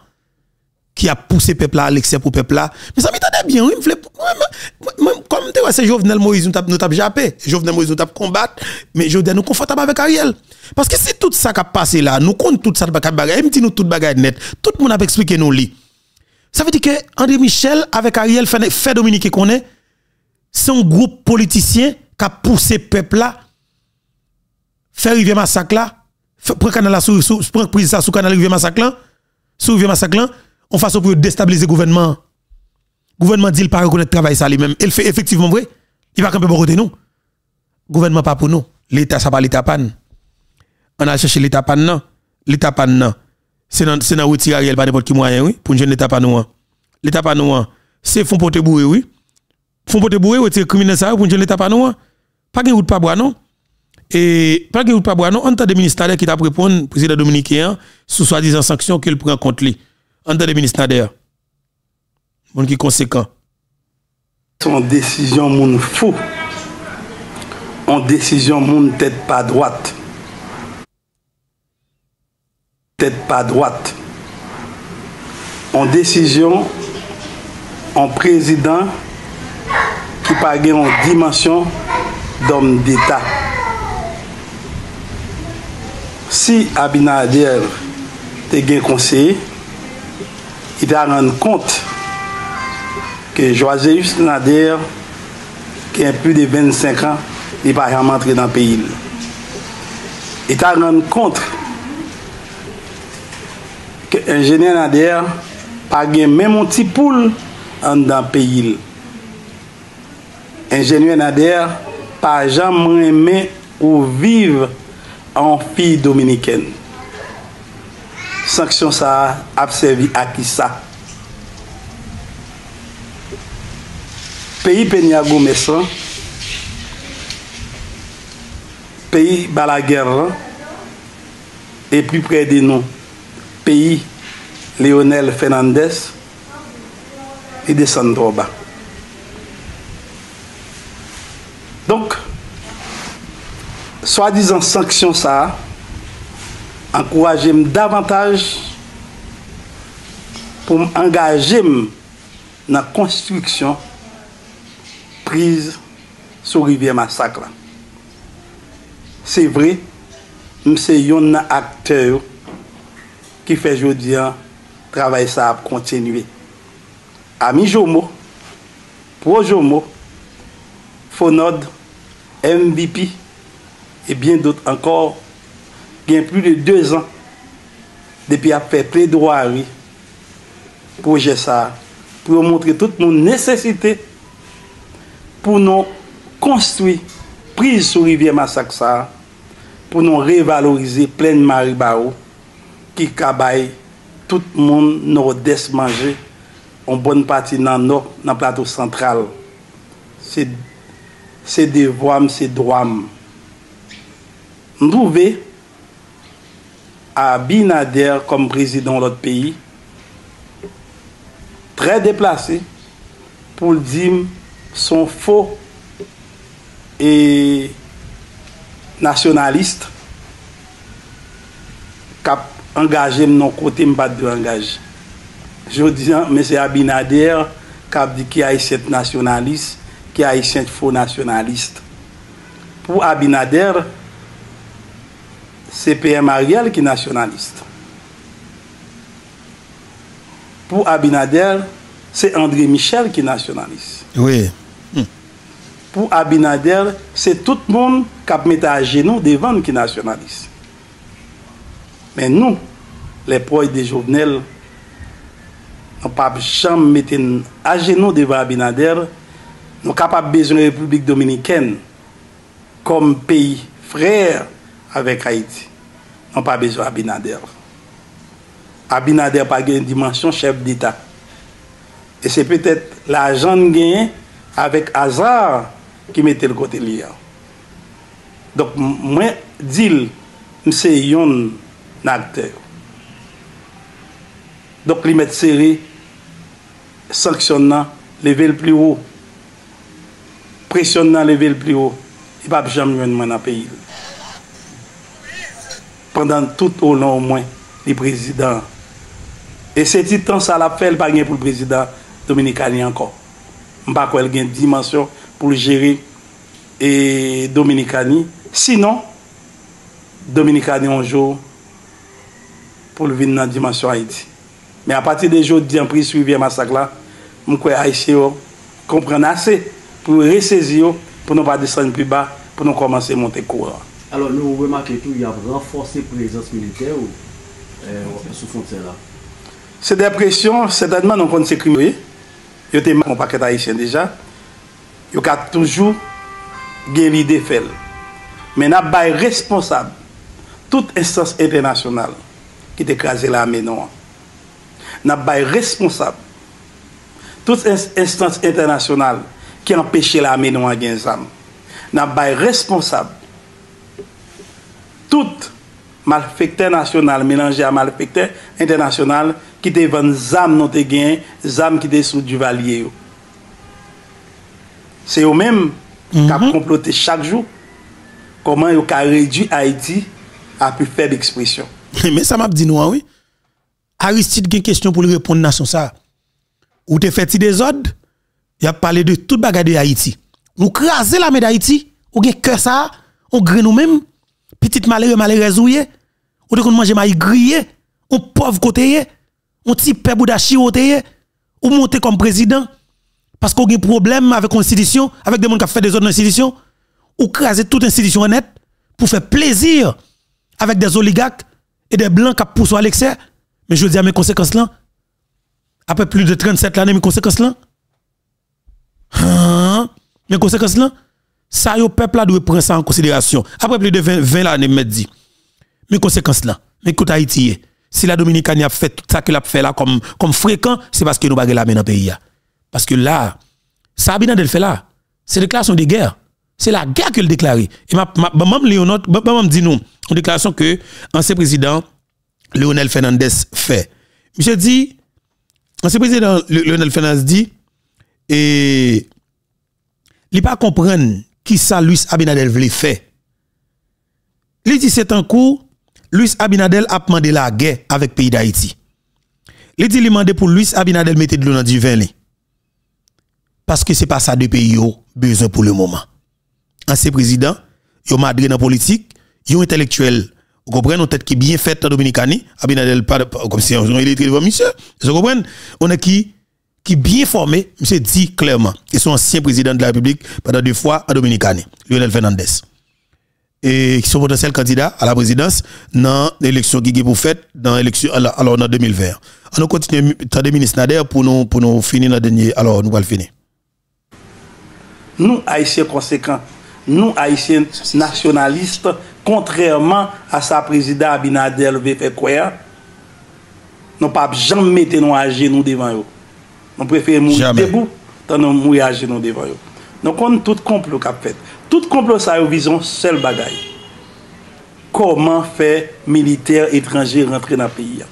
qui a poussé peuple à l'excès pour peuple là. Mais ça m'étonne bien, oui, comme tu vois, c'est Jovenel Moïse nous tape jappé, Jovenel Moïse nous tape combattre, mais dis nous confortable avec Ariel. Parce que c'est tout ça qui a passé là, nous comptons tout ça de bagaille, même si nous tout bagaille net, tout le monde a expliqué nous li. Ça veut dire que André Michel avec Ariel fait, fait Dominique qu'on est, c'est un groupe politicien qui a poussé peuple là, faire arriver massacre là, prendre canal sous, sous, prise ça sous canal rivière massacre là, sous rivière massacre là, on façon pour déstabiliser le gouvernement. Le gouvernement dit qu'il pas reconnaître travail ça lui-même. Il fait effectivement vrai. Il va camper pour côté nous. Le gouvernement pas pour nous. L'État ça pas l'État pan. On a cherché l'État pan non? L'État pan non. C'est dans dans retirer pas n'importe qui moyen oui? Pour une jeune l'État pan nous. L'État pan nous. C'est font porter bourré oui? Font porter bourré retirer criminel ça pour une jeune l'État. Pas de route pas bois non? Et pas de route pas bois non? On entend des ministères qui t'a répondre président dominicain sous soi-disant sanctions qu'il prend contre lui en tant que ministre Mon qui conséquent. Son décision mon fou. En décision mon tête pas droite. Tête pas droite. En décision en président qui pas en dimension d'homme d'État. Si Abinader te gain conseiller, il a rendu compte que Joséus Nader, qui a plus de 25 ans, il n'est pas jamais entré dans le pays. Il a rendu compte que l'ingénieur Nader n'a pas même un petit poule dans le pays. L'ingénieur Nader n'a jamais aimé ou vivre en fille dominicaine. sanksyon sa ap servi akisa. Peyi Penyago Mesan, peyi Balaguerran, e pli pre de nou, peyi Leonel Fernandez, e de Sandroba. Donk, swa dizan sanksyon sa a, ankourajem davantage pou m angajem nan konstriksyon priz sou rivye masak la. Se vre, m se yon nan akteur ki fe jodi an travay sa ap kontinue. Ami Jomo, Pro Jomo, Fonod, MVP e bien dout ankor gen plus de 2 an depi ap fè ple droari proje sa pou montre tout nou nesesite pou nou konstoui priz sou rivye masak sa pou nou revalorize plen maribaro ki kabay tout moun nou des manje an bon pati nan nou nan plato sentral se, se devwam se dwam mdouve à Binader comme président de l'autre pays, très déplacé, pour le dire, sont faux et nationalistes cap engagé non côté m'pas de engagé. Je dis mais c'est Abinader qui dit qui haïtien nationaliste, qui haïtien faux nationaliste. Pour Abinader, se PM Ariel ki nasyonalist. Pou Abinader, se André Michel ki nasyonalist. Oui. Hm. Pou Abinader, se tout moun kap mette a genou devan ki nasyonalist. Men nou, le proy de jounel, nou pap chanm meten a genou devan Abinader, nou kap ap bezon Republik Dominiken kom peyi frèr avèk Haiti. Nan pa bezwa Abinader. Abinader pa gen dimensyon chef d'Etat. E se petèt la jan gen avèk azar ki mette l kote li ya. Dok mwen dil mse yon nan. Dok li mette seri sanksyon nan leve l pli ou. Presyon nan leve l pli ou. I pa pi jam yon mwen apè. pandan tout ou nan ou mwen li prezident. E se ti tan sa la fel pa gen pou prezident Dominikani ankon. Mpa kwen gen dimensyon pou jere e Dominikani. Sinon, Dominikani anjou pou vin nan dimensyon Haiti. Me apati de jo di an pri suivye masak la, mwen kwen Haiti yo kompren ase pou resezi yo pou nou pa desen pi ba pou nou komanse monte kouran. Alors nou remake tou y ap renforse prezans militer ou sou fonte la? Se depresyon, sedanman nou kon se krimi. Yo te man kon paket Haitien deja. Yo ka toujou gen l'ide fel. Men ap bay responsab tout instance internasyonal ki te kaze la menon an. Nap bay responsab tout instance internasyonal ki empeshe la menon an gen zam. Nap bay responsab tout malfekte nasyonal menanje a malfekte internasyonal ki te ven zam nou te gen, zam ki te sou duvalye yo. Se yo menm kap komplote chak jou koman yo ka redu Haiti a pi feb ekspresyon. Men sa map di nou anwi, Aristide gen kestyon pou li repon nasyon sa. Ou te feti de zod, ya pale de tout bagade Haiti. Nou krasen la men d'Haiti, ou gen kè sa, ou gren nou menm, pitit malere malere zouye, ou de kon manje ma yi griye, ou pov koteye, ou ti pebou da chi woteye, ou monte kom prezident, paske ou gen problem avek konstidisyon, avek de moun ka fe de zod nan instidisyon, ou krasi tout instidisyon net, pou fe plezir, avek de zoligak, et des blancs qui poussent à l'excès? Mais je veux dire, mes conséquences là, après plus de 37 années, mes conséquences là, hein, mes conséquences là, ça, le peuple doit prendre ça en considération. Après plus de 20, 20 années, me dit, mes conséquences là, mais écoute Haïti, si la Dominicanie a fait tout ça qu'elle a fait là comme, comme fréquent, c'est parce que nous baguons la main dans le pays. Parce que là, ça a bien fait là, c'est déclaration de guerre. C'est la guerre qu'il déclaré. Et ma, ma, Léonard, ma, dit nous, une déclaration que ancien président Lionel Fernandez fait. Monsieur dit, ancien président Lionel Fernandez dit, et il pas comprendre qui ça Luis Abinadel voulait faire. Il dit c'est un coup, Luis Abinadel a demandé la guerre avec pays d'Haïti. Il dit il demandé pour Luis Abinadel mettre de l'eau dans du vin. Parce que c'est pas ça de pays besoin pour le moment ancien président, yo madré dans politique, yo intellectuel. Vous comprenez, tête qui bien faite en Dominicanie, Abinadel comme si on était monsieur. Vous comprenez? On est qui? Qui bien formé, monsieur dit clairement, et son ancien président de la République pendant deux fois en Dominicanie, Lionel Fernandez. Et qui sont potentiels candidats à la présidence dans l'élection qui est pour fait dans l'élection alors en 2020. On continue de ministre Nader pour nous pour nous finir dans dernier alors nous allons finir. Nous haïtiens conséquents nous, haïtiens nationalistes, contrairement à sa président Abinader veut faire quoi, nous pas jamais mettre nous à genoux devant eux. Nou prefere mouye debou, tan nou mouye aje nou devan yo. Nou kon tout komplo kap fet. Tout komplo sa yo vizon sel bagay. Koman fe militer etranje rentre nan peyi ya?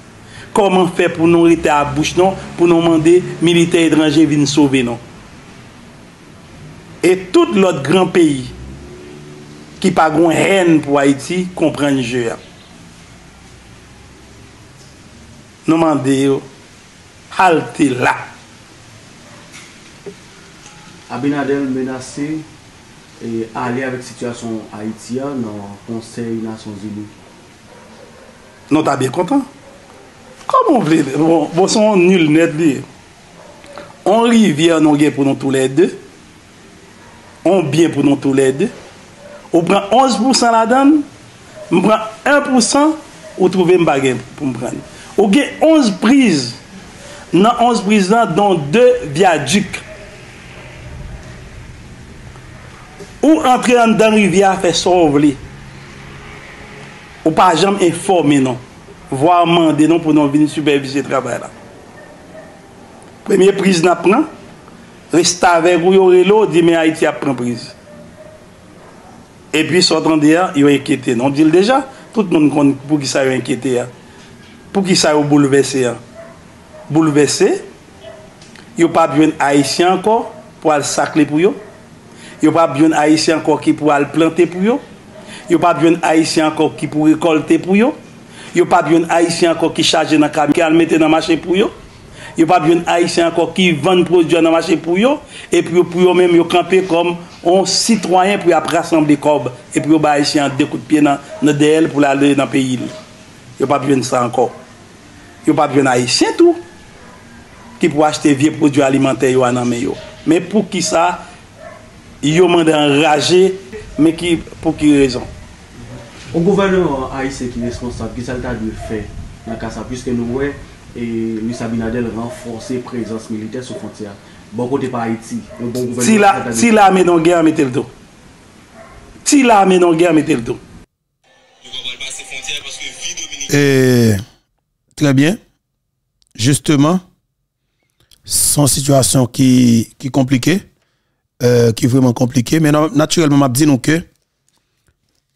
Koman fe pou nou rete a bouch non, pou nou mande militer etranje vin souve non? E tout lot gran peyi ki pa gon hen pou Haiti kompren je ya. Nou mande yo halte la Abinadel menase e ale avèk situasyon Haitia nan konsey Nasyon Zili. Non ta bien kontan. Koman vle, bon, bon son nul net li. On rivye non gen pou nou tou led. On bien pou nou tou led. Ou pran 11% la dan, M pran 1% ou trouve m bagen pou m pran. Ou gen 11 priz. nan 11 priz nan don 2 viaduc. Ou entre an dan rivya fe sov li. Ou pa jam informe non. Vwa mande non pou non vini supervise trabay la. Premye priz na pran. Resta avek ou yo relo di men Haiti ap pran priz. E pi sotan de ya, yo enkete. Non dil deja, tout moun kon pou ki sa yo enkete ya. Pou ki sa yo boulevesse ya. Boulevesse, yo pa bwen Haitien anko pou al sakle pou yo. Yo pa byon Haitien anko ki pou al plante pou yo. Yo pa byon Haitien anko ki pou rekolte pou yo. Yo pa byon Haitien anko ki chaje nan kami ki al mette nan mache pou yo. Yo pa byon Haitien anko ki vande prodjou nan mache pou yo. E pou yo, yo mèm yo kampe kom on sitwayen pou yo ap rassemble kob. E pou yo ba Haitien dekout pye nan, nan DL pou la le nan peyi li. Yo pa byon sa anko. Yo pa byon Haitien tou. Ki pou achete vie prodjou alimenter yo anan men yo. Men pou ki sa... yo mande enraje, men pou ki rezon. O gouvernement Haitien ki responsable, ki sa lta dwe fe nan kasa, pwiske nou we, e Luis Abinadel renforse prezans militer sou fontya. Bon kote pa Haiti. Ti la menon gen a metel do. Ti la menon gen a metel do. Et très bien. Justement, son situation qui qui compliquée, euh, qui est vraiment compliquée. Mais naturellement, m'a dit nous que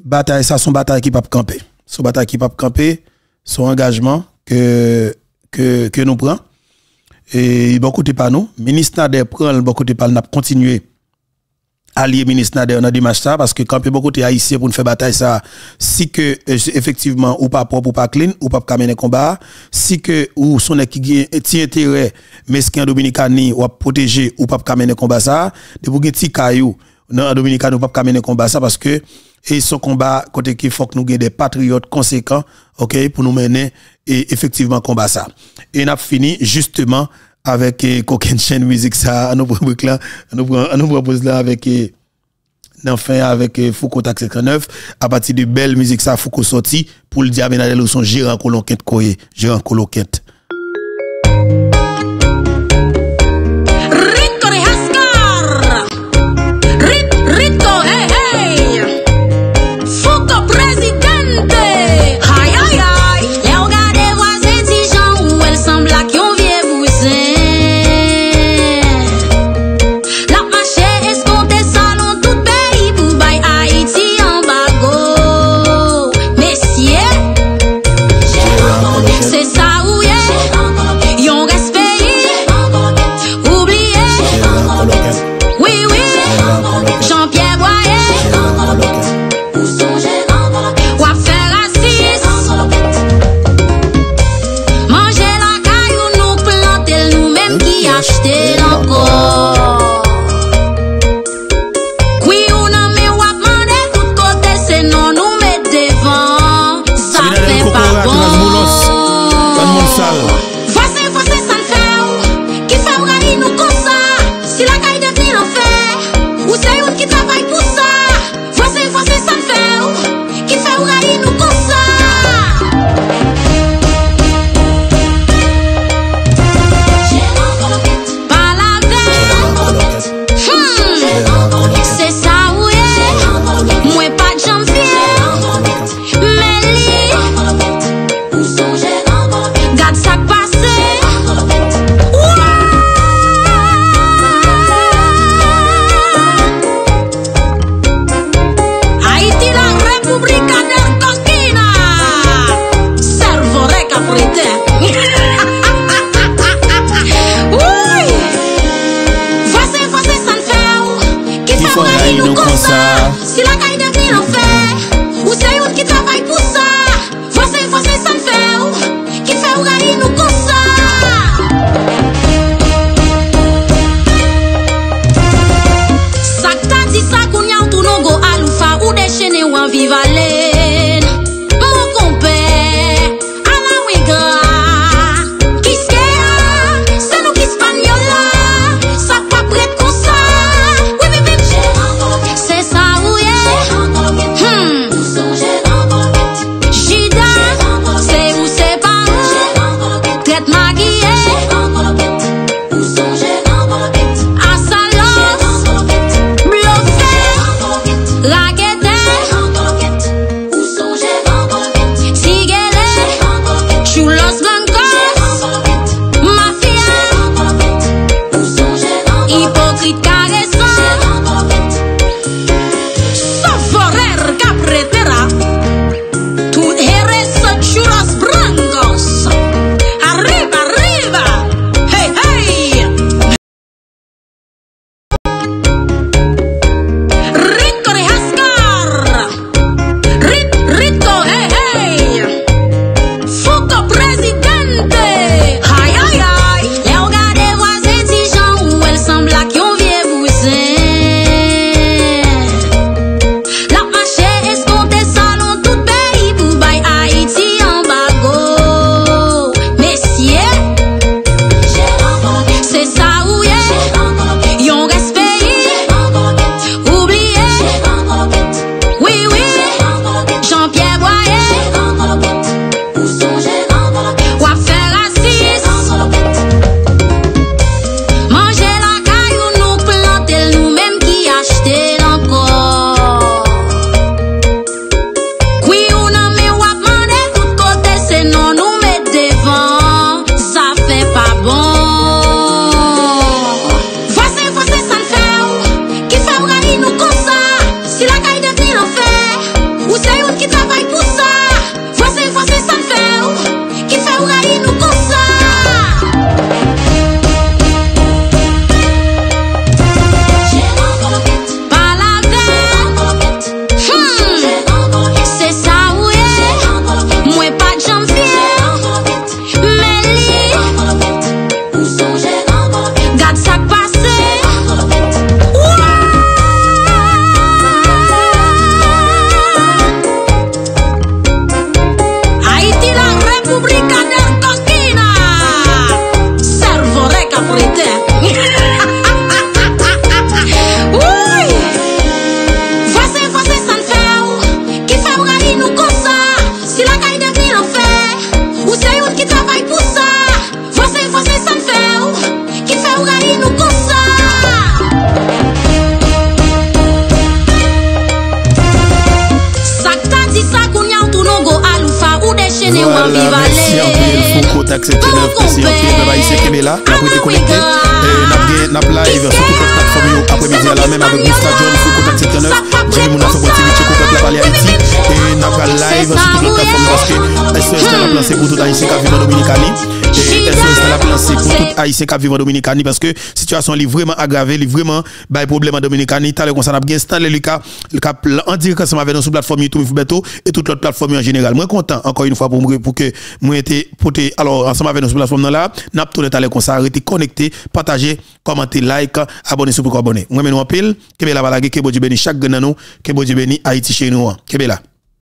bataille ça, son bataille qui pas camper. Son bataille qui pas camper, son engagement que que que nous prenons. Et beaucoup de pas nous. Ministre Nader prend beaucoup de pas n'a continuer allié ministre Nader dans démarche ça parce que quand beaucoup de haïtiens pour nous faire bataille ça si que euh, effectivement ou pas propre ou pas clean ou pas mener combat si que ou son qui a intérêt mesquin dominicani ou protéger ou pas mener combat ça de pour petit caillou dans dominicain ou pas mener combat ça parce que et son combat côté qu'il faut que nous ayons des patriotes conséquents OK pour nous mener et effectivement combat ça. Et on a fini justement avec eh, coquin chaîne musique ça nous rubrique là nous propose là avec eh, enfin avec eh, Foucault Tax 59 à partir de belle musique ça Foucault sorti pour le diable ou son gérant colonquette koye gérant colonquette Haïtien qui vit en Dominicanie parce que situation est vraiment aggravée, est vraiment, bah, problème en Dominicanie, t'as le concert, n'a bien installé le cas, le en direct ensemble avec nous sur la plateforme YouTube, et toute l'autre plateforme en général. Moi, content, encore une fois, pour, pour que moi été, pour alors, ensemble avec nous sur la plateforme là, n'a pas tout comme ça, arrêtez, connecté, partagez, commentez, like, abonnez sur pour abonner. Moi, maintenant, en pile, que la balage, que bon Dieu chaque nous, que bon Dieu Haïti chez nous. Que là.